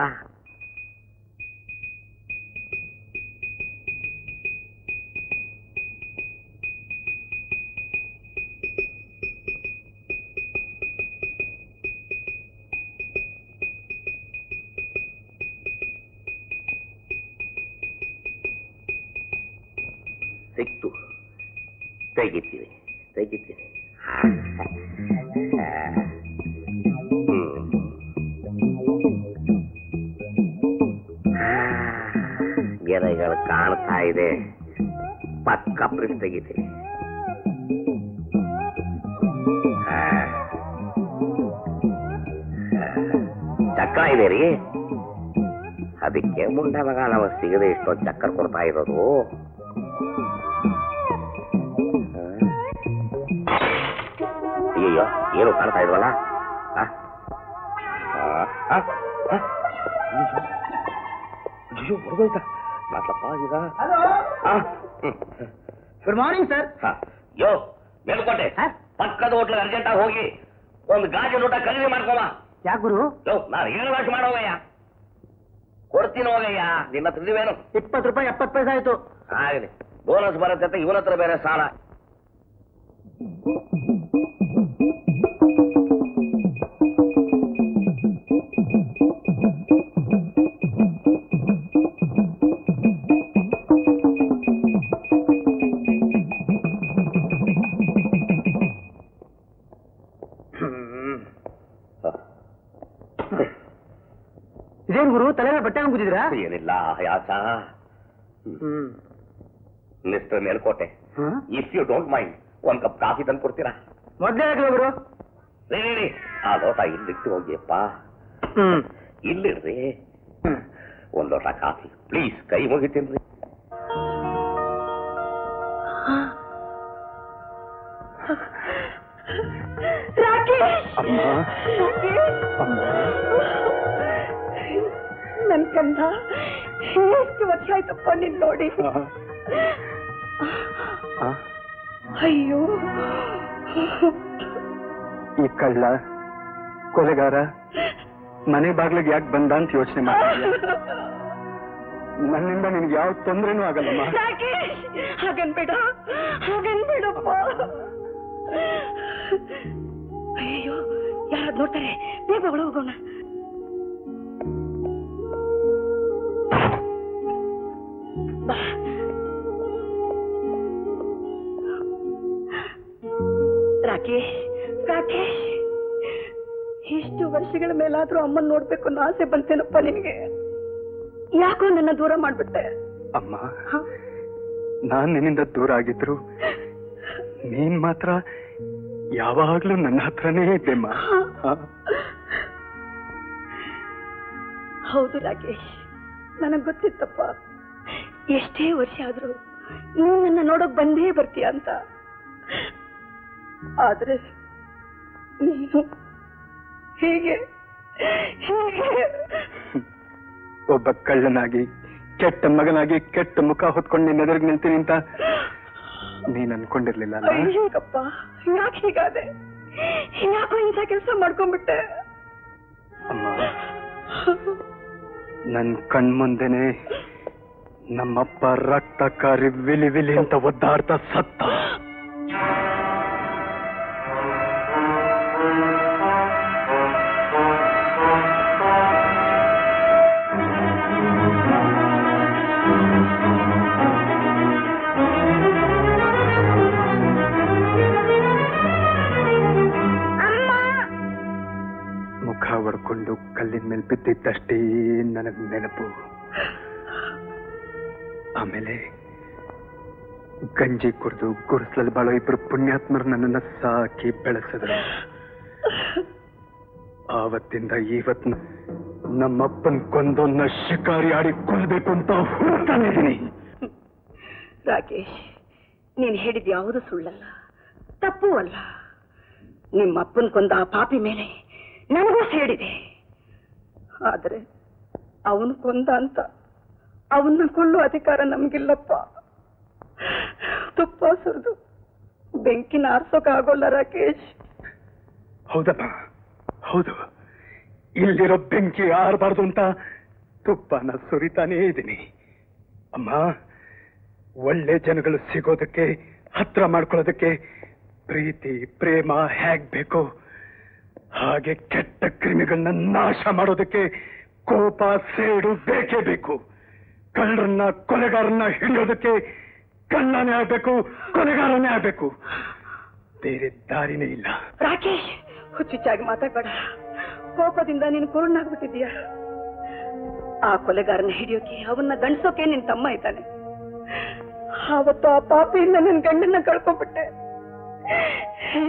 ತೆಗಿತೀನಿ ತೆಗಿತೀನಿ ಹಾ. ಹಾ. ಹ್ಮ್. ಹಾ. ಗೆರೆಗಳು ಕಾಣ್ತಾ ಇದೆ ಪಕ್ಕ ಪ್ರಿಂಟ್ ತೆಗಿತೀನಿ ಹಾ. ಹಾ. ಚಕ್ರ ಇದೆ ರೀ ಅದಕ್ಕೆ ಮುಂದೆ ಮಗ ನಮಗೆ ಸಿಗದೆ ಇಷ್ಟೊಂದು ಚಕ್ಕರ್ ಕೊಡ್ತಾ ಇರೋದು ಅಯ್ಯಯ್ಯೋ ಏನು ಕಾಣ್ತಾ ಇಲ್ವಲ್ಲ. ಅಯ್ಯೋ ಹೊರಗೋಯ್ತಾ ಮಾತಪ್ಪ ಈಗ? Good morning sir. ಯೋ ಮೇಲ್ಕೋಟೆ. ಪಕ್ಕದ ಹೋಟ್ಲಿಗೆ ಅರ್ಜೆಂಟ್ ಆಗಿ ಹೋಗಿ ಒಂದು ಗಾಜು ಊಟ ಖರೀದಿ ಮಾಡ್ಕೋವ ಯಾಕೆ ಗುರು? ಯೋ ನಾನು ಏನು ವಾಶ್ ಮಾಡೋವಯ್ಯ ಕೊಡ್ತೀನಿ ಹೋಗಯ್ಯ. ನಿನ್ನ ಇಲ್ವೇನು ಇಪ್ಪತ್ತು ರೂಪಾಯಿ ಎಪ್ಪತ್ತು ಪೈಸೆ ಆಯ್ತು. ಆಗಲಿ ಬೋನಸ್ ಬರುತ್ತೆ ಇವನ ಹತ್ರ ಬೇರೆ ಸಾಲ. Mister Melkote. If you don't mind ಒಂದ್ ಕಪ್ ಕಾಫಿ ತಂದು ಕೊಡ್ತೀರಾ? ಮೊದ್ಲೇ ಗುರು ಆ ಲೋಟ ಇಲ್ಲಿಟ್ಟು ಹೋಗಿಯಪ್ಪ. ಇಲ್ಲಿಡ್ರಿ. ಒಂದ್ ಲೋಟ ಕಾಫಿ. ಪ್ಲೀಸ್ ಕೈ ಮುಗಿತೀನಿ ಅಮ್ಮ. ಅಮ್ಮ ನನ್ ಕಂದ ಎಷ್ಟು ವರ್ಷ ಆಯ್ತಪ್ಪ ನಿನ್ ನೋಡಿ? ಅಯ್ಯೋ. ಈ ಕಳ್ಳ ಕೊಲೆಗಾರ ಮನೆ ಬಾಗ್ಲಿಗೆ ಯಾಕೆ ಬಂದ ಅಂತ ಯೋಚನೆ ಮಾಡ ನನ್ನಿಂದ ನಿನ್ಗೆ ಯಾವ ತೊಂದ್ರೆನೂ ಆಗಲ್ಲಮ್ಮ. ಹಾಗನ್ಬೇಡ ಹಾಗನ್ಬೇಡಪ್ಪ ಅಯ್ಯೋ ಯಾರಾದ್ ನೋಡ್ತಾರೆ? ಬೇಗ ಹೋಗೋಣ. ಬಾ. ರಾಕೇಶ್ ರಾಕೇಶ್ ಇಷ್ಟು ವರ್ಷಗಳ ಮೇಲಾದ್ರೂ ಅಮ್ಮನ್ ನೋಡ್ಬೇಕು ಅನ್ನೋ ಆಸೆ ಬಂತೇನಪ್ಪ ನಿನಗೆ? ಯಾಕೋ ನನ್ನ ದೂರ ಮಾಡ್ಬಿಟ್ಟೆ? ಅಮ್ಮ ನಾನ್ ನಿನ್ನಿಂದ ದೂರ ಆಗಿದ್ರು. ನೀನ್ ಮಾತ್ರ ಯಾವಾಗ್ಲೂ ನನ್ನ ಹತ್ರನೇ ಇದ್ದೆ ಅಮ್ಮ. ಹೌದು ರಾಕೇಶ್ ನನಗ್ ಗೊತ್ತಿತ್ತಪ್ಪ. ಎಷ್ಟೇ ವರ್ಷ ಆದ್ರೂ ನೀನ್ ನನ್ನ ನೋಡಕ್ ಬಂದೇ ಬರ್ತೀಯ ಅಂತ. ಆದ್ರೆ ನೀನು ಹೀಗೆ ಹೀಗೆ. ಒಬ್ಬ ಕಳ್ಳನಾಗಿ ಕೆಟ್ಟ ಮಗನಾಗಿ ಕೆಟ್ಟ ಮುಖ ಹೊತ್ಕೊಂಡು ನಿನ್ನ ಎದುರಿಗೆ ನಿಲ್ತೀನಿ ಅಂತ ನೀನ್ ಅನ್ಕೊಂಡಿರ್ಲಿಲ್ಲ ಹೇಗಪ್ಪ ಯಾಕೆ ಹೀಗಾದೆ? ಯಾಕೋ ಇಂಥ ಕೆಲಸ ಮಾಡ್ಕೊಂಡ್ಬಿಟ್ಟೆ? ಅಮ್ಮ ನನ್ ಕಣ್ಮುಂದೆನೆ ನಮ್ಮಪ್ಪ ರಕ್ತ ಕಾರಿ ವಿಲಿ ವಿಲಿ ಅಂತ ಒದ್ದಾಡ್ತಾ ಸತ್ತ. ಕಲ್ಲಿನ ಮೇಲೆ ಬಿದ್ದಿದ್ದಷ್ಟೇ ನನಗೆ ನೆನಪು. ಆಮೇಲೆ ಗಂಜಿ ಕುಡಿದು ಗುಡಿಸ್ಲಲ್ಲಿ ಬಾಳೋ ಇಬ್ಬರು ಪುಣ್ಯಾತ್ಮರು ನನ್ನನ್ನ ಸಾಕಿ ಬೆಳೆಸಿದ್ರು. ಆವತ್ತಿಂದ ಇವತ್ ನಮ್ಮಪ್ಪನ ಕೊಂದೊನ್ನ ಶಿಕಾರಿ ಆಡಿ ಕೊಲ್ಬೇಕು ಅಂತ ಹುಡುಕ್ತಾನೆ ಇದ್ದೀನಿ. ರಾಕೇಶ್, ನೀನ್ ಹೇಳಿದ್ ಯಾವುದು ಸುಳ್ಳಲ್ಲ. ತಪ್ಪು ಅಲ್ಲ. ನಿಮ್ಮಪ್ಪನ ಕೊಂದ ಆ ಪಾಪಿ ಮೇಲೆ ನನಗೂ ಸೇಡಿದೆ ಆದ್ರೆ ಅವನು ಕೊಂದ ಅಂತ ಅವನ್ನ ಅಧಿಕಾರ ನಮ್ಗಿಲ್ಲಪ್ಪ. ತುಪ್ಪ ಸುರಿದು ಬೆಂಕಿನ ಆರ್ಸೋಕಾಗೋಲ್ಲ ರಾಕೇಶ್. ಹೌದಪ್ಪ, ಹೌದು. ಇಲ್ಲಿರೋ ಬೆಂಕಿ ಆರಬಾರ್ದು ಅಂತ ತುಪ್ಪನ ಸುರಿತಾನೇ ಇದ್ದೀನಿ. ಅಮ್ಮ, ಒಳ್ಳೆ ಜನಗಳು ಸಿಗೋದಕ್ಕೆ, ಹತ್ರ ಮಾಡ್ಕೊಳ್ಳೋದಕ್ಕೆ ಪ್ರೀತಿ, ಪ್ರೇಮ ಹೇಗ್ ಬೇಕು ಹಾಗೆ ಕೆಟ್ಟ ಕ್ರಿಮಿಗಳನ್ನ ನಾಶ ಮಾಡೋದಕ್ಕೆ ಕೋಪ, ಸೇಡು ಬೇಕೇ ಬೇಕು. ಕಳ್ಳರನ್ನ ಕೊಲೆಗಾರನ್ನ ಹಿಡಿಯೋದಕ್ಕೆ ಕಳ್ಳನೇ ಆಗ್ಬೇಕು, ಕೊಲೆಗಾರನೇ ಆಗ್ಬೇಕು. ಬೇರೆ ದಾರಿನೇ ಇಲ್ಲ. ರಾಕೇಶ್ ಹುಚ್ಚುಚ್ಚಾಗಿ ಮಾತಾಡ್ಬೇಡ. ಕೋಪದಿಂದ ನೀನು ಕುರುಣಾಗ್ಬಿಟ್ಟಿದೀಯ ಆ ಕೊಲೆಗಾರನ ಹಿಡಿಯೋಕೆ, ಅವನ್ನ ಗಂಡಿಸೋಕೆ ನಿನ್ ತಮ್ಮ ಇದ್ದಾನೆ. ಆವತ್ತು ಆ ಪಾಪಿಯಿಂದ ನನ್ನ ಗಂಡನ್ನ ಕಳ್ಕೊಂಡ್ಬಿಟ್ಟೆ.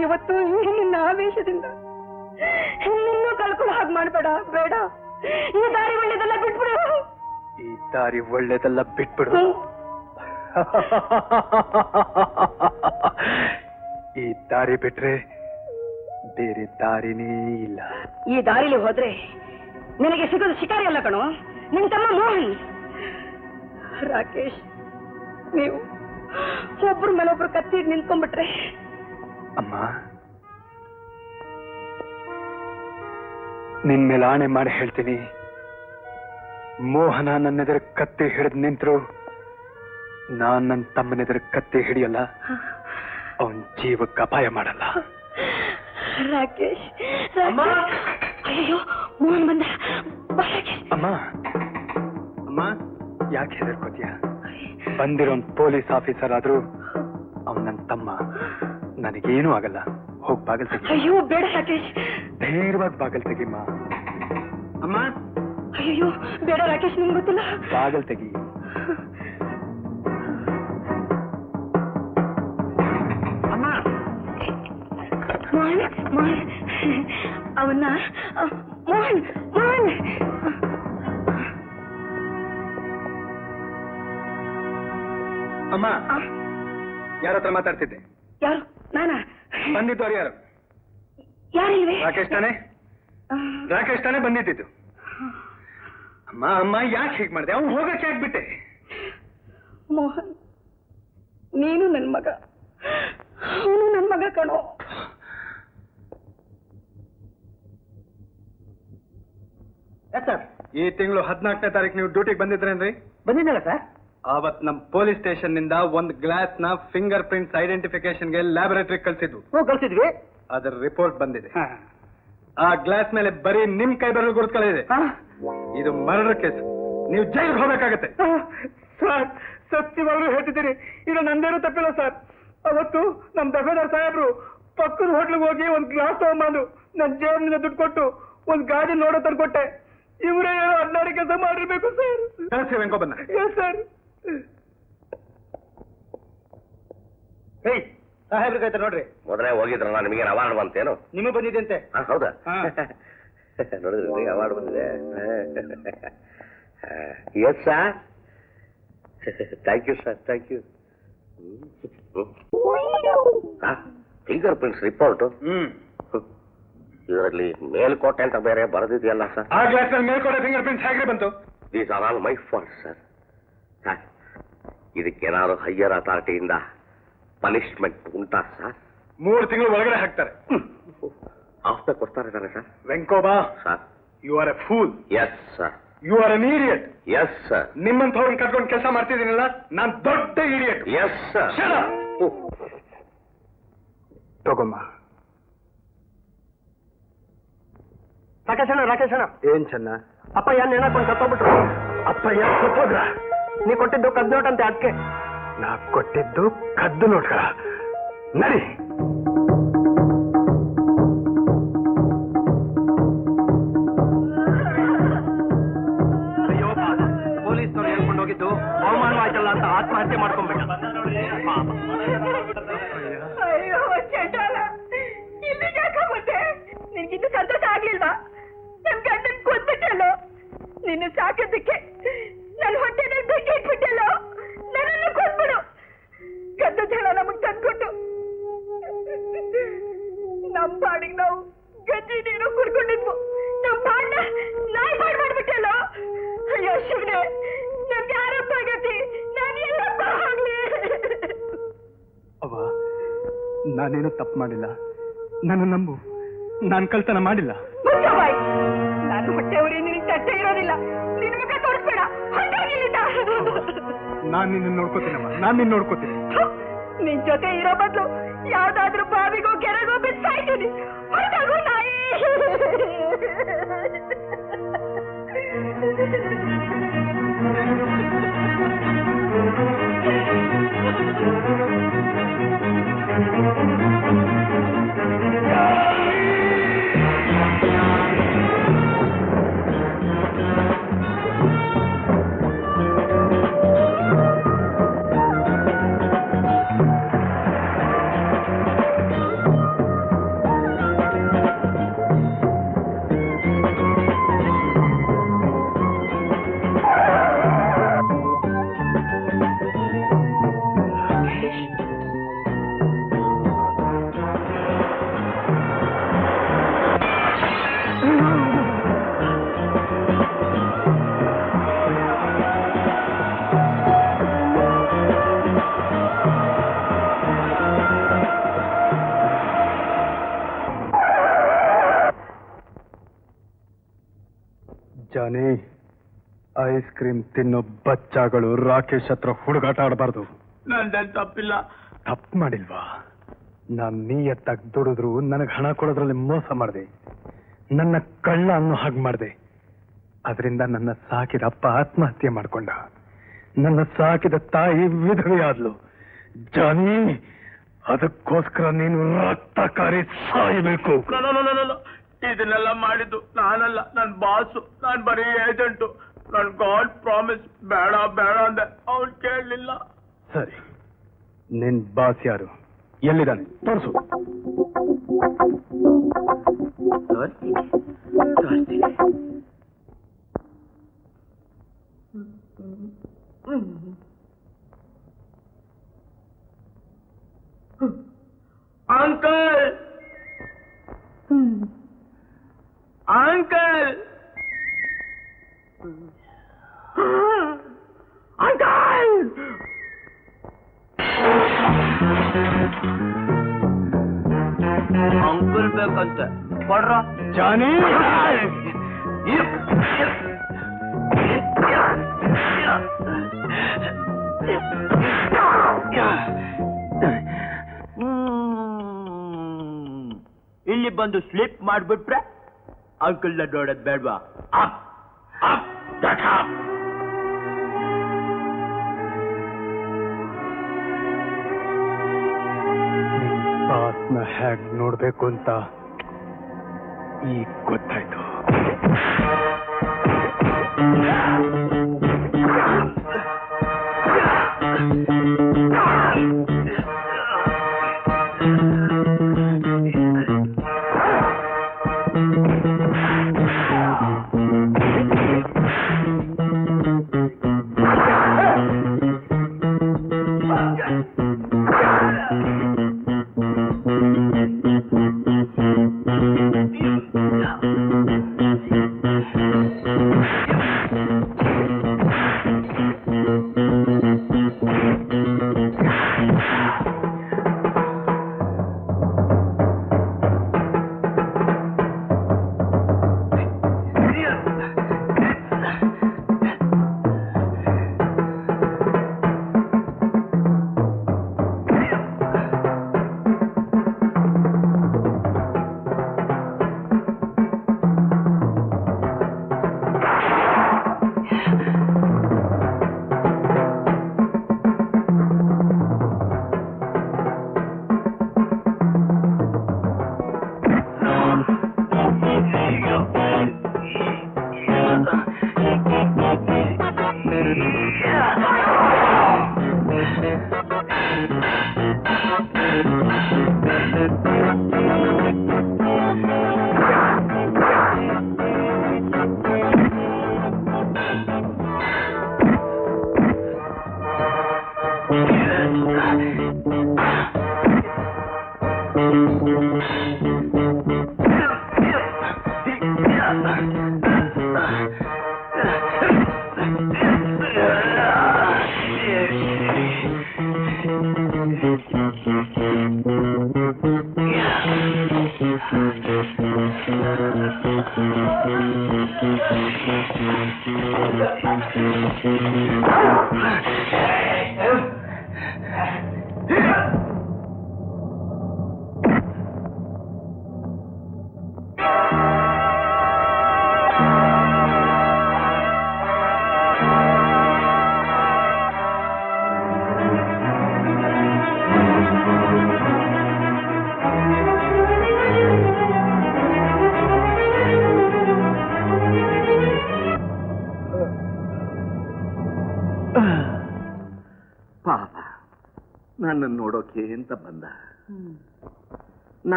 ಇವತ್ತು ಈ ನಿನ್ನ ಆವೇಶದಿಂದ. ನಿನ್ನೂ ಕಳ್ಕೊಳ್ಳೋ ಹಾಗೆ ಮಾಡ್ಬೇಡ ಬೇಡ. ಈ ದಾರಿ ಒಳ್ಳೇದೆಲ್ಲ ಬಿಟ್ಬಿಡು. ಈ ದಾರಿ ಒಳ್ಳೇದೆಲ್ಲ ಬಿಟ್ಬಿಡು. ಈ ದಾರಿ ಬಿಟ್ರೆ ಬೇರೆ ದಾರಿನೇ ಇಲ್ಲ. ಈ ದಾರಿಲಿ ಹೋದ್ರೆ ನಿನಗೆ ಸಿಗೋದು ಶಿಕಾರಿ ಅಲ್ಲ ಕಣೋ? ನಿನ್ ತಮ್ಮ ಮೋಹನ್. ರಾಕೇಶ್ ನೀವು ಒಬ್ರ ಮೇಲೊಬ್ರು ಕತ್ತಿ ನಿಂತ್ಕೊಂಡ್ಬಿಟ್ರೆ ಅಮ್ಮ. ನಿನ್ ಮೇಲೆ ಆಣೆ ಮಾಡಿ ಹೇಳ್ತೀನಿ. ಮೋಹನ ನನ್ನೆದುರು ಕತ್ತೆ ಹಿಡಿದು ನಿಂತರು. ನಾನ್ ನನ್ನ ತಮ್ಮನೆದುರು ಕತ್ತೆ ಹಿಡಿಯಲ್ಲ. ಅವನ್ ಜೀವಕ್ಕೆ ಅಪಾಯ ಮಾಡಲ್ಲ. ರಾಕೇಶ್. ಅಯ್ಯೋ ಮೋಹನ್ ಬಂದ. ರಾಕೇಶ್. ಅಮ್ಮ! ಅಮ್ಮ! ಯಾಕೆ ಹೆದರ್ಕೋತೀಯ? ಬಂದಿರೋ ಪೊಲೀಸ್ ಆಫೀಸರ್ ಆದ್ರೂ ಅವನ್ ನನ್ನ ತಮ್ಮ. ನನಗೇನೂ ಆಗಲ್ಲ. ಹೋಗ್ ಬಾಗಲ್ ತೆಗಿ ಅಯ್ಯೋ ಬೇಡ ರಾಕೇಶ್. ಧೈರ್ಯವಾಗಿ ಬಾಗಲ್ ತೆಗಿಮ್ಮ ಅಮ್ಮ? ಅಯ್ಯೋ ಬೇಡ ರಾಕೇಶ್ ನಿಮ್ಗೆ ಗೊತ್ತಿಲ್ಲ. ಬಾಗಲ್ ತೆಗಿ. ಮೋಹನ್ ಮೋಹನ್. ಅವನ್ನ ಮೋಹನ್ ಮೋಹನ್. ಅಮ್ಮ ಯಾರ ಹತ್ರ ಮಾತಾಡ್ತಿದ್ದೆ? ಯಾರು? ನಾನಾ? ಬಂದಿದ್ದವ್ರು ಯಾರು ಯಾರಿಲ್ವೇ? ರಾಕೇಶ್ ತಾನೆ? ರಾಕೇಶ್ ತಾನೆ ಬಂದಿದ್ದು ಅಮ್ಮ ಅಮ್ಮ ಯಾಕೆ ಹೀಗೆ ಮಾಡಿದೆ? ಅವ್ನು ಹೋಗಕ್ಕೆ ಯಾಕೆ ಬಿಟ್ಟೆ ಮೋಹನ್ ನೀನು ನನ್ನ ಮಗ. ಅವನು ನನ್ನ ಮಗ ಕಣೋ. ಸರ್? ಈ ತಿಂಗಳು ಹದಿನಾಲ್ಕನೇ ತಾರೀಕು ನೀವು ಡ್ಯೂಟಿಗೆ ಬಂದಿದ್ರೇನ್ರಿ? ಬಂದಿದ್ದಲ್ಲ ಸರ್? ಅವತ್ ನಮ್ ಪೊಲೀಸ್ ಸ್ಟೇಷನ್ನಿಂದ ಒಂದ್ ಗ್ಲಾಸ್ನ ಫಿಂಗರ್ ಪ್ರಿಂಟ್ ಐಡೆಂಟಿಫಿಕೇಶನ್ಗೆ ಲ್ಯಾಬೊರೇಟರಿ ಕಳ್ಸಿದ್ವು. ಹ್ಞೂ ಕಳ್ಸಿದ್ವಿ? ಅದರ ರಿಪೋರ್ಟ್ ಬಂದಿದೆ. ಆ ಗ್ಲಾಸ್ ಮೇಲೆ ಬರೀ ನಿಮ್ ಕೈ ಬರಲು ಗುರುತುಗಳಿದೆ. ಇದು ಮರ್ಡರ್ ಕೇಸ್. ನೀವು ಜೈಲ್ಗೆ ಹೋಗ್ಬೇಕಾಗತ್ತೆ. ಸರ್ ಸತ್ಯವಾಗ್ಲೂ ಹೇಳ್ತಿದ್ದೀರಿ. ಇದು ನಂದೇನು ತಪ್ಪಿಲ್ಲ ಸರ್. ಅವತ್ತು ನಮ್ ದಫೇದಾರ್ ಸಾಹೇಬ್ರು ಪಕ್ಕದ ಹೋಟ್ಲಿಗೆ ಹೋಗಿ ಒಂದ್ ಗ್ಲಾಸ್ ತಗೊಂಬಂದು ನನ್ ಜೇಬಿನಿಂದ ದುಡ್ಡು ಕೊಟ್ಟು ಒಂದ್ ಗಾಡಿ ನೋಡೋ ತಂದ್ಕೊಟ್ಟೆ ಇವರೇ ಹದಿನಾರು ಕೆಲಸ ಮಾಡಿರ್ಬೇಕು ಸರ್. ವೆಂಕೋಬನ್ನ yes sir. ಸಾಹೇಬ್ರ ಕೈತ ನೋಡ್ರಿ. ಮೊದಲೇ ಹೋಗಿದ್ರಲ್ಲ ನಿಮಗೆ ಅವಾರ್ಡ್ ಬಂತೇನು ನಿಮಗೆ ಬಂದಿದ್ದಂತೆ ಆ, ಹೌದಾ? ನೋಡಿದ್ರಿ ಅವಾರ್ಡ್ ಬಂದಿದೆ. Yes sir thank you sir thank you finger prints report ಇದರಲ್ಲಿ ಮೇಲ್ಕೋಟೆ ಅಂತ ಬೇರೆ ಬರೆದಿದೆಯಲ್ಲ ಸರ್ ಆ ಗ್ಲಾಸ್ ಮೇಲ್ಕೋಟೆ ಫಿಂಗರ್ ಪ್ರಿಂಟ್ಸ್ ಹೇಗೆ ಬಂತು? These are all my fault sir sir ಇದಕ್ಕೇನಾದ್ರು higher ಅಥಾರಿಟಿಯಿಂದ ಪನಿಷ್ಮೆಂಟ್ ಉಂಟಾ ಸರ್? ಮೂರು ತಿಂಗಳು ಒಳಗಡೆ ಹಾಕ್ತಾರೆ. ಆಫ್ತ ಕೊಡ್ತಾರೆ ಇದ್ದಾರೆ sir? Venkoba sir. You are a fool yes sir you are an idiot yes sir ನಿಮ್ಮಂಥವ್ರನ್ನ ಕಟ್ಕೊಂಡು ಕೆಲಸ ಮಾಡ್ತಿದ್ದೀನಲ್ಲ ನಾನ್ ದೊಡ್ಡ ಇಡಿಯಟ್ ಎಸ್ ಸರ್. ತಗೊಮ್ಮ. ರಾಕೇಶಣ್ಣ ರಾಕೇಶಣ್ಣ. ಏನ್ ಚೆನ್ನ? ಅಪ್ಪ ಏನ್ ನೆನಕೊಂಡು ಸತ್ತೋಗ್ಬಿಟ್ರು ಏನ್ ಸತ್ತೋದ್ರ ನೀ ಕೊಟ್ಟಿದ್ದು ಕದ್ದು ಕದ್ನೋಟಂತೆ ಅದಕ್ಕೆ. ನಾ ಕೊಟ್ಟಿದ್ದು ಕದ್ದು ನೋಡ್ಕ ನಡಿ. ಅಯ್ಯೋ ಪೊಲೀಸ್ನವ್ರು ಹೇಳ್ಕೊಂಡು ಹೋಗಿದ್ದು ಅವಮಾನ ಆಯ್ತಲ್ಲ ಅಂತ ಆತ್ಮಹತ್ಯೆ ಮಾಡ್ಕೊಂಡ್ಬಿಟ್ಟು. ಅಯ್ಯೋ ಚಂಡಾಲ. ಇಲ್ಲಿ ಯಾಕ ಬಂದೆ? ನಿನ್ಗಿನ್ನು ಸಂತೋಷ ಆಗ್ಲಿಲ್ವಾ? ನನ್ ಗಂಡನ್ ಕೊಂದ್ಬಿಟ್ಟಲ್ಲೋ ನಿನ್ನ ಸಾಕೋದಕ್ಕೆ ನನ್ ಹೊಟ್ಟೆನಲ್ಲಿ ಬೆಂಕಿ ಇಟ್ಬಿಟ್ಟಲ್ಲೋ? ನನ್ನನ್ನು ಕೊಂದ್ಬಿಡು ಗದ್ದ ಜನ ನಮಗ್ ತಂದ್ಕೊಟ್ಟು. ನಮ್ ಪಾಡಿಗೆ ನಾವು ಗಂಜಿ ನೀರು ಕುಡ್ಕೊಂಡಿದ್ವು. ನಮ್ ಪಾಡ್ನ ನಾಯಿ ಪಾಡ್ ಮಾಡ್ಬಿಟ್ಟಲ್ಲೋ? ಅಯ್ಯೋ ಶಿವನೇ ನನ್ಗೆ ಯಾರಪ್ಪ ಆಗತಿ. ನಾನು ಎಲ್ಲಪ್ಪ ಆಗ್ಲಿ. ಅವ ನಾನೇನು ತಪ್ಪು ಮಾಡಿಲ್ಲ. ನನ್ನ ನಂಬು. ನಾನು ಕಳ್ತನ ಮಾಡಿಲ್ಲ. ನಾನು ಹೊಟ್ಟೆ ಉರಿ ನಿನಗೆ ತಟ್ಟೆ ಇರೋದಿಲ್ಲ. ನಿನ್ನ ಮುಖ ಹೊರಟಾಗಿಲ್ಲಿಂದ ನಾನ್ ನಿನ್ನ ನೋಡ್ಕೋತೀನಮ್ಮ ನಾನ್ ನಿನ್ನ ನೋಡ್ಕೋತೀನಿ. ನಿನ್ ಜೊತೆ ಇರೋ ಬದಲು ಯಾವ್ದಾದ್ರೂ ಬಾವಿಗೋ ಕೆರೆಗೋ ಬಿಟ್ಟು ಸಾಯ್ತೀನಿ ಹೊರಟಾಗು ನಾಯಿ. ಐಸ್ ಕ್ರೀಮ್ ತಿನ್ನೋ ಬಚ್ಚಾಗಳು ರಾಕೇಶ್ ಹತ್ರ ಹುಡುಗಾಟ ಆಡಬಾರ್ದು. ನಂದೇನ್ ತಪ್ಪಿಲ್ಲ. ತಪ್ಪು ಮಾಡಿಲ್ವಾ? ನಾನ್ ಎತ್ತಾಗ ದುಡಿದ್ರು ನನಗೆ ಹಣ ಕೊಡೋದ್ರಲ್ಲಿ ಮೋಸ ಮಾಡಿದೆ. ನನ್ನ ಕಳ್ಳ ಅನ್ನೋ ಹಾಗೆ ಮಾಡಿದೆ. ಅದರಿಂದ ನನ್ನ ಸಾಕಿದ ಅಪ್ಪ ಆತ್ಮಹತ್ಯೆ ಮಾಡ್ಕೊಂಡ. ನನ್ನ ಸಾಕಿದ ತಾಯಿ ವಿಧವೇ ಆದ್ಲು ಜಾನಿ ಅದಕ್ಕೋಸ್ಕರ ನೀನು ರಕ್ತ ಕಾರಿ ಸಾಯಬೇಕು. ಇದನ್ನೆಲ್ಲ ಮಾಡಿದ್ದು ನಾನಲ್ಲ. ನನ್ನ ಬಾಸು ನಾನ್ ಬರೀ ಏಜೆಂಟು ನನ್ ಗಾಡ್ ಪ್ರಾಮಿಸ್ ಬೇಡ ಬೇಡ ಅಂದೆ. ಅವ್ನು ಕೇಳಲಿಲ್ಲ. ಸರಿ. ನಿನ್ ಬಾಸ್ ಯಾರು? ಎಲ್ಲಿದ್ದಾನೆ? ತೋರಿಸು. ಅಂಕಲ್! ಅಂಕಲ್! ಅಂಕಲ್ ಅಂಕಲ್ ಬೇಕಂತೆ ಕೊಡ್ರ ಜಾನಿ ಇಲ್ಲಿ ಬಂದು ಸ್ಲಿಪ್ ಮಾಡ್ಬಿಟ್ರೆ ಅಂಕಲ್ನ ನೋಡೋದ್ ಬೇಡ್ವಾ ಅಪ್ ಅಪ್ ದಟ್ ಅಪ್ ನೋಡಬೇಕು ನೋಡ್ಬೇಕು ಅಂತ ಈಗ ಗೊತ್ತಾಯ್ತು.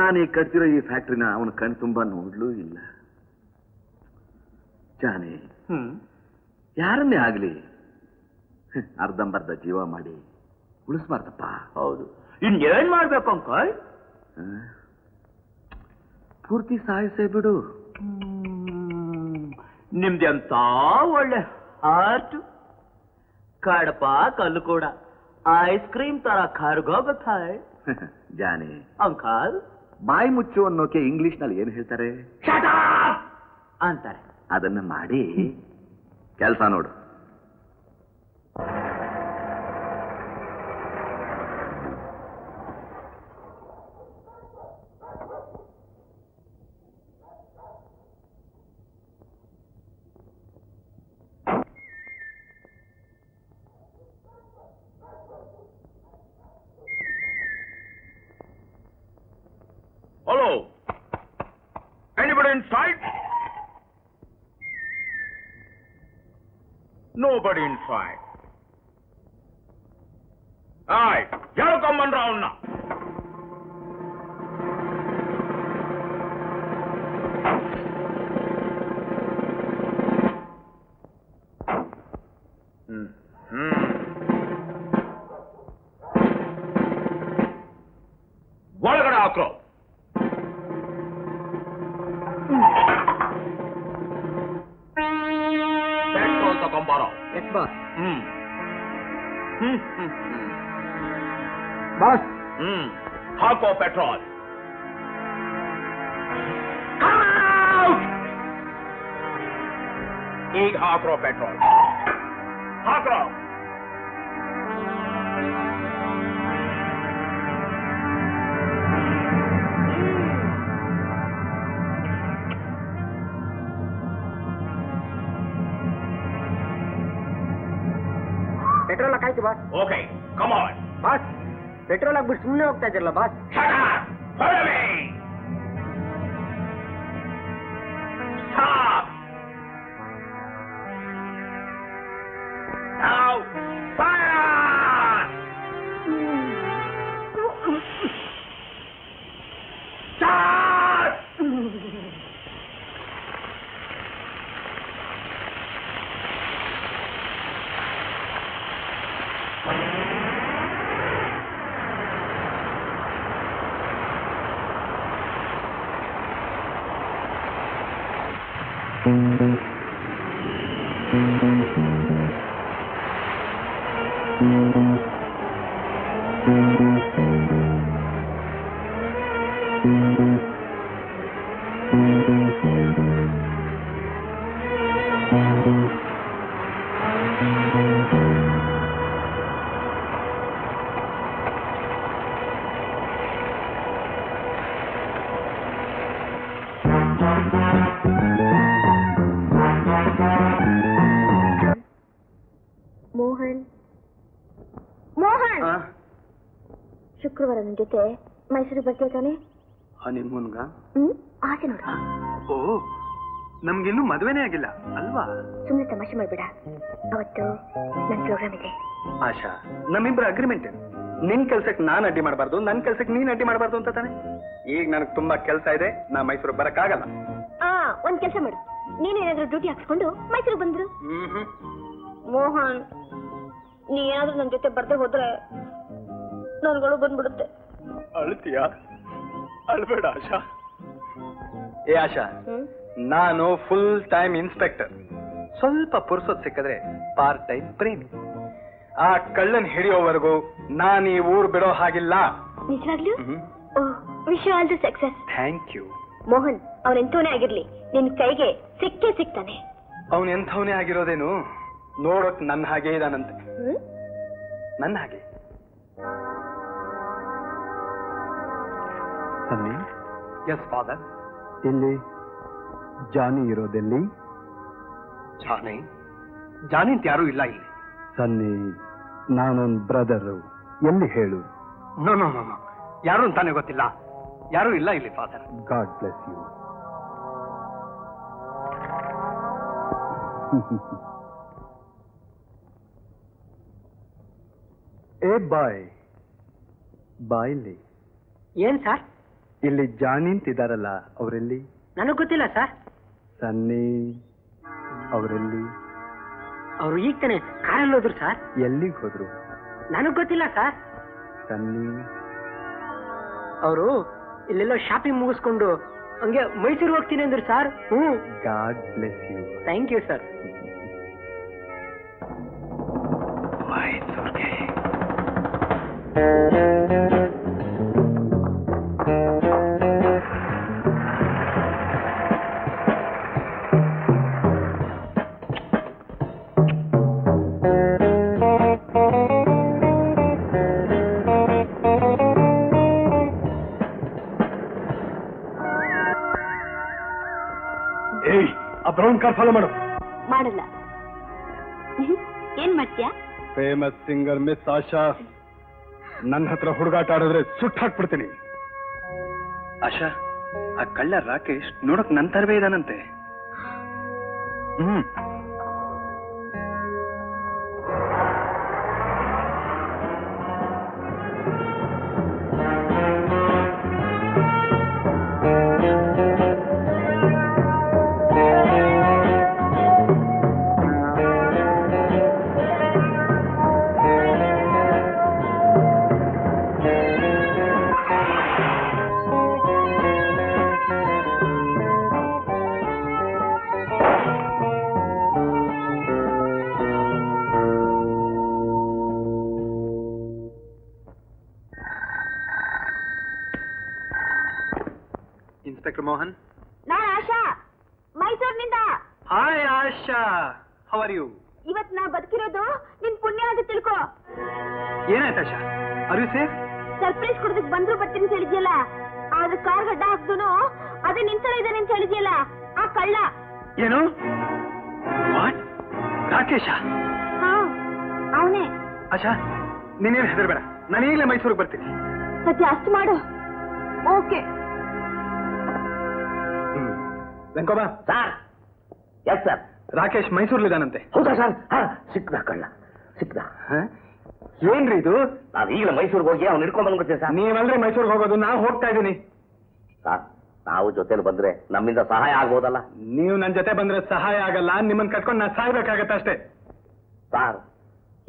ನಾನೀ ಕಟ್ತಿರೋ ಈ ಫ್ಯಾಕ್ಟ್ರಿನ ಅವನ ಕಣ್ ತುಂಬಾ ನೋಡ್ಲೂ ಇಲ್ಲ. ಜಾನೆ ಯಾರನ್ನೇ ಆಗ್ಲಿ? ಅರ್ಧಂಬರ್ಧ ಜೀವ ಮಾಡಿ ಉಳಿಸ್ಬಾರ್ದಪ್ಪ. ಹೌದು. ಇನ್ನೇನ್ ಮಾಡ್ಬೇಕು ಅಂಕಲ್? ಪೂರ್ತಿ ಸಾಯಿಸೇ ಬಿಡು. ನಿಮ್ದೆಂತ ಒಳ್ಳೆ ಹಾರ್ಟ್? ಕಡಪ ಕಲ್ಲು ಕೂಡ. ಐಸ್ ಕ್ರೀಮ್ ತರ ಕರ್ಗೋಗತ್ತ. ಜಾನೆ. ಅಂಕಲ್? ಬಾಯಿ ಮುಚ್ಚು ಅನ್ನೋಕೆ ಇಂಗ್ಲಿಷ್ನಲ್ಲಿ ಏನ್ ಹೇಳ್ತಾರೆ? ಅಂತಾರೆ. ಅದನ್ನ ಮಾಡಿ ಕೆಲಸ ನೋಡು. sight? Nobody in sight. come on kamman raunna. ಹಾಕ್ರೋ ಪೆಟ್ರೋಲ್ ಹಾಕ್ರೋ petrol ಹಾಕಾಯ್ತು boss okay come on boss petrol ಹಾಕ್ಬಿಟ್ಟು ಸುಮ್ಮನೆ ಹೋಗ್ತಾ ಇದ್ರಲ್ಲ ಬಾಸ್ ಶುಕ್ರವಾರ ಮೈಸೂರು ಬರ್ತೀಯ ತಾನೆ? ಹನಿಮೂನ್ಗ ಆಸೆ ನೋಡು. ಓ ನಮ್ಗಿನ್ನೂ ಮದುವೆನೇ ಆಗಿಲ್ಲ ಅಲ್ವಾ? ಸುಮ್ಮನೆ ತಮಾಷೆ ಮಾಡ್ಬೇಡ. ಅವತ್ತು ನನ್ ಪ್ರೋಗ್ರಾಮ್ ಇದೆ. ಆಶಾ ನಮ್ಮಿಬ್ಬರ ಅಗ್ರಿಮೆಂಟ್ ನಿನ್ ಕೆಲ್ಸಕ್ಕೆ ನಾನ್ ಅಡ್ಡಿ ಮಾಡಬಾರ್ದು ನನ್ ಕೆಲ್ಸಕ್ಕೆ ನೀನ್ ಅಡ್ಡಿ ಮಾಡಬಾರ್ದು ಅಂತ ತಾನೆ? ಈಗ ನನಗೆ ತುಂಬಾ ಕೆಲಸ ಇದೆ ನಾ ಮೈಸೂರು ಬರಕ್ಕಾಗಲ್ಲ. ಆ ಒಂದ್ ಕೆಲಸ ಮಾಡು. ನೀನೇನಾದ್ರೂ ಡ್ಯೂಟಿ ಹಾಕ್ಸ್ಕೊಂಡು ಮೈಸೂರಿಗೆ ಬಂದ್ರು. ಮೋಹನ್ ನೀ ಏನಾದ್ರೂ ನನ್ನ ಜೊತೆ ಬರ್ದೆ ಹೋದ್ರೆ ನನ್ಗಳು ಬಂದ್ಬಿಡುತ್ತೆ. ಅಳ್ತೀಯಾ? ಅಳ್ಬೇಡ ಆಶಾ. ಏ ಆಶಾ ನಾನು ಫುಲ್ ಟೈಮ್ ಇನ್ಸ್ಪೆಕ್ಟರ್ ಸ್ವಲ್ಪ ಪುರ್ಸೋದ್ ಸಿಕ್ಕಿದ್ರೆ ಪಾರ್ಟ್ ಟೈಮ್ ಪ್ರೇಮಿ ಆ ಕಳ್ಳನ್ ಹಿಡಿಯೋವರೆಗೂ ನಾನು ಈ ಊರ್ ಬಿಡೋ ಹಾಗಿಲ್ಲ. ನಿಜವಾಗ್ಲೂ? ಓ wish all the success thank you Mohan ಅವನೆಂಥವನೇ ಆಗಿರ್ಲಿ ನಿನ್ ಕೈಗೆ ಸಿಕ್ಕೇ ಸಿಗ್ತಾನೆ. ಅವನೆಂಥವನೇ ಆಗಿರೋದೇನು? ನೋಡೋಕ್ ನನ್ನ ಹಾಗೆ ಇದಾನಂತೆ. ನನ್ನ ಹಾಗೆ? ಸನ್ನಿ ಎಸ್ ಫಾದರ್ ಇಲ್ಲಿ ಜಾನಿ ಇರೋದೆಲ್ಲಿ? ಜಾನಿ? ಜಾನಿ ಅಂತ ಯಾರೂ ಇಲ್ಲ ಇಲ್ಲಿ. ಸನ್ನಿ ನಾನೊಂದ್ ಬ್ರದರು. ಎಲ್ಲಿ ಹೇಳು? ನೋ ನೋ ನೋ ನೋ ಯಾರು ಅಂತಾನೆ ಗೊತ್ತಿಲ್ಲ. ಯಾರು ಇಲ್ಲ ಇಲ್ಲಿ ಫಾದರ್ ಗಾಡ್ ಬ್ಲೆಸ್ ಯು ಏ ಬಾಯ್. ಬಾಯ್ಲಿ ಏನ್ ಸರ್? ಇಲ್ಲಿ ಜಾನಿ ಅಂತಿದಾರಲ್ಲ ಅವರೆಲ್ಲಿ? ನನಗ್ ಗೊತ್ತಿಲ್ಲ ಸರ್. ಸನ್ನಿ ಅವರೆಲ್ಲಿ? ಅವ್ರು ಈಗ ತಾನೆ ಕಾರಲ್ಲಿ ಹೋದ್ರು ಸರ್. ಎಲ್ಲಿಗೆ ಹೋದ್ರು? ನನಗ್ ಗೊತ್ತಿಲ್ಲ ಸರ್. ಸನ್ನಿ. ಅವರು ಇಲ್ಲೆಲ್ಲೋ ಶಾಪಿಂಗ್ ಮುಗಿಸ್ಕೊಂಡು ಹಂಗೆ ಮೈಸೂರು ಹೋಗ್ತೀನಿ ಅಂದ್ರು ಸರ್. ಹ್ಞೂ god bless you. Thank you sir singer miss Asha ನನ್ನ ಹತ್ರ ಹುಡುಗಾಟ ಆಡಿದ್ರೆ ಸುಟ್ಟು ಹಾಕ್ಬಿಡ್ತೀನಿ. ಆಶಾ ಆ ಕಳ್ಳ ರಾಕೇಶ್ ನೋಡಕ್ ನನ್ ತರವೇ ಇದಾನಂತೆ. ಹ್ಮ್ ಹೋಗಿ ಅವ್ನು ಹಿಡ್ಕೊಂಡು ಬಂದ್ಬಿಡ್ತೀನಿ ಸರ್. ನೀವಂದ್ರೆ ಮೈಸೂರಿಗೆ ಹೋಗೋದು ನಾವು ಹೋಗ್ತಾ ಇದ್ದೀನಿ. ಸರ್ ನಾವು ಜೊತೆಲಿ ಬಂದ್ರೆ ನಮ್ಮಿಂದ ಸಹಾಯ ಆಗ್ಬೋದಲ್ಲ? ನೀವು ನನ್ನ ಜೊತೆ ಬಂದ್ರೆ ಸಹಾಯ ಆಗಲ್ಲ ನಿಮ್ಮನ್ನ ಕಟ್ಕೊಂಡು ನಾನು ಸಾಯ್ಬೇಕಾಗತ್ತೆ ಅಷ್ಟೇ. ಸರ್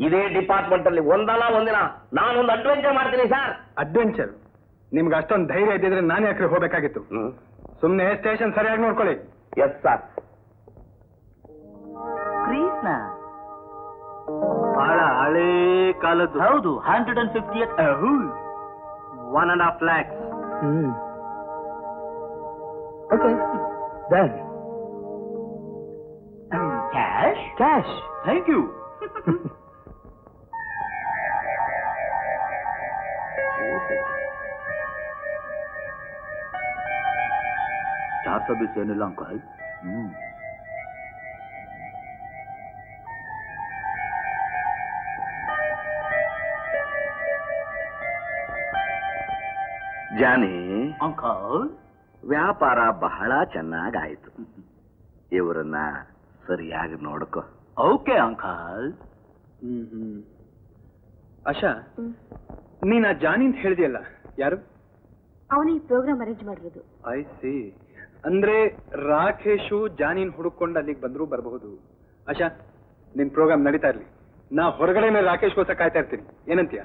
ಇದೇ ಡಿಪಾರ್ಟ್ಮೆಂಟ್ ಅಲ್ಲಿ ಒಂದಲ್ಲ ಒಂದಿನ ನಾನೊಂದು ಅಡ್ವೆಂಚರ್ ಮಾಡ್ತೀನಿ ಸರ್. ಅಡ್ವೆಂಚರ್ ನಿಮ್ಗೆ ಅಷ್ಟೊಂದು ಧೈರ್ಯ ಇದ್ದಿದ್ರೆ ನಾನು ಯಾಕ್ರಿ ಹೋಗ್ಬೇಕಾಗಿತ್ತು? ಸುಮ್ಮನೆ ಸುಮ್ನೆ ಸ್ಟೇಷನ್ ಸರಿಯಾಗಿ ನೋಡ್ಕೊಳ್ಳಿ. ಎಸ್ ಸರ್ ಕೃಷ್ಣ ಬಹಳ ಹಳೇ ಕಾಲದ್ದು. ಹೌದು hundred and fifty one and half lakhs okay done cash cash thank you ಚಾರ್ ಸौ बीस ಏನಿಲ್ಲ ಅಂಕಲ್ ಹ್ಮ್. ಜಾನಿ ಅಂಕಲ್. ವ್ಯಾಪಾರ ಬಹಳ ಚೆನ್ನಾಗಾಯ್ತು. ಇವರನ್ನ ಸರಿಯಾಗಿ ನೋಡ್ಕೋ. Okay uncle. ಹ್ಮ್ ಹ್ಮ್. ಆಶಾ ನೀನ್ ಆ ಜಾನಿ ಅಂತ ಹೇಳಿದೆಯಲ್ಲ ಯಾರು? ಅವನು ಈ ಪ್ರೋಗ್ರಾಮ್ ಅರೇಂಜ್ ಮಾಡಿರೋದು. I see. ಅಂದ್ರೆ ರಾಕೇಶು ಜಾನಿನ್ ಹುಡುಕೊಂಡು ಅಲ್ಲಿಗೆ ಬಂದ್ರು ಬರಬಹುದು. ಆಶಾ ನಿನ್ ಪ್ರೋಗ್ರಾಮ್ ನಡೀತಾ ಇರ್ಲಿ. ನಾ ಹೊರಗಡೆನೆ ರಾಕೇಶ್ಗೋಸ್ಕರ ಕಾಯ್ತಾ ಇರ್ತೀನಿ. ಏನಂತೀಯ?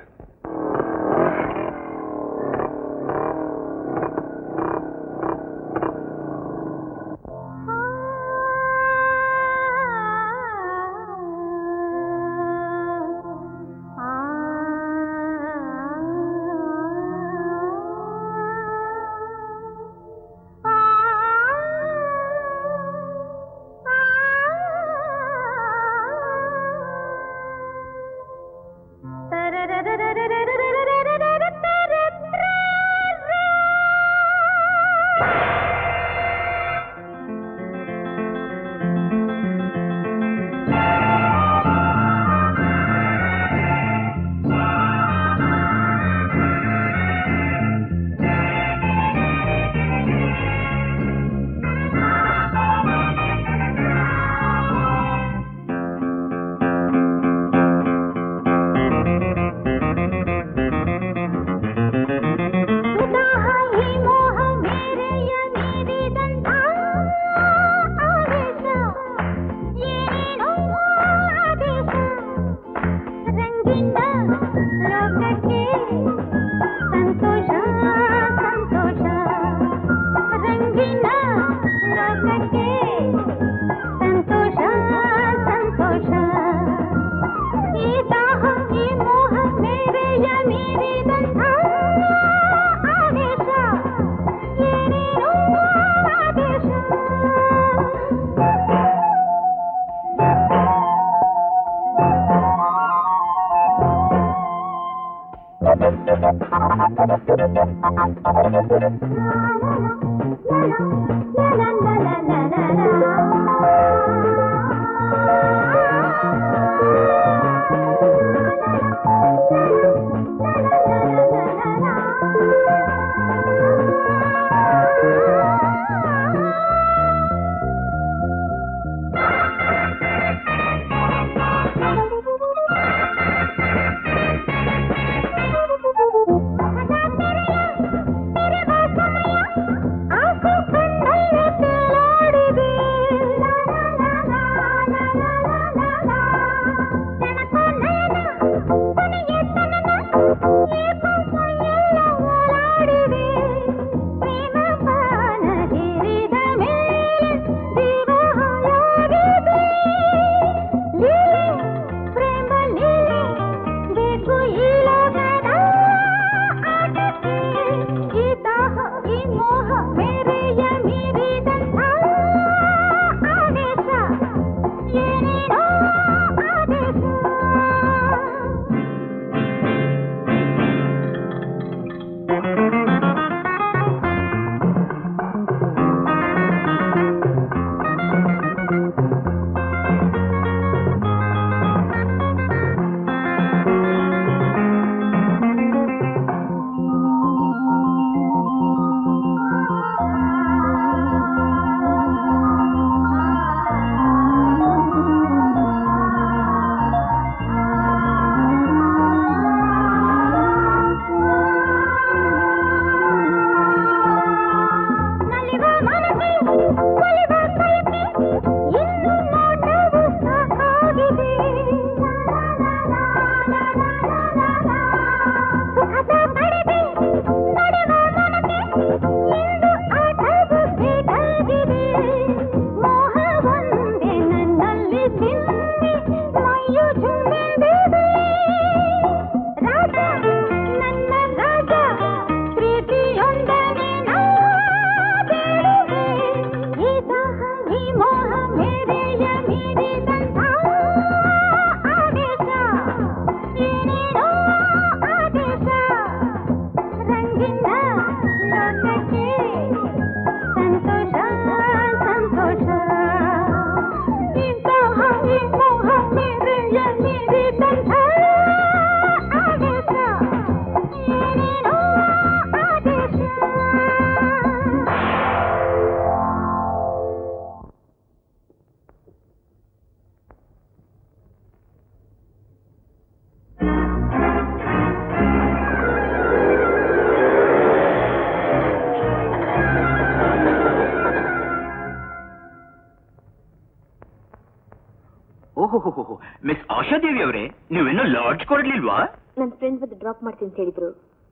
ಲಾಡ್ಜ್ ಕೊಡ್ಲಿಲ್ವಾ ನನ್ನ ಫ್ರೆಂಡ್ ಬಂದು ಡ್ರಾಪ್ ಮಾಡ್ತೀನಿ ಅಂತ ಹೇಳಿದ್ರು.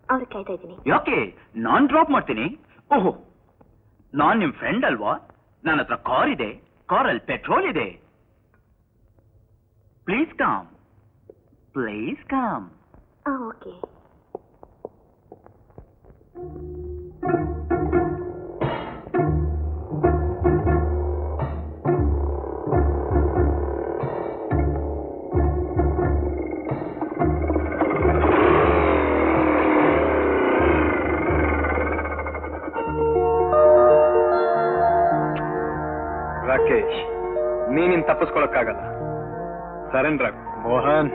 ಅವ್ರು ಕಾಯ್ತಾ ಇದ್ದೀನಿ. ಯಾಕೆ? ನಾನ್ ಡ್ರಾಪ್ ಮಾಡ್ತೀನಿ? ಓಹೋ. ನಾನ್ ನಿಮ್ ಫ್ರೆಂಡ್ ಅಲ್ವಾ? ನನ್ನ ಹತ್ರ ಕಾರ್ ಇದೆ. ಕಾರಲ್ಲಿ ಪೆಟ್ರೋಲ್ ಇದೆ. Please calm please calm okay Rakesh ನೀನಿನ್ ತಪ್ಪಿಸ್ಕೊಳಕ್ಕಾಗಲ್ಲ. ಸರೇಂದ್ರ ಮೋಹನ್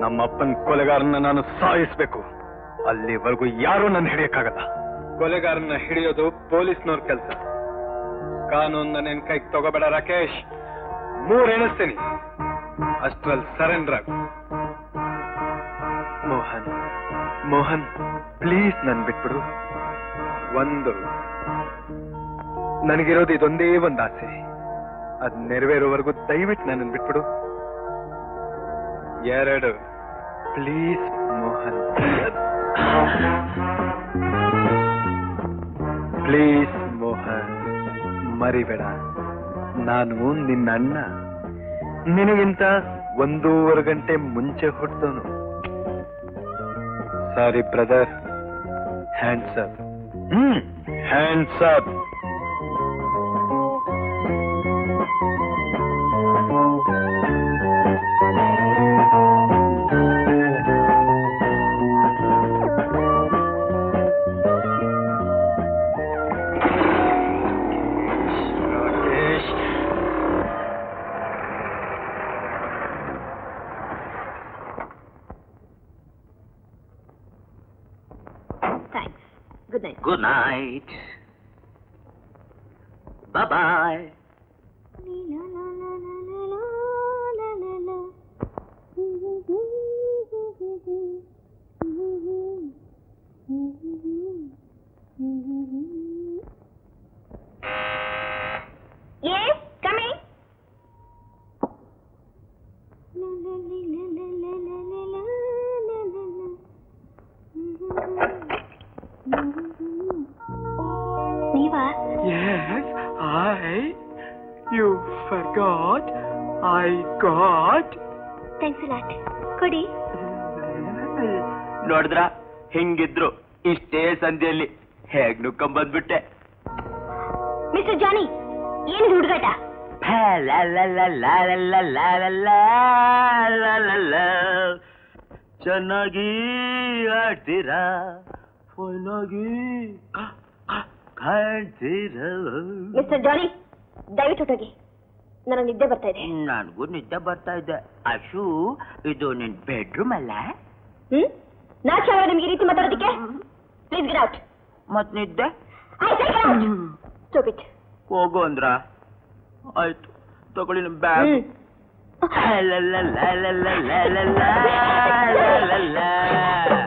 ನಮ್ಮಪ್ಪನ್ ಕೊಲೆಗಾರನ್ನ ನಾನು ಸಾಯಿಸ್ಬೇಕು. ಅಲ್ಲಿವರೆಗೂ ಯಾರೂ ನನ್ನ ಹಿಡಿಯಕ್ಕಾಗಲ್ಲ. ಕೊಲೆಗಾರನ್ನ ಹಿಡಿಯೋದು ಪೊಲೀಸ್ನವ್ರ ಕೆಲಸ. ಕಾನೂನ ನಿನ್ ಕೈಗೆ ತಗೋಬೇಡ ರಾಕೇಶ್? ಮೂರ್ ಎಣಿಸ್ತೀನಿ. ಅಷ್ಟ್ರಲ್ಲಿ ಸರೇಂದ್ರ ಆಗು ಮೋಹನ್ ಮೋಹನ್ ಪ್ಲೀಸ್ ನನ್ ಬಿಟ್ಬಿಡು. ಒಂದು. ನನಗಿರೋದು ಇದೊಂದೇ ಒಂದು ಆಸೆ. ಅದ್ ನೆರವೇರೋವರೆಗೂ ದಯವಿಟ್ಟು ನನ್ನನ್ನು ಬಿಟ್ಬಿಡು ಎರಡು ಪ್ಲೀಸ್ ಮೋಹನ್ ಪ್ಲೀಸ್ ಮೋಹನ್ ಮರಿಬೇಡ ನಾನು ನಿನ್ನ ಅಣ್ಣ ನಿನಗಿಂತ ಒಂದೂವರೆ ಗಂಟೆ ಮುಂಚೆ ಹುಟ್ಟಿದವನು sorry brother hands up hmm hands up good night Yes, I. You forgot. I got. Thanks lot ಕೊಡಿ ನೋಡಿದ್ರ ಹಿಂಗಿದ್ರು ಇಷ್ಟೇ ಸಂಧಿಯಲ್ಲಿ ಹೇಗ್ ನುಕ್ಕಂಬಂದ್ಬಿಟ್ಟೆ ಮಿಸ್ಟರ್ ಜಾನಿ ಏನು ಹುಡುಗಾಟ ಚೆನ್ನಾಗಿ ಆಡ್ತೀರಾ ಫೋನಾಗಿ ಕಾಣ್ತೀರಾ ಮಿಸ್ಟರ್ ಜಾನಿ ದಯವಿಟ್ಟು ಹೋಗಿ ನನಗೆ ನಿದ್ದೆ ಬರ್ತಾ ಇದೆ ನನಗೂ ನಿದ್ದೆ ಬರ್ತಾ ಇದೆ ಅಶು ಇದು ನಿನ್ ಬೆಡ್ರೂಮ್ ಅಲ್ಲ ಹ್ಮ್ ನಾಚೆ ನಿಮ್ಗೆ ರೀತಿ ಮಾತಾಡೋದಕ್ಕೆ ಪ್ಲೀಸ್ ಗೆಟ್ ಔಟ್ ಮತ್ ನಿದ್ದೆ ಹೋಗು ಅಂದ್ರ ಆಯ್ತು ತಗೊಳ್ಳಿ ನಿಮ್ ಬ್ಯಾಗ್ ರಾಕೇಶ್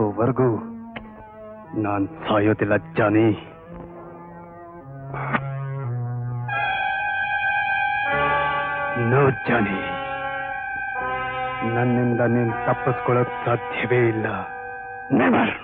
ಸಾಯಿಸೋವರೆಗೂ ನಾನ್ ಸಾಯೋದಿಲ್ಲ ಜಾನಿ. ನೋ ಜಾನಿ ನನ್ನಿಂದ ನೀನ್ ತಪ್ಪಿಸ್ಕೊಳ್ಳೋಕ್ ಸಾಧ್ಯವೇ ಇಲ್ಲ. ನೆವರ್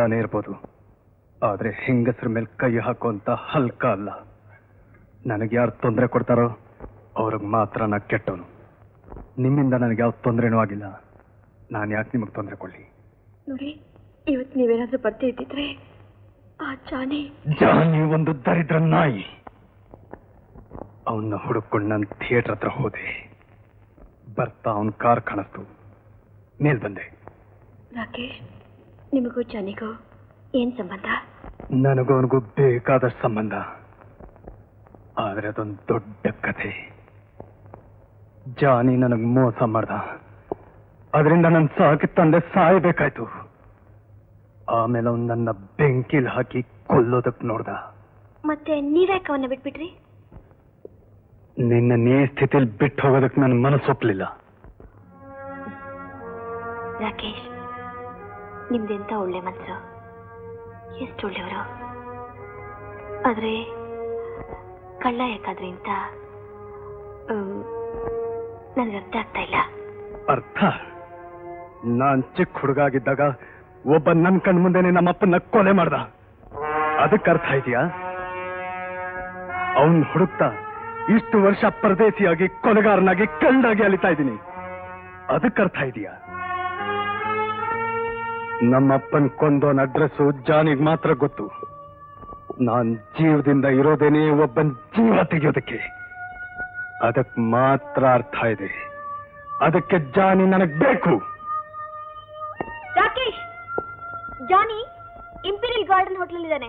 ಕಳ್ಳನೇ ಇರ್ಬೋದು. ಆದ್ರೆ ಹೆಂಗಸ್ರ ಮೇಲೆ ಕೈ ಹಾಕುವಂತ ಹಲ್ಕ ಅಲ್ಲ. ನನಗೆ ಯಾರು ತೊಂದರೆ ಕೊಡ್ತಾರೋ ಅವ್ರಿಗೆ ಮಾತ್ರ ನಾ ಕೆಟ್ಟವನು. ನಿಮ್ಮಿಂದ ನನಗೆ ಯಾವ ತೊಂದರೆನೂ ಆಗಿಲ್ಲ. ನಾನು ಯಾಕೆ ನಿಮಗೆ ತೊಂದರೆ ಕೊಡ್ಲಿ? ನೋಡಿ ಇವತ್ತು ನೀವೇನಾದ್ರೂ ಬರ್ತಾ ಇದ್ದಿದ್ರೆ ಆ ಜಾನಿ. ಜಾನಿ ಒಂದು ದರಿದ್ರ ನಾಯಿ. ಅವನ್ನ ಹುಡುಕೊಂಡು ನಾನು ಥಿಯೇಟರ್ ಹತ್ರ ಹೋದೆ. ಬರ್ತಾ ಅವನ ಕಾರ್ ಕಾಣಿಸ್ತು. ಮೇಲ್ ಬಂದೆ. ರಾಕೇಶ್ ನಿಮಗೂ ಜನಿಗೂ ಏನ್ ಸಂಬಂಧ? ನನಗೂ ಅವನಿಗೂ ಬೇಕಾದಷ್ಟು ಸಂಬಂಧ. ಆದ್ರೆ ಅದೊಂದು ದೊಡ್ಡ ಕಥೆ ಜಾನಿ ನನಗ್ ಮೋಸ ಮಾಡ್ದ. ಅದರಿಂದ ನನ್ನ ಸಾಕಿ ತಂದೆ ಸಾಯಬೇಕಾಯ್ತು. ಆಮೇಲೆ ಅವನು ನನ್ನ ಬೆಂಕಿಲ್ ಹಾಕಿ ಕೊಲ್ಲೋದಕ್ ನೋಡ್ದ. ಮತ್ತೆ ನೀವ್ಯಾಕೆ ಅವನ್ನ ಬಿಟ್ಬಿಟ್ರಿ? ನಿನ್ನ ನೇ ಸ್ಥಿತಿಲಿ ಬಿಟ್ಟು ಹೋಗೋದಕ್ಕೆ ನನ್ನ ಮನಸ್ಸೊಪ್ಲಿಲ್ಲ. ರಾಕೇಶ್ ನಿಮ್ದೆಂತ ಒಳ್ಳೆ ಮನ್ಸು? ಎಷ್ಟು ಒಳ್ಳೆಯವರು? ಆದರೆ, ಕಳ್ಳ ಯಾಕಾದ್ರೆ ಅಂತ ನನಗೆ ಅರ್ಥ ಆಗ್ತಾ ಇಲ್ಲ. ಅರ್ಥ? ನಾನ್ ಚಿಕ್ಕ ಹುಡುಗ ಆಗಿದ್ದಾಗ ಒಬ್ಬ ನನ್ ಕಣ್ ಮುಂದೆನೆ ನಮ್ಮಪ್ಪನ ಕೊಲೆ ಮಾಡ್ದ. ಅದಕ್ಕೆ ಅರ್ಥ ಇದೆಯಾ? ಅವನ್ ಹುಡುಕ್ತಾ ಇಷ್ಟು ವರ್ಷ ಪರದೇಶಿಯಾಗಿ ಕೊಲೆಗಾರನಾಗಿ, ಕಳ್ಳಾಗಿ ಅಲಿತಾ ಇದ್ದೀನಿ. ಅದಕ್ಕೆ ಅರ್ಥ ಇದೆಯಾ? ನಮ್ಮಪ್ಪನ್ ಕೊಂದೋನ್ ಅಡ್ರೆಸ್ಸು ಜಾನಿಗ್ ಮಾತ್ರ ಗೊತ್ತು. ನಾನ್ ಜೀವದಿಂದ ಇರೋದೇನೆ ಒಬ್ಬನ್ ಜೀವ ತೆಗೆಯೋದಕ್ಕೆ. ಅದಕ್ ಮಾತ್ರ ಅರ್ಥ ಇದೆ. ಅದಕ್ಕೆ ಜಾನಿ ನನಗ್ ಬೇಕು. Rakesh! Johnny imperial garden hotel ಇದ್ದಾನೆ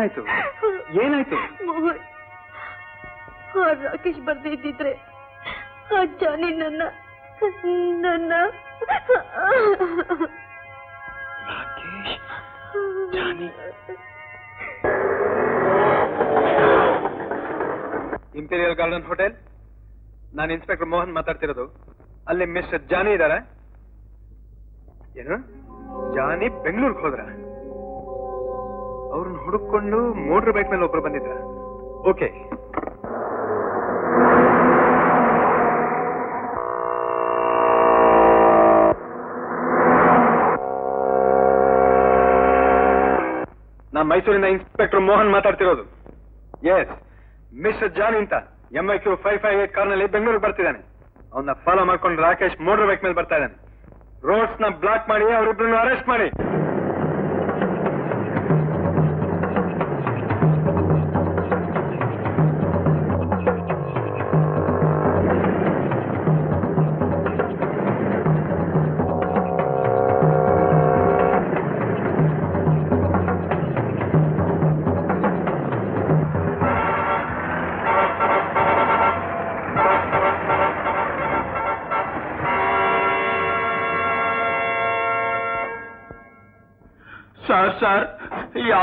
ಏನಾಯ್ತು? ಏನಾಯ್ತು? ಮೋಹನ್ ಆ ರಾಕೇಶ್ ಬರ್ದೇ ಇದ್ದಿದ್ರೆ ನಿನ್ನ ನನ್ನ ನನ್ನ Rakesh? Johnny? Imperial garden hotel ನಾನು ಇನ್ಸ್ಪೆಕ್ಟರ್ ಮೋಹನ್ ಮಾತಾಡ್ತಿರೋದು. ಅಲ್ಲಿ ಮಿಸ್ಟರ್ ಜಾನಿ ಇದ್ದಾರೆ ಏನು? ಜಾನಿ ಬೆಂಗಳೂರಿಗೆ ಹೋದ್ರ? ಅವ್ರನ್ನ ಹುಡುಕೊಂಡು ಮೋಟರ್ ಬೈಕ್ ಮೇಲೆ ಒಬ್ರು ಬಂದಿದ್ರ. ಓಕೆ. ನಾ ಮೈಸೂರಿನ ಇನ್ಸ್ಪೆಕ್ಟರ್ ಮೋಹನ್ ಮಾತಾಡ್ತಿರೋದು. ಎಸ್ ಮಿಸ್ಟರ್ ಜಾನ್ ಅಂತ M I Q five five eight ಕಾರ್ನಲ್ಲಿ ಬೆಂಗಳೂರಿಗೆ ಬರ್ತಿದ್ದಾನೆ. ಅವನ್ನ ಫಾಲೋ ಮಾಡ್ಕೊಂಡು ರಾಕೇಶ್ ಮೋಟರ್ ಬೈಕ್ ಮೇಲೆ ಬರ್ತಾ ಇದ್ದಾನೆ. ರೋಡ್ಸ್ನ ಬ್ಲಾಕ್ ಮಾಡಿ ಅವರಿಬ್ಬರನ್ನು ಅರೆಸ್ಟ್ ಮಾಡಿ.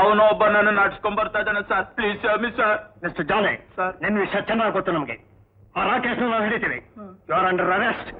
ಯಾವನೋ ಒಬ್ಬ ನನ್ನ ನಡ್ಸ್ಕೊಂಡ್ ಬರ್ತಾ ಇದ್ದಾನೆ sir. Please me sir. Mister ಜಾನೆ sir. ನಿನ್ನ ವಿಷಯ ಚೆನ್ನಾಗಿ ಗೊತ್ತು ನಮಗೆ. ಆ ರಾಕೇಶ್ ನಾವು ಹಿಡಿತೀವಿ. You are under arrest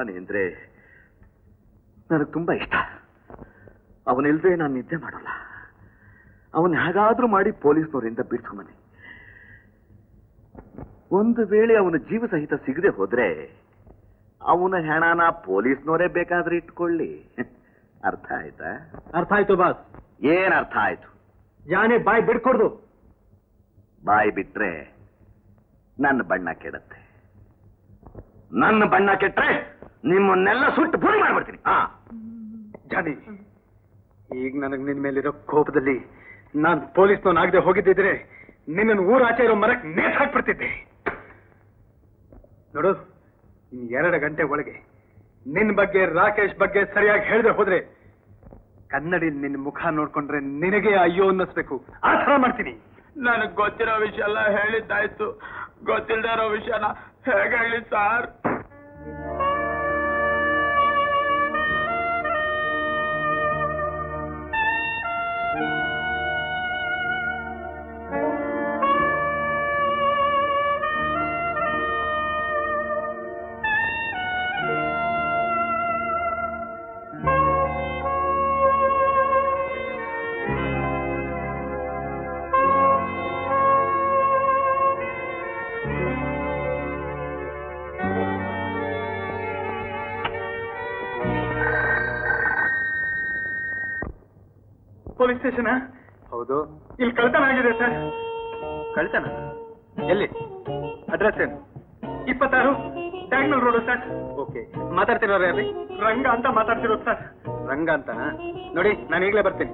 Johnny ಅಂದ್ರೆ ನನಗೆ ತುಂಬಾ ಇಷ್ಟ. ಅವನಿಲ್ದೆ ನಾನು ನಿದ್ದೆ ಮಾಡಲ್ಲ. ಅವನ್ ಹೇಗಾದ್ರೂ ಮಾಡಿ ಪೊಲೀಸ್ನವರಿಂದ ಬಿಡ್ಸ್ಕೊಂಬನ್ನಿ ಒಂದು ವೇಳೆ ಅವನ ಜೀವ ಸಹಿತ ಸಿಗದೆ ಹೋದ್ರೆ ಅವನ ಹೆಣನ ಪೊಲೀಸ್ನವರೇ ಬೇಕಾದ್ರೆ ಇಟ್ಕೊಳ್ಳಿ. ಅರ್ಥ ಆಯ್ತಾ? ಅರ್ಥ ಆಯ್ತು ಬಾಸ್. ಏನ್ ಅರ್ಥ ಆಯ್ತು? ಯಾನೇ ಬಾಯಿ ಬಿಡ್ಕೊಡ್ದು. ಬಾಯಿ ಬಿಟ್ರೆ ನನ್ನ ಬಣ್ಣ ಕೆಡತ್ತೆ. ನನ್ನ ಬಣ್ಣ ಕೆಟ್ರೆ ನಿಮ್ಮನ್ನೆಲ್ಲ ಸುಟ್ಟು ಪೂರ್ಣ ಮಾಡ್ಬಿಡ್ತೀನಿ. ಹಾ ಜಾನಿ ಈಗ ನನಗೆ ನಿನ್ ಮೇಲಿರೋ ಕೋಪದಲ್ಲಿ ನಾನ್ ಪೊಲೀಸ್ನವನಾಗದೆ ಹೋಗಿದ್ದಿದ್ರೆ ನಿನ್ನನ್ನು ಊರಾಚೆ ಇರೋ ಮರಕ್ಕೆ ನೇತ್ ಹಾಕ್ಬಿಡ್ತಿದ್ದೆ. ನೋಡು ಇನ್ ಎರಡು ಗಂಟೆ ಒಳಗೆ ನಿನ್ ಬಗ್ಗೆ ರಾಕೇಶ್ ಬಗ್ಗೆ ಸರಿಯಾಗಿ ಹೇಳ್ದೆ ಹೋದ್ರೆ ಕನ್ನಡಿ ನಿನ್ ಮುಖ ನೋಡ್ಕೊಂಡ್ರೆ ನಿನಗೆ ಅಯ್ಯೋ ಅನ್ನಿಸ್ಬೇಕು. ಆ ಥರ ಮಾಡ್ತೀನಿ. ನನಗ್ ಗೊತ್ತಿರೋ ವಿಷಯ ಎಲ್ಲ ಹೇಳಿದ್ದಾಯ್ತು. ಗೊತ್ತಿಲ್ದಿರೋ ವಿಷಯನ ಹೇಗೆ ಹೇಳಿ ಸರ್? ಸ್ಟೇಷನ್ ಹೌದು. ಇಲ್ಲಿ ಕಳ್ತನ ಆಗಿದೆ ಸರ್. ಕಳ್ತನ ಎಲ್ಲಿ? ಅಡ್ರೆಸ್ ಏನು ಇಪ್ಪತ್ತಾರು ಟ್ಯಾಗ್ನಲ್ ರೋಡು ಸರ್. ಓಕೆ. ಮಾತಾಡ್ತಿರೋರು ಯಾರು ರಂಗ ಅಂತ ಮಾತಾಡ್ತಿರೋದು ಸರ್. ರಂಗ ಅಂತ ನೋಡಿ ನಾನು ಈಗಲೇ ಬರ್ತೀನಿ.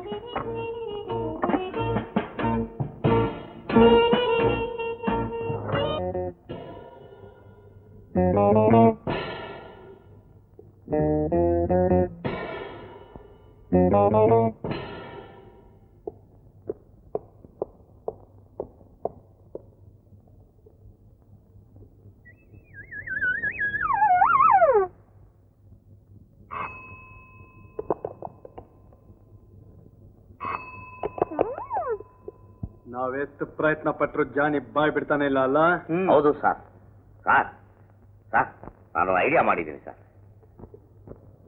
ಪ್ರಯತ್ನ ಪಟ್ಟರು ಜಾನಿ ಬಾಯ್ ಬಿಡ್ತಾನೆ ಇಲ್ಲ ಅಲ್ಲ? ಹೌದು ಸರ್. ಸರ್ ಸರ್ ನಾನು ಐಡಿಯಾ ಮಾಡಿದ್ದೀನಿ ಸರ್.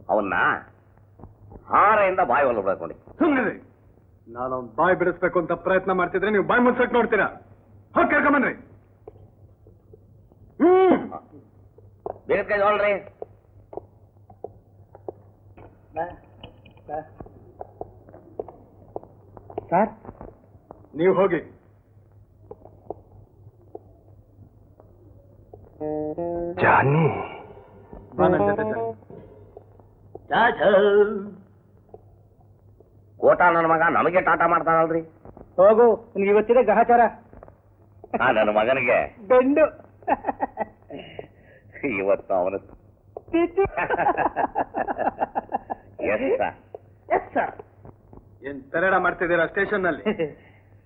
ಅವನ್ನ ಹಾರೆಯಿಂದ ಬಾಯಿ ಒಲ್ಲ ಬಿಡ್ಕೊಂಡು ಸುಮ್ಮನೆ ನಾನು ಅವ್ನು ಬಾಯಿ ಬಿಡಿಸ್ಬೇಕು ಅಂತ ಪ್ರಯತ್ನ ಮಾಡ್ತಿದ್ರೆ ನೀವು ಬಾಯಿ ಮುಚ್ಚಕ್ ನೋಡ್ತೀರಾ? ಹೋಗಿ ಕರ್ಕೊಂಬನ್ರಿ ಹ್ಮ್. ಕೈ ಸರ್ ನೀವು ಹೋಗಿ. ನನ್ನ ಮಗ ನಮಗೆ ಟಾಟಾ ಮಾಡ್ತಾನಲ್ರಿ? ಹೋಗು ನಿಮ್ಗೆ ಇವತ್ತಿದೆ ಗ್ರಹಚಾರ. ಆ ನನ್ನ ಮಗನಿಗೆ? ಬೆಂಡು. ಇವತ್ತು ಅವನು ಎಸ್ ಸರ್ ಏನ್ ತರಡ ಮಾಡ್ತಿದ್ದೀರಾ ಸ್ಟೇಷನ್ನಲ್ಲಿ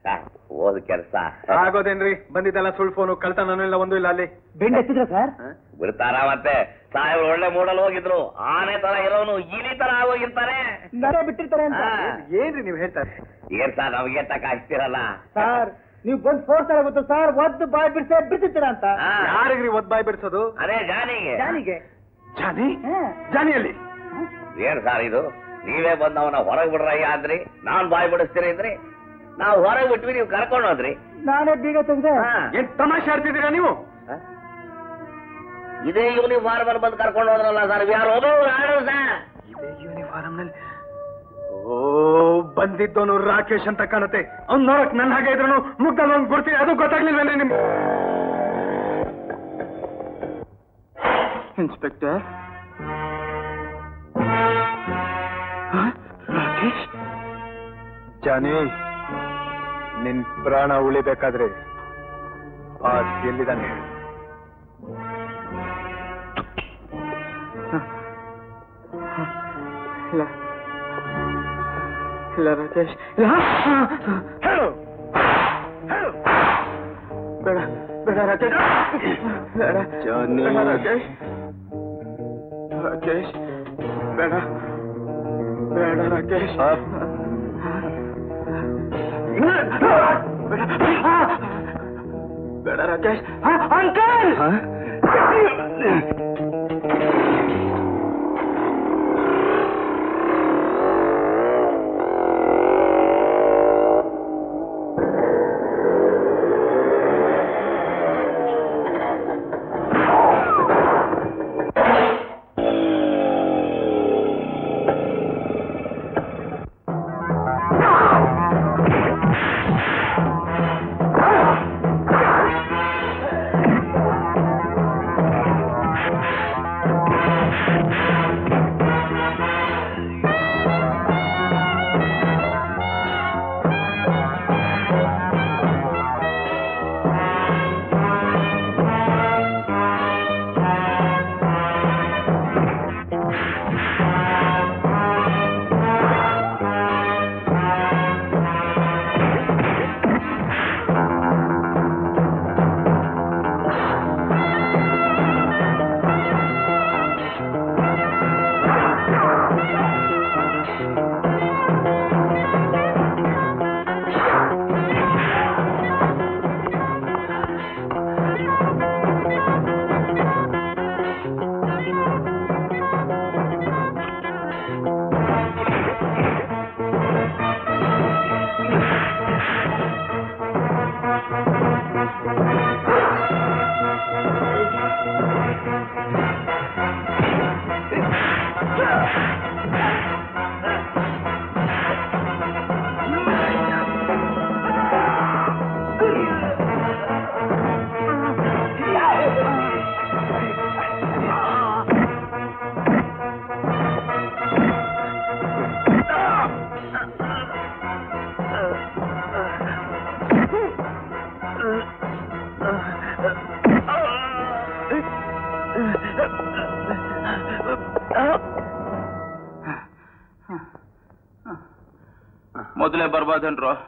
ಸರ್ ಓದ್ ಕೆಲಸ. ಆಗೋದೇನ್ರಿ? ಬಂದಿದ್ದೆಲ್ಲ ಸುಳ್ಳು ಫೋನು ಕಳ್ತನೂ ಇಲ್ಲ ಒಂದು ಇಲ್ಲ ಅಲ್ಲಿ. ಬೆಂಡ್ ಎತ್ತಿದ್ರ ಸರ್ ಬಿಡ್ತಾರ ಮತ್ತೆ? ಸಾಹೇಬ್ರು ಒಳ್ಳೆ ಮೂಡಲ್ ಹೋಗಿದ್ರು. ಆನೆ ತರ ಇರೋನು ಇಲಿ ತರ ಆಗೋಗಿರ್ತಾನೆ. ನರ ಬಿಟ್ಟಿರ್ತಾರೆ ಅಂತ. ಹಾ. ಏನ್ರಿ ನೀವ್ ಹೇಳ್ತಾರೆ ಏನ್ ಸರ್ ನಮಗೆ ತಕ್ಕ ಹಾಕ್ತಿರಲ್ಲ ಸರ್ ನೀವು ಬಂದ್ ಫೋರ್ಸ್ ಗೊತ್ತು. ಸರ್ ಒದ್ದು ಬಾಯ್ ಬಿಡ್ಸೇ ಬಿಡ್ತಿರ್ತೀರ ಅಂತ. ಹಾ. ಯಾರಿಗ್ರಿ ಒದ್ ಬಾಯ್ ಬಿಡ್ಸೋದು? ಅದೇ ಜಾನಿಗೆ. ಜಾನಿಗೆ. ಜಾನಿ? ಹಾ. ಜಾನಿಯಲ್ಲಿ? ಏನ್ ಸರ್ ಇದು? ನೀವೇ ಬಂದು ಅವನ ಹೊರಗ್ ಬಿಡ್ರಯ್ಯ ಅಂದ್ರಿ? ನಾನ್ ಬಾಯ್ ಬಿಡಿಸ್ತೀರಿ ಅಂದ್ರಿ? ನಾವ್ ಹೊರಗ್ ಬಿಟ್ವಿ ನೀವು ಕರ್ಕೊಂಡು ಹೋದ್ರಿ. ನಾನೇ ಬೀಗ ತೆಗ್ದೆ. ಹಾ. ಏನ್ ತಮಾಷೆ ಆಡ್ತಿದ್ದೀರಾ ನೀವು? ಇದೇ ಯೂನಿಫಾರ್ಮ್ ಅಲ್ಲಿ ಬಂದು ಕರ್ಕೊಂಡು ಹೋದ್ರಲ್ಲ ಸರ್ ಯಾರು? ಇದೇ ಯೂನಿಫಾರ್ಮ್ನಲ್ಲಿ ಓ ಬಂದಿದ್ದವನು ರಾಕೇಶ್ ಅಂತ ಕಾಣುತ್ತೆ. ಅವ್ನು ನೋಡಕ್ ನನ್ನ ಹಾಗೆ ಇದ್ರು ಮುಗ್ದಲ್ಲಿ ಒಂದು ಗುರ್ತಿ. ಅದು ಗೊತ್ತಾಗ್ಲಿಲ್ಲ ನಿಮ್ ಇನ್ಸ್ಪೆಕ್ಟರ್ ರಾಕೇಶ್? ಜಾನಿ ನಿನ್ ಪ್ರಾಣ ಉಳಿಬೇಕಾದ್ರೆ ಆ ಎಲ್ಲಿದ್ದಾನೆ? ಹೇಳು ಇಲ್ಲ ಇಲ್ಲ ರಾಕೇಶ್ ಇಲ್ಲ ಹೇಳು ಹೇಳು ಬೇಡ ಬೇಡ ರಾಕೇಶ್ ಬೇಡ ಜಾನಿ. ಬೇಡ ರಾಕೇಶ್ ರಾಕೇಶ್ ಬೇಡ ಬೇಡ ರಾಕೇಶ್ ಬೇಡ ರಾಕೇಶ್ ಅಂಕಲ್ ಆ ಕಾಲೇ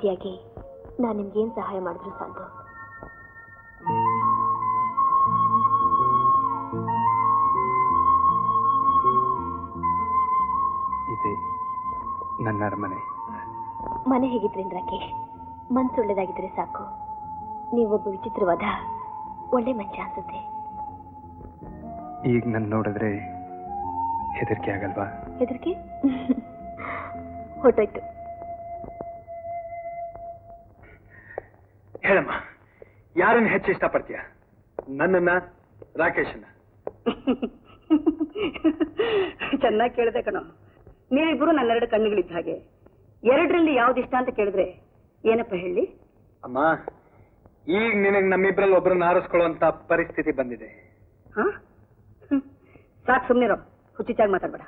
ಪ್ರತಿಯಾಗಿ ನಾನು ನಿಮ್ಗೇನು ಸಹಾಯ ಮಾಡಿದ್ರು ಸಾಲದು ಇದೆ ನನ್ನ ಅರಮನೆ. ಮನೆ ಹೇಗಿದ್ರೇನ್ ರಾಕೇಶ್ ಮನ್ಸು ಒಳ್ಳೇದಾಗಿದ್ರೆ ಸಾಕು. ನೀವೊಬ್ಬ ವಿಚಿತ್ರವಾದ ಒಳ್ಳೆ ಮಂಚ ಅನ್ಸುತ್ತೆ. ಈಗ ನನ್ನ ನೋಡಿದ್ರೆ ಹೆದರಿಕೆ ಆಗಲ್ವಾ? ಹೆದರಿಕೆ? ಹೊಟ್ಟೋಯ್ತು ಯಾರನ್ನ ಹೆಚ್ಚು ಇಷ್ಟಪಡ್ತೀಯ? ನನ್ನನ್ನ ರಾಕೇಶನ್ನ? ಚೆನ್ನಾಗಿ ಕೇಳಿದೆ ಕಣೋ. ನೀವಿಬ್ರು ನನ್ನೆರಡು ಕಣ್ಣುಗಳಿದ್ದ ಹಾಗೆ. ಎರಡರಲ್ಲಿ ಯಾವ್ದು ಇಷ್ಟ ಅಂತ ಕೇಳಿದ್ರೆ ಏನಪ್ಪ ಹೇಳಿ? ಅಮ್ಮ ಈಗ ನಿನಗೆ ನಮ್ಮಿಬ್ರಲ್ಲಿ ಒಬ್ಬರನ್ನ ಆರಿಸ್ಕೊಳ್ಳುವಂತ ಪರಿಸ್ಥಿತಿ ಬಂದಿದೆ. ಹಾ? ಸಾಕು ಸುಮ್ನಿರೋ ಹುಚ್ಚಿಚಾಗಿ ಮಾತಾಡ್ಬೇಡ.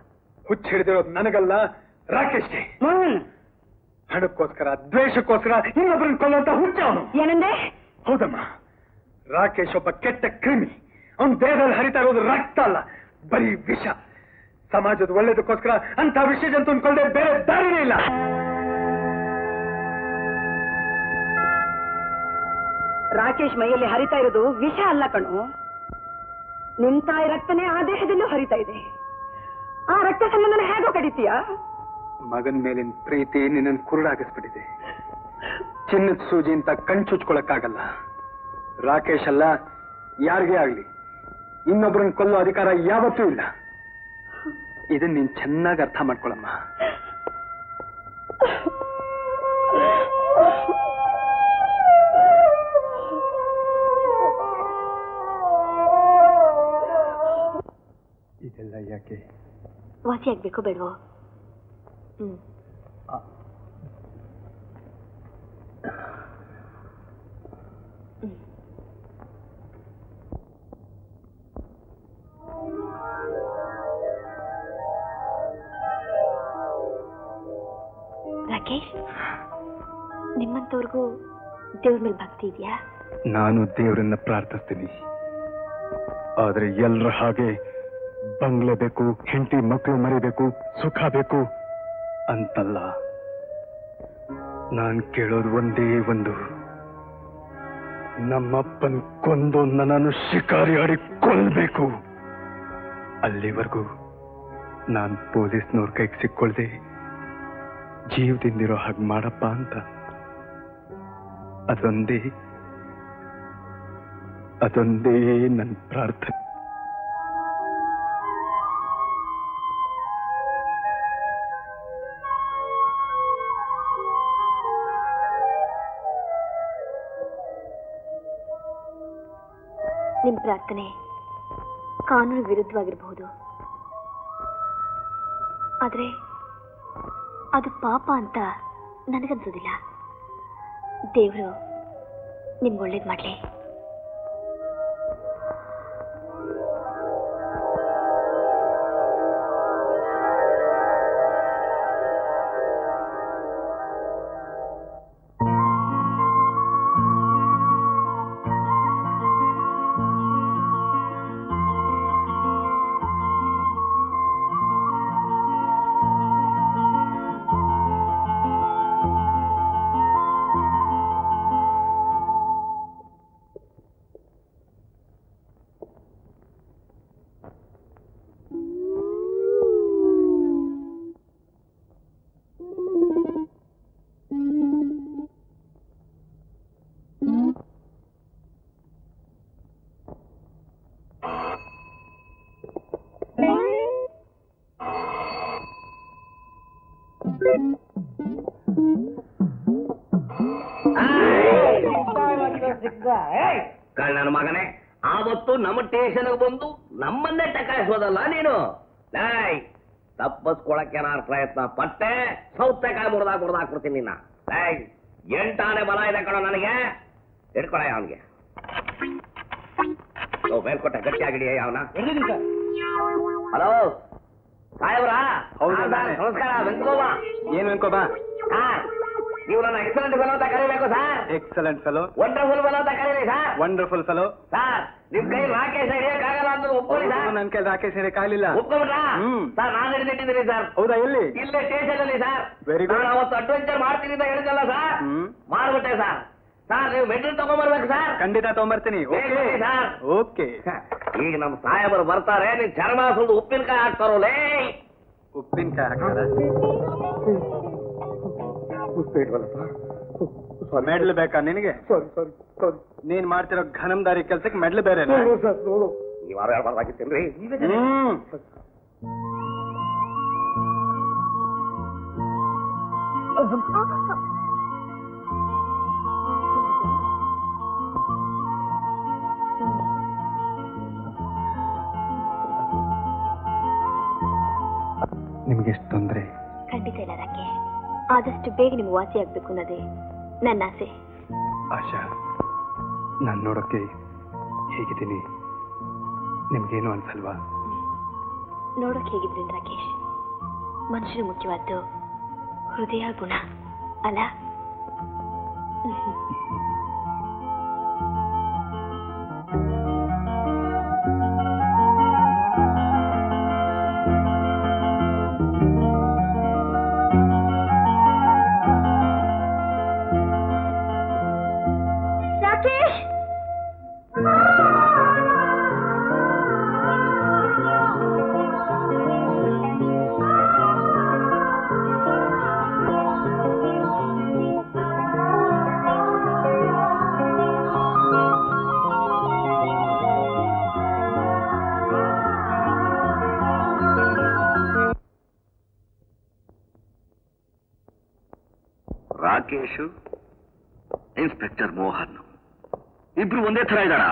ಹುಚ್ಚ ಹಿಡಿದಿರೋದು ನನಗಲ್ಲ ರಾಕೇಶ್ ಹಣಕ್ಕೋಸ್ಕರ ದ್ವೇಷಕ್ಕೋಸ್ಕರ ಇನ್ನೊಬ್ಬರನ್ನ ಕೊಲ್ಲುವಂತ ಹುಚ್ಚ ಅವನು ಏನಂದೆ? ಹೌದಮ್ಮ. ರಾಕೇಶ್ ಒಬ್ಬ ಕೆಟ್ಟ ಕ್ರಿಮಿ. ಅವನ ದೇಹದಲ್ಲಿ ಹರಿತಾ ಇರೋದು ರಕ್ತ ಅಲ್ಲ ಬರೀ ವಿಷ. ಸಮಾಜದ ಒಳ್ಳೇದಕ್ಕೋಸ್ಕರ ಅಂತ ವಿಷಯ ಜಂತು ಕೊಲ್ಲದೆ ಬೇರೆ ದಾರಿನೇ ಇಲ್ಲ. ರಾಕೇಶ್ ಮೈಯಲ್ಲಿ ಹರಿತಾ ಇರೋದು ವಿಷ ಅಲ್ಲ ಕಣು. ನಿಮ್ ತಾಯಿ ರಕ್ತನೇ ಆ ದೇಹದಲ್ಲೂ ಹರಿತಾ ಇದೆ. ಆ ರಕ್ತ ಸಂಬಂಧನ ಹೇಗೋ ಕಡಿತೀಯಾ? ಮಗನ ಮೇಲಿನ ಪ್ರೀತಿ ನಿನ್ನನ್ನು ಕುರುಡಾಗಿಸ್ಬಿಟ್ಟಿದೆ. ಚಿನ್ನದ ಸೂಜಿ ಅಂತ ಕಣ್ಚುಚ್ಕೊಳಕ್ಕಾಗಲ್ಲ ರಾಕೇಶ್ ಅಲ್ಲ ಯಾರಿಗೇ ಆಗ್ಲಿ ಇನ್ನೊಬ್ಬರನ್ನ ಕೊಲ್ಲೋ ಅಧಿಕಾರ ಯಾವತ್ತೂ ಇಲ್ಲ. ಇದನ್ನ ನೀನ್ ಚೆನ್ನಾಗಿ ಅರ್ಥ ಮಾಡ್ಕೊಳಮ್ಮ. ಇದೆಲ್ಲ ಯಾಕೆ? ವಾಸಿ ಆಗ್ಬೇಕು ಬೇಡವೋ? ಹ್ಮ್. ನಿಮ್ಮಂತವ್ರಿಗೂ ದೇವ್ರ ಮೇಲೆ ಭಕ್ತಿ ಇದೆಯಾ? ನಾನು ದೇವರನ್ನ ಪ್ರಾರ್ಥಿಸ್ತೀನಿ. ಆದ್ರೆ ಎಲ್ಲರ ಹಾಗೆ ಬಂಗ್ಲೆ ಬೇಕು, ಹೆಂಡತಿ ಮಕ್ಕಳು ಮರಿಬೇಕು, ಸುಖ ಬೇಕು ಅಂತಲ್ಲ. ನಾನ್ ಕೇಳೋದು ಒಂದೇ ಒಂದು. ನಮ್ಮಪ್ಪನ್ ಕೊಂದು ನನ್ನನ್ನು ಶಿಕಾರಿ ಆಡಿ ಕೊಲ್ಬೇಕು. ಅಲ್ಲಿವರೆಗೂ ನಾನ್ ಪೊಲೀಸ್ನವ್ರ ಕೈಗೆ ಸಿಕ್ಕೊಳ್ದೆ. ಜೀವದಿಂದಿರೋ ಹಾಗೆ ಮಾಡಪ್ಪ ಅಂತ. ಅದೊಂದೇ ಅದೊಂದೇ ನನ್ನ ಪ್ರಾರ್ಥನೆ. ನಿಮ್ಮ ಪ್ರಾರ್ಥನೆ ಕಾನೂನು ವಿರುದ್ಧವಾಗಿರಬಹುದು. ಆದ್ರೆ ಅದು ಪಾಪ ಅಂತ ನನಗನ್ಸೋದಿಲ್ಲ. ದೇವರು ನಿಮ್ಗೆ ಒಳ್ಳೇದು ಮಾಡ್ಲಿ. ನಾನು ಪ್ರಯತ್ನ ಪಟ್ಟೆ ಸೌತೆಕಾಯಿ ಮುರಿದಾಗ ಮುರಿದಾಕ್ಬಿಡ್ತೀನಿ ನಿನ್ನ. ಎಂಟಾನೆ ಬಲ ಇದೆ ಕಣೋ ನನಗೆ. ಹಿಡ್ಕೊಳ ಅವನಿಗೆ. ಬೇರ್ಕೊಟ್ಟೆ ಗಟ್ಟಿಯಾಗಿಡಿ ಅವನ. ಹಲೋ ಸಾಹೇಬ್ರಾ. ನಮಸ್ಕಾರ ವೆಂಕೋಬಾ. ಏನ್ ವೆಂಕೋಬಾ? ನೀವು ನನ್ನ ಎಕ್ಸಲೆಂಟ್ ಫೆಲೋ ಅಂತ ಕರೀಬೇಕು sir. Excellent fellow wonderful fellow ಅಂತ ಕರೀರಿ ಸರ್. ವಂಡರ್ಫುಲ್ ಫೆಲೋ ಸರ್ ನಿಮ್ ಕೈ ರಾಕೇಶ್ ಸರ್. ನನ್ ಕೈ ರಾಕೇಶ್ ಹಿಡಿಯಕ್ ಆಗ್ಲಿಲ್ಲ ಒಪ್ಕೊಂಡ್ರಾ ಹ್ಮ್. ಸರ್ ನಾನು ಹಿಡಿದಿಟ್ಟಿದ್ದೀನಿ ಸರ್. ಹೌದಾ ಎಲ್ಲಿ? ಇಲ್ಲೇ ಸ್ಟೇಷನ್ ಅಲ್ಲಿ ಸರ್. ವೆರಿ ಅವತ್ತು ಅಡ್ವೆಂಚರ್ ಮಾಡ್ತೀನಿ ಅಂತ ಹೇಳಿದಲ್ಲ ಸರ್. ಮಾಡ್ಬಿಟ್ಟೆ ಸರ್. ಸರ್ ನೀವು ಮೆಟ್ರಿಕ್ ತಗೊಂಡ್ಬರ್ಬೇಕು ಸರ್. ಖಂಡಿತ ತಗೊಂಡ್ಬರ್ತೀನಿ ಸರ್. ಓಕೆ ಈಗ ನಮ್ಮ ಸಾಹೇಬರು ಬರ್ತಾರೆ. ನೀನ್ ಚರ್ಮ ಸುಳ್ಳು ಉಪ್ಪಿನಕಾಯಿ ಹಾಕ್ತಾರೋ ಲೇ? ಉಪ್ಪಿನಕಾಯಿ ಹಾಕ್ತಾರ? ಮೆಡ್ಲ್ ಬೇಕಾ ನಿನಗೆ? ನೀನ್ ಮಾಡ್ತಿರೋ ಘನಂದಾರಿ ಕೆಲ್ಸಕ್ಕೆ ಮೆಡ್ಲ್ ಬೇರೆ ನೀವು ಯಾರು ಹೇಳ್ಬಾರ್ದಾಗಿತ್ತೇನ್ರಿ ಹ್ಮ್ ನಿಮ್ಗೆ ಎಷ್ಟು ತೊಂದ್ರೆ? ಖಂಡಿತ ಇಲ್ಲ ರಾಕೇಶ್. ಆದಷ್ಟು ಬೇಗ ನಿಮ್ಗೆ ವಾಸಿ ಆಗ್ಬೇಕು ಅನ್ನೋದೇ ನನ್ನ ಆಸೆ. ಆಶಾ ನಾನ್ ನೋಡೋಕೆ ಹೇಗಿದ್ದೀನಿ? ನಿಮ್ಗೇನು ಅನ್ಸಲ್ವಾ? ನೋಡೋಕ್ ಹೇಗಿದ್ರಿ ರಾಕೇಶ್? ಮನುಷ್ಯನ ಮುಖ್ಯವಾದ್ದು ಹೃದಯ ಗುಣ ಅಲ್ಲ? ಇಬ್ರು ಒಂದೇ ತರ ಇದ್ದಾರ?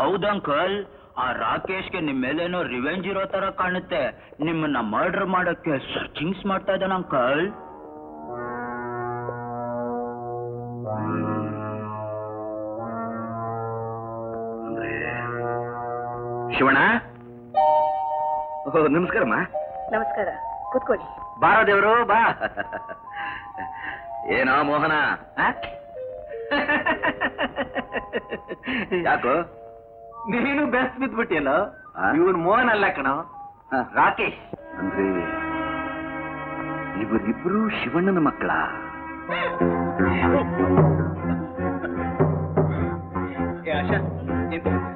ಹೌದು ಅಂಕಲ್. ಆ ರಾಕೇಶ್ಗೆ ನಿಮ್ ಮೇಲೇನೋ ರಿವೆಂಜ್ ಇರೋ ತರ ಕಾಣುತ್ತೆ. ನಿಮ್ಮನ್ನ ಮರ್ಡರ್ ಮಾಡಕ್ಕೆ ಸರ್ಚಿಂಗ್ಸ್ ಮಾಡ್ತಾ ಇದ್ದಾನ ಅಂಕಲ್. ಅಂದ್ರೆ? ಶಿವಣ್ಣ? ನಮಸ್ಕಾರಮ್ಮ ನಮಸ್ಕಾರ ಕೂತ್ಕೊಳ್ಳಿ. ಬಾರ ದೇವರು ಬಾ. ಏನೋ ಮೋಹನ? ಯಾಕೋ? ನೀನು ಬೆಸ್ಟ್ ಬಿದ್ಬಿಟ್ಟಿಯಲ್ಲ? ಆ? ಇವನ್ ಮೋಹನ್ ಅಲ್ಲ ಕಣ. ರಾಕೇಶ್. ಅಂದ್ರೆ ಇವರಿಬ್ರು ಶಿವಣ್ಣನ ಮಕ್ಕಳ? ಏನ್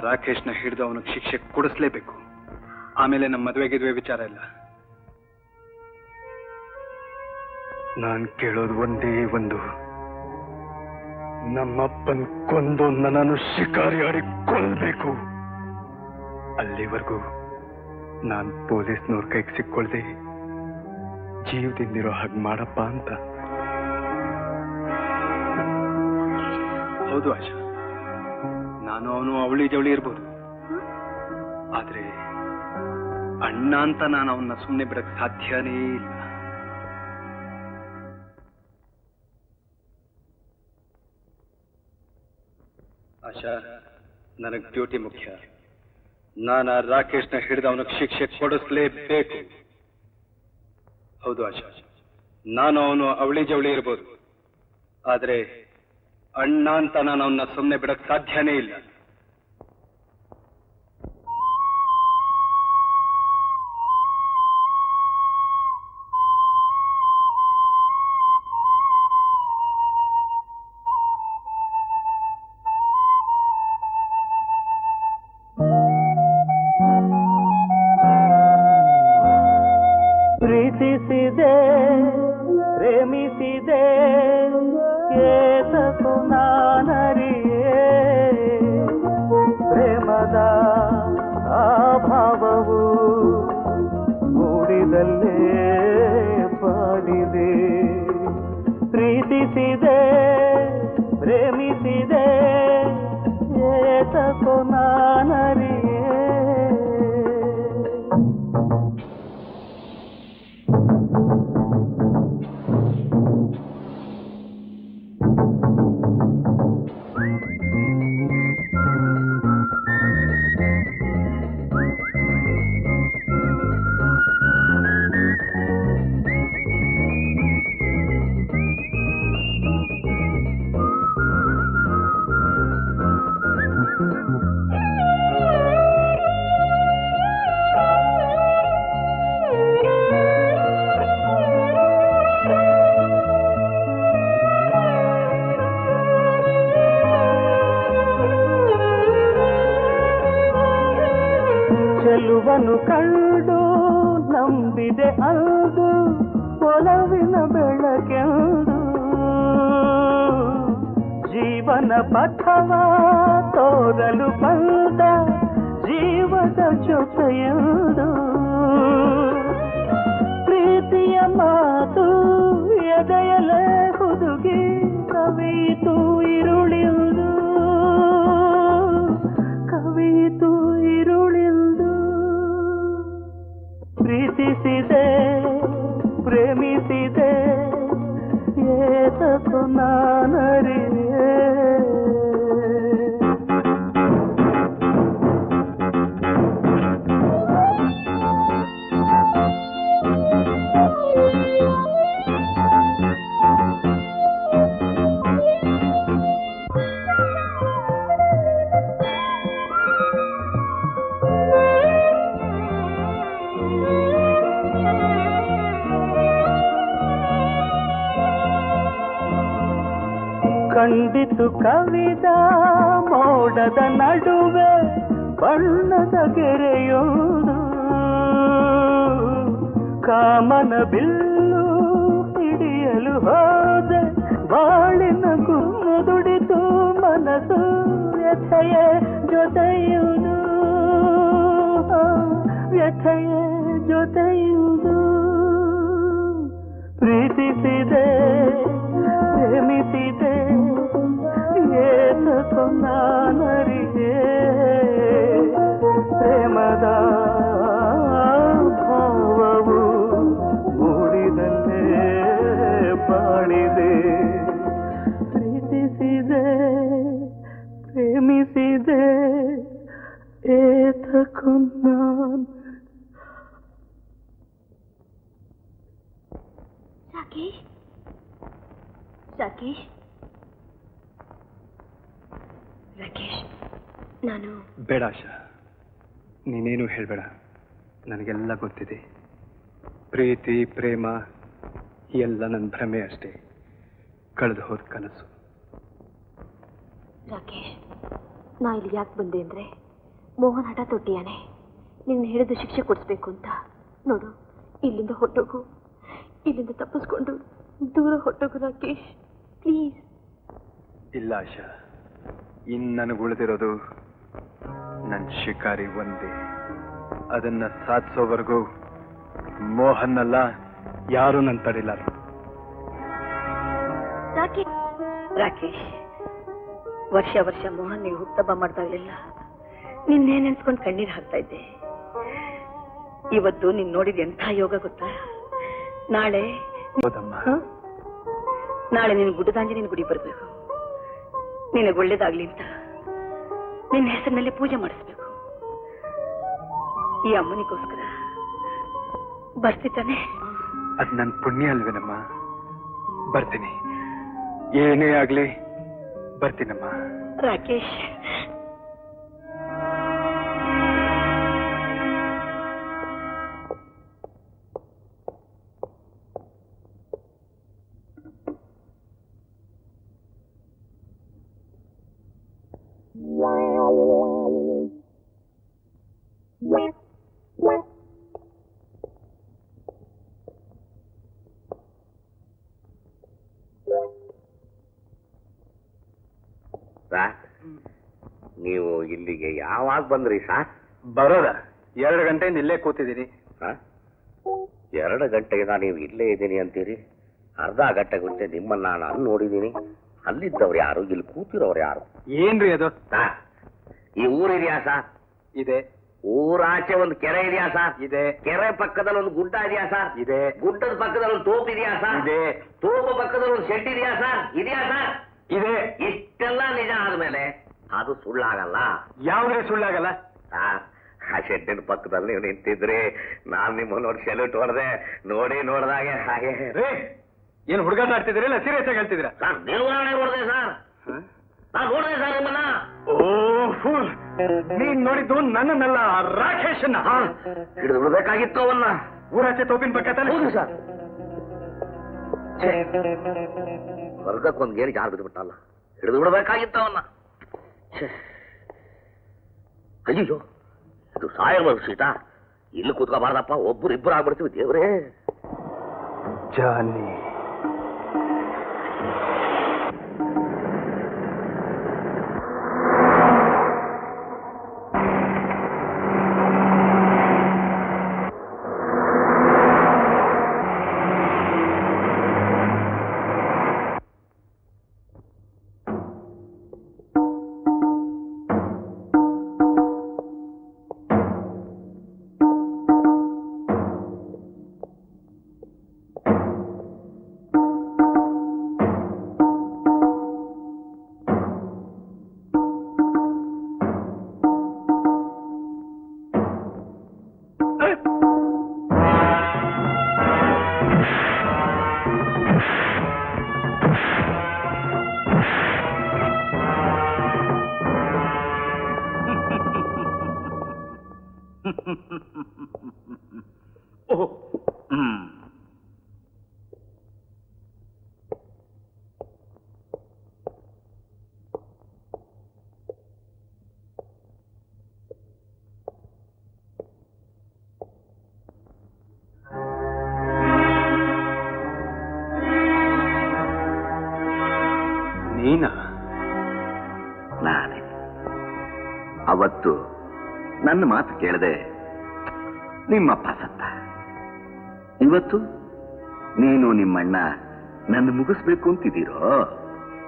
ರಾಕೇಶ್ನ ಹಿಡಿದು ಅವನಿಗೆ ಶಿಕ್ಷೆ ಕೊಡಿಸ್ಲೇಬೇಕು. ಆಮೇಲೆ ನಮ್ಮ ಮದುವೆ ಗಿದುವೆ ವಿಚಾರ ಇಲ್ಲ. ನಾನ್ ಕೇಳೋದು ಒಂದೇ ಒಂದು. ನಮ್ಮಪ್ಪನ್ ಕೊಂದು ನನ್ನನ್ನು ಶಿಕಾರಿ ಆಡಿ ಕೊಲ್ಬೇಕು. ಅಲ್ಲಿವರೆಗೂ ನಾನ್ ಪೊಲೀಸ್ನವ್ರ ಕೈಗೆ ಸಿಕ್ಕೊಳ್ದೆ. ಜೀವದಿಂದಿರೋ ಹಾಗೆ ಮಾಡಪ್ಪ ಅಂತ. ಹೌದು ಆಶಾ. ನಾನು ಅವನು, ಅವಳಿ ಜವಳಿ ಇರ್ಬೋದು. ಆದ್ರೆ ಅಣ್ಣ ಅಂತ ನಾನು ಅವನ್ನ ಸುಮ್ಮನೆ ಬಿಡಕ್ ಸಾಧ್ಯನೇ ಇಲ್ಲ. ಆಶಾ, ನನಗ್ ಡ್ಯೂಟಿ ಮುಖ್ಯ. ನಾನು ಆ ನ ಹಿಡಿದು ಅವನಿಗೆ ಶಿಕ್ಷೆ ಕೊಡಿಸ್ಲೇಬೇಕು. ಹೌದು ಆಶಾ, ನಾನು ಅವನು, ಅವಳಿ ಜವಳಿ ಇರ್ಬೋದು. ಆದ್ರೆ ಅಣ್ಣ ಅಂತ ನಾನು ಅವನ್ನ ಸುಮ್ಮನೆ ಬಿಡಕ್ ಸಾಧ್ಯನೇ ಇಲ್ಲ. ಏತಕು ನಾನರಿಯೇ ಪ್ರೀತಿ ಪ್ರೇಮ ಎಲ್ಲ ನನ್ನ ಭ್ರಮೆ ಅಷ್ಟೇ. ಕಳೆದು ಹೋದ ಕನಸು. ರಾಕೇಶ್ ನಾ ಇಲ್ಲಿ ಯಾಕೆ ಬಂದೆ ಅಂದ್ರೆ ಮೋಹನ್ ಹಠ ತೊಟ್ಟಿಯಾನೆ. ನಿನ್ನ ಹಿಡಿದು ಶಿಕ್ಷೆ ಕೊಡಿಸ್ಬೇಕು ಅಂತ. ನೋಡು ಇಲ್ಲಿಂದ ಹೊಟ್ಟೋಗು ಇಲ್ಲಿಂದ ತಪ್ಪಿಸ್ಕೊಂಡು ದೂರ ಹೊಟ್ಟೋಗು ರಾಕೇಶ್. ಪ್ಲೀಸ್. ಇಲ್ಲ ಆಶಾ ಇನ್ನು ನನಗೆ ಉಳಿದಿರೋದು ನನ್ನ ಶಿಕಾರಿ ಒಂದೇ. ಅದನ್ನ ಸಾಧಿಸೋವರೆಗೂ ಮೋಹನ್ನಲ್ಲ ಯಾರು ನನ್ನ ತಡಿಲ್ಲ ರಾಕೇಶ್ ವರ್ಷ ವರ್ಷ ಮೋಹನ್ ನೀವು ಹುಟ್ಟಬ್ಬ ಮಾಡ್ತಾ ಇರಲಿಲ್ಲ ನಿನ್ನೇ ನೆನ್ಸ್ಕೊಂಡು ಕಣ್ಣೀರ್ ಹಾಕ್ತಾ ಇದ್ದೆ. ಇವತ್ತು ನೀನ್ ನೋಡಿದ ಎಂಥ ಯೋಗ ಗೊತ್ತಾ? ನಾಳೆ? ನಾಳೆ ನಿನ್ ಗುಡ್ಡದಾಂಜನೇಯನ ಗುಡಿ ಬರ್ಬೇಕು. ನಿನಗೆ ಒಳ್ಳೇದಾಗ್ಲಿ ಅಂತ ನಿನ್ನ ಹೆಸರಿನಲ್ಲಿ ಪೂಜೆ ಮಾಡಿಸ್ಬೇಕು. ಈ ಅಮ್ಮನಿಗೋಸ್ಕರ ಬರ್ತಿದ್ದಾನೆ. ಅದ್ ನನ್ ಪುಣ್ಯ ಅಲ್ವೇನಮ್ಮ? ಬರ್ತೀನಿ. ಏನೇ ಆಗ್ಲಿ ಬರ್ತೀನಮ್ಮ. ರಾಕೇಶ್. ಯಾವಾಗ ಬಂದ್ರಿ ಸಾ? ಬರೋದ? ಎರಡು ಗಂಟೆಯಿಂದ ಇಲ್ಲೇ ಕೂತಿದ್ದೀನಿ? ಎರಡು ಗಂಟೆಗೆ ನಾನು ನೀವು ಇಲ್ಲೇ ಇದ್ದೀನಿ ಅಂತೀರಿ? ಅರ್ಧ ಗಂಟೆ ಮುಂಚೆ ನಿಮ್ಮನ್ನ ನಾನು ಅಲ್ಲಿ ನೋಡಿದ್ದೀನಿ. ಅಲ್ಲಿದ್ದವ್ರು ಯಾರು ಇಲ್ಲಿ ಕೂತಿರೋರು ಯಾರು? ಏನ್ರಿ ಅದು? ಈ ಊರಿದೆಯಾ ಸಾ? ಇದೆ. ಊರಾಚೆ ಒಂದು ಕೆರೆ ಇದೆಯಾ ಸಾ? ಇದೆ. ಕೆರೆ ಪಕ್ಕದಲ್ಲಿ ಒಂದು ಗುಡ್ಡ ಇದೆಯಾ ಸಾ? ಇದೆ. ಗುಡ್ಡದ ಪಕ್ಕದಲ್ಲಿ ಒಂದು ತೋಪ್ ಇದೆಯಾ ಸಾ? ಇದೆ. ತೋಪ ಪಕ್ಕದಲ್ಲಿ ಒಂದು ಶೆಡ್ ಇದೆಯಾ ಸಾ? ಇದೆಯಾ ಸಾ? ಇದೆ. ಇಷ್ಟೆಲ್ಲ ನಿಜ ಆದ್ಮೇಲೆ ಅದು ಸುಳ್ಳಾಗಲ್ಲ. ಯಾವ್ದೇ ಸುಳ್ಳಾಗಲ್ಲ? ಆ ಶೆಡ್ಡಿನ ಪಕ್ಕದಲ್ಲಿ ನೀವು ನಿಂತಿದ್ರಿ. ನಾನ್ ನಿಮ್ಮ ನೋಡಿ ಸೆಲ್ಯೂಟ್ ಹೊಡೆದೆ ನೋಡಿ ನೋಡ್ದಾಗೆ ಹಾಗೆ. ಏನ್ ಹುಡುಗಾಟ ಆಡ್ತಿದ್ರಿ ಇಲ್ಲ ಸೀರಿಯಸ್ ಆಗಿ ಹೇಳ್ತಿದ್ರ ಸರ್ ನೋಡಿದೆ ಸರ್. ನಾನ್ ನೋಡಿದೆ ಸರ್ ನಿಮ್ಮನ್ನ. Oh fool. ನೀನ್ ನೋಡಿದ್ದು ನನ್ನನ್ನಲ್ಲ ರಾಕೇಶ್ ರಾಕೇಶನ್ನ ಹಿಡಿದು ಬಿಡ್ಬೇಕಾಗಿತ್ತು ಅವನ್ನ. ಊರಾಚೆ ತೋಪಿನ ಪಕ್ಕ ತಾನೆ ಹೌದು ಸರ್. ಸ್ವರ್ಗಕ್ಕೊಂದು ಗೇರಿ ಜಾರು ಬಿದ್ದುಬಿಟ್ಟಲ್ಲ? ಹಿಡಿದು ಬಿಡ್ಬೇಕಾಗಿತ್ತು ಅವನ್ನ. ಅಯ್ಯೋ ಇದು ಸಾಯವ ಶೀತ ಇಲ್ಲಿ ಕೂತ್ಕೋಬಾರ್ದಪ್ಪ ಒಬ್ಬರು ಇಬ್ಬರು ಆಗ್ಬಿಡ್ತೀವಿ ದೇವ್ರೇ. ಜಾನಿ.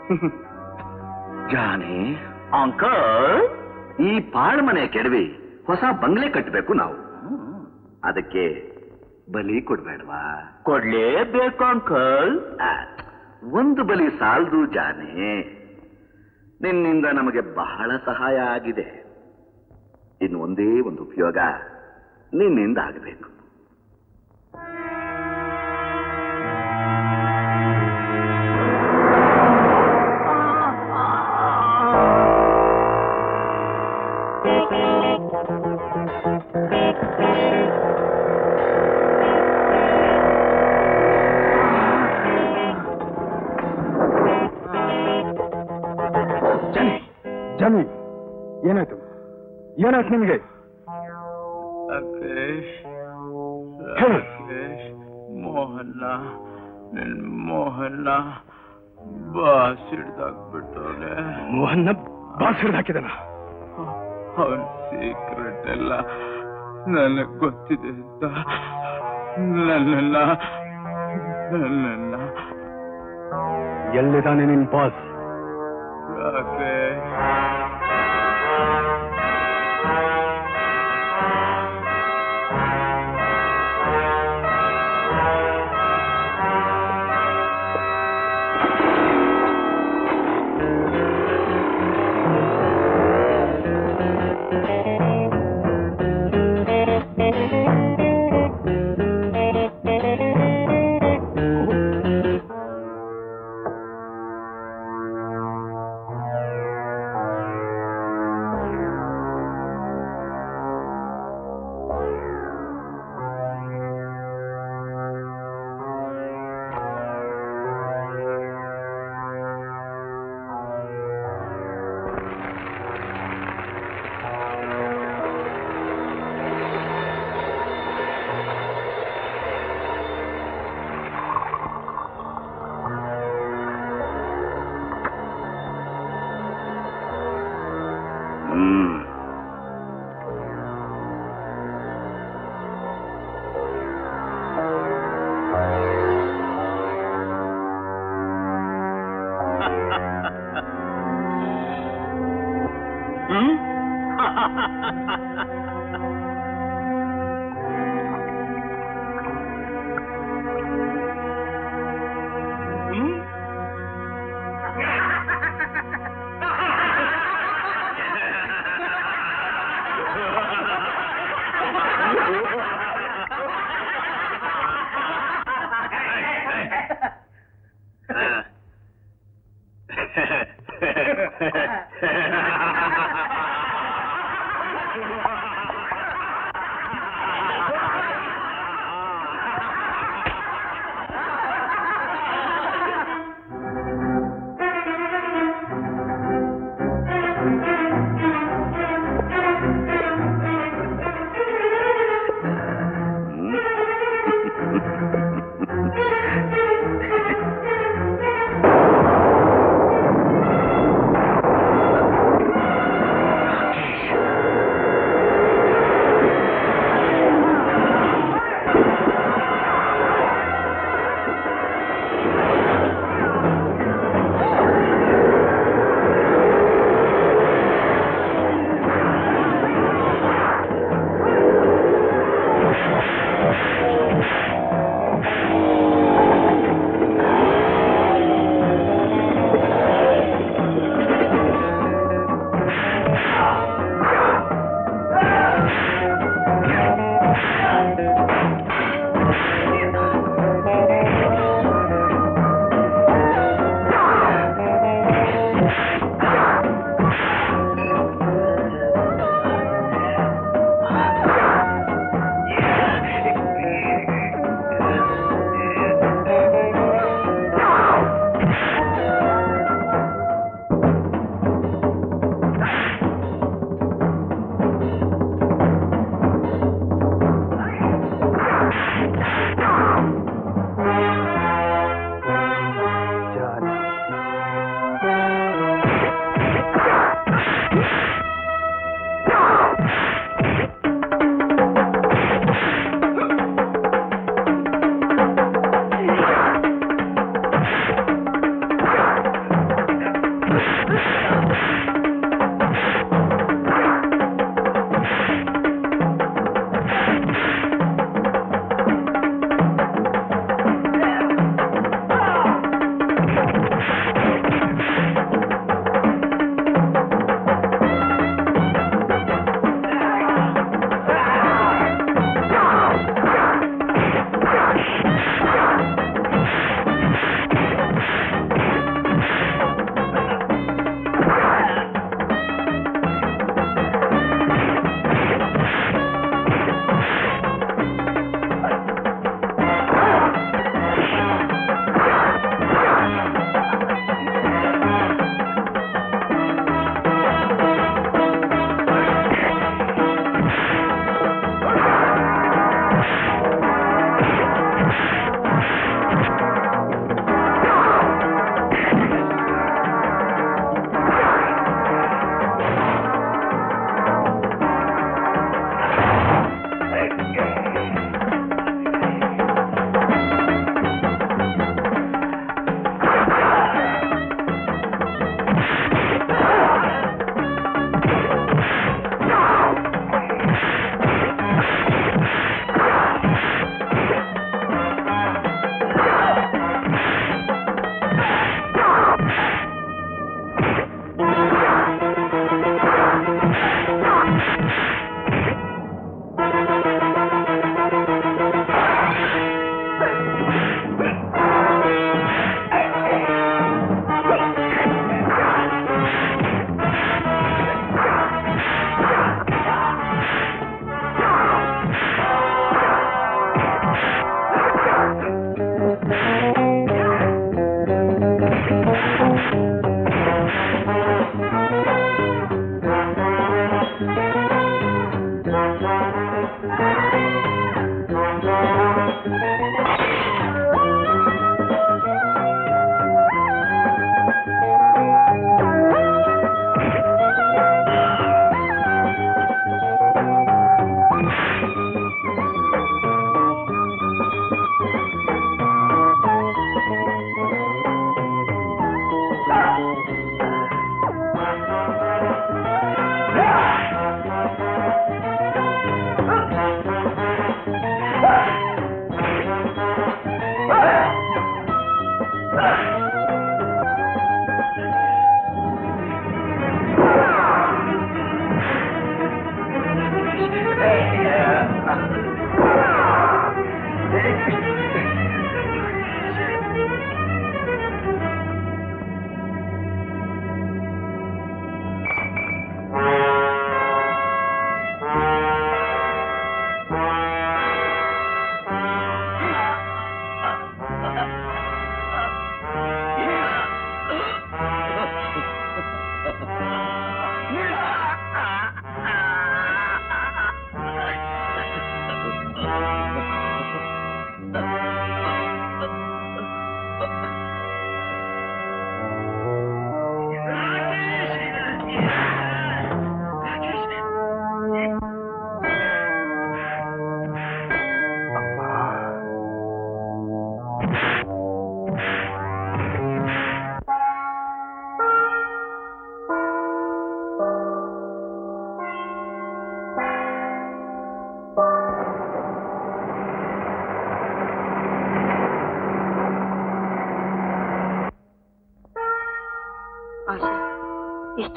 ಜಾನೆ ಅಂಕಲ್ ಈ ಪಾಳ್ಮನೆ ಕೆಡವಿ ಹೊಸ ಬಂಗ್ಲೆ ಕಟ್ಟಬೇಕು ನಾವು. ಅದಕ್ಕೆ ಬಲಿ ಕೊಡ್ಬೇಡವಾ? ಕೊಡ್ಲೇಬೇಕು ಅಂಕಲ್. ಒಂದು ಬಲಿ ಸಾಲದು ಜಾನೆ. ನಿನ್ನಿಂದ ನಮಗೆ ಬಹಳ ಸಹಾಯ ಆಗಿದೆ. ಇನ್ನು ಒಂದೇ ಒಂದು ಉಪಯೋಗ ನಿನ್ನಿಂದ ಆಗಬೇಕು. ಏನಾಯ್ತು ನಿಮಗೆ. ರಾಕೇಶ್ ಮೋಹನ್ನ ನಿನ್ ಮೋಹನ್ನ ಬಾಸ್ ಹಿಡ್ದಾಕ್ಬಿಟ್ಟವನೆ. ಮೋಹನ್ನ ಬಾಸ್ ಹಿಡ್ದಾಕಿದನ ಅವನ್ ಸೀಕ್ರೆಟ್ ಎಲ್ಲ ನನಗ್ ಗೊತ್ತಿದೆ ಅಂತ. ನನ್ನನ್ನ ನನ್ನನ್ನ. ಎಲ್ಲಿದ್ದಾನೆ ನಿನ್ ಬಾಸ್? ರಾಕೇಶ್.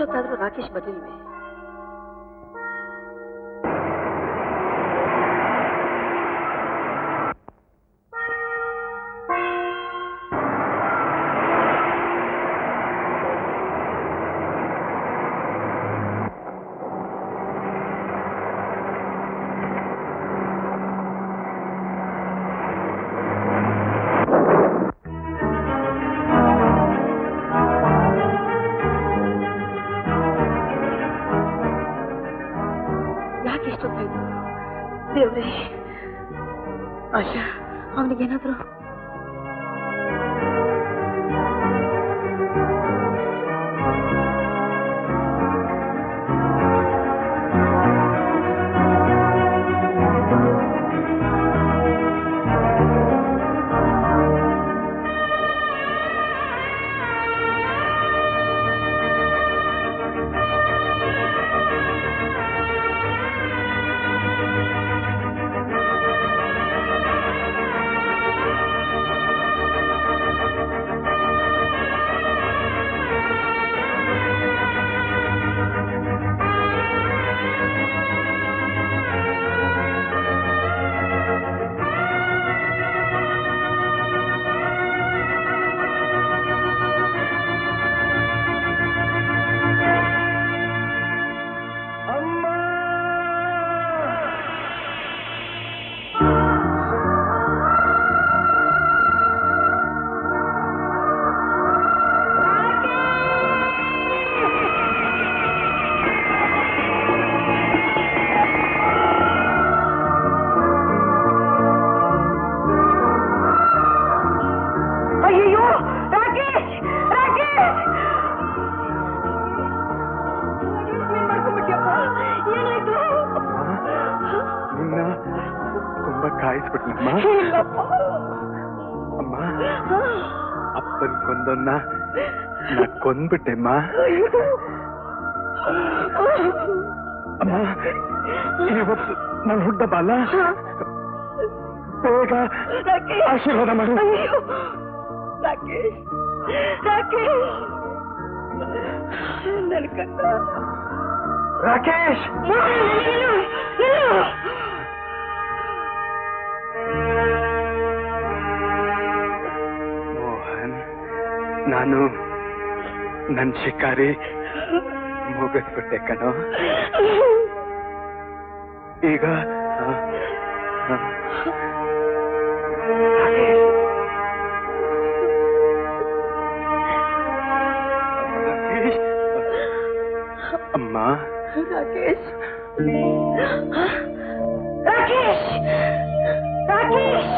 ಎಷ್ಟೊತ್ತಾದ್ರೂ ರಾಕೇಶ್ ಬರಲಿಲ್ವೇ ಯಾಕೆ ನಾ ಕೊಂದ್ಬಿಟ್ಟೆಮ್ಮ ಅಮ್ಮ ಇವತ್ತು ನಾನು ಹುಟ್ಟಬ್ಬ ಅಲ್ಲ ಬೇಗ ರಾಕೇಶ್ ಆಶೀರ್ವಾದ ಮಾಡು ಅಯ್ಯೋ ರಾಕೇಶ್ ರಾಕೇಶ್ ನನ್ ನನ್ನ ಶಿಕಾರಿ ಮುಗಿಸ್ಬಿಟ್ಟೆ ಕಣೋ ಈಗ ಅಮ್ಮ ರಾಕೇಶ್ ರಾಕೇಶ್ ರಾಕೇಶ್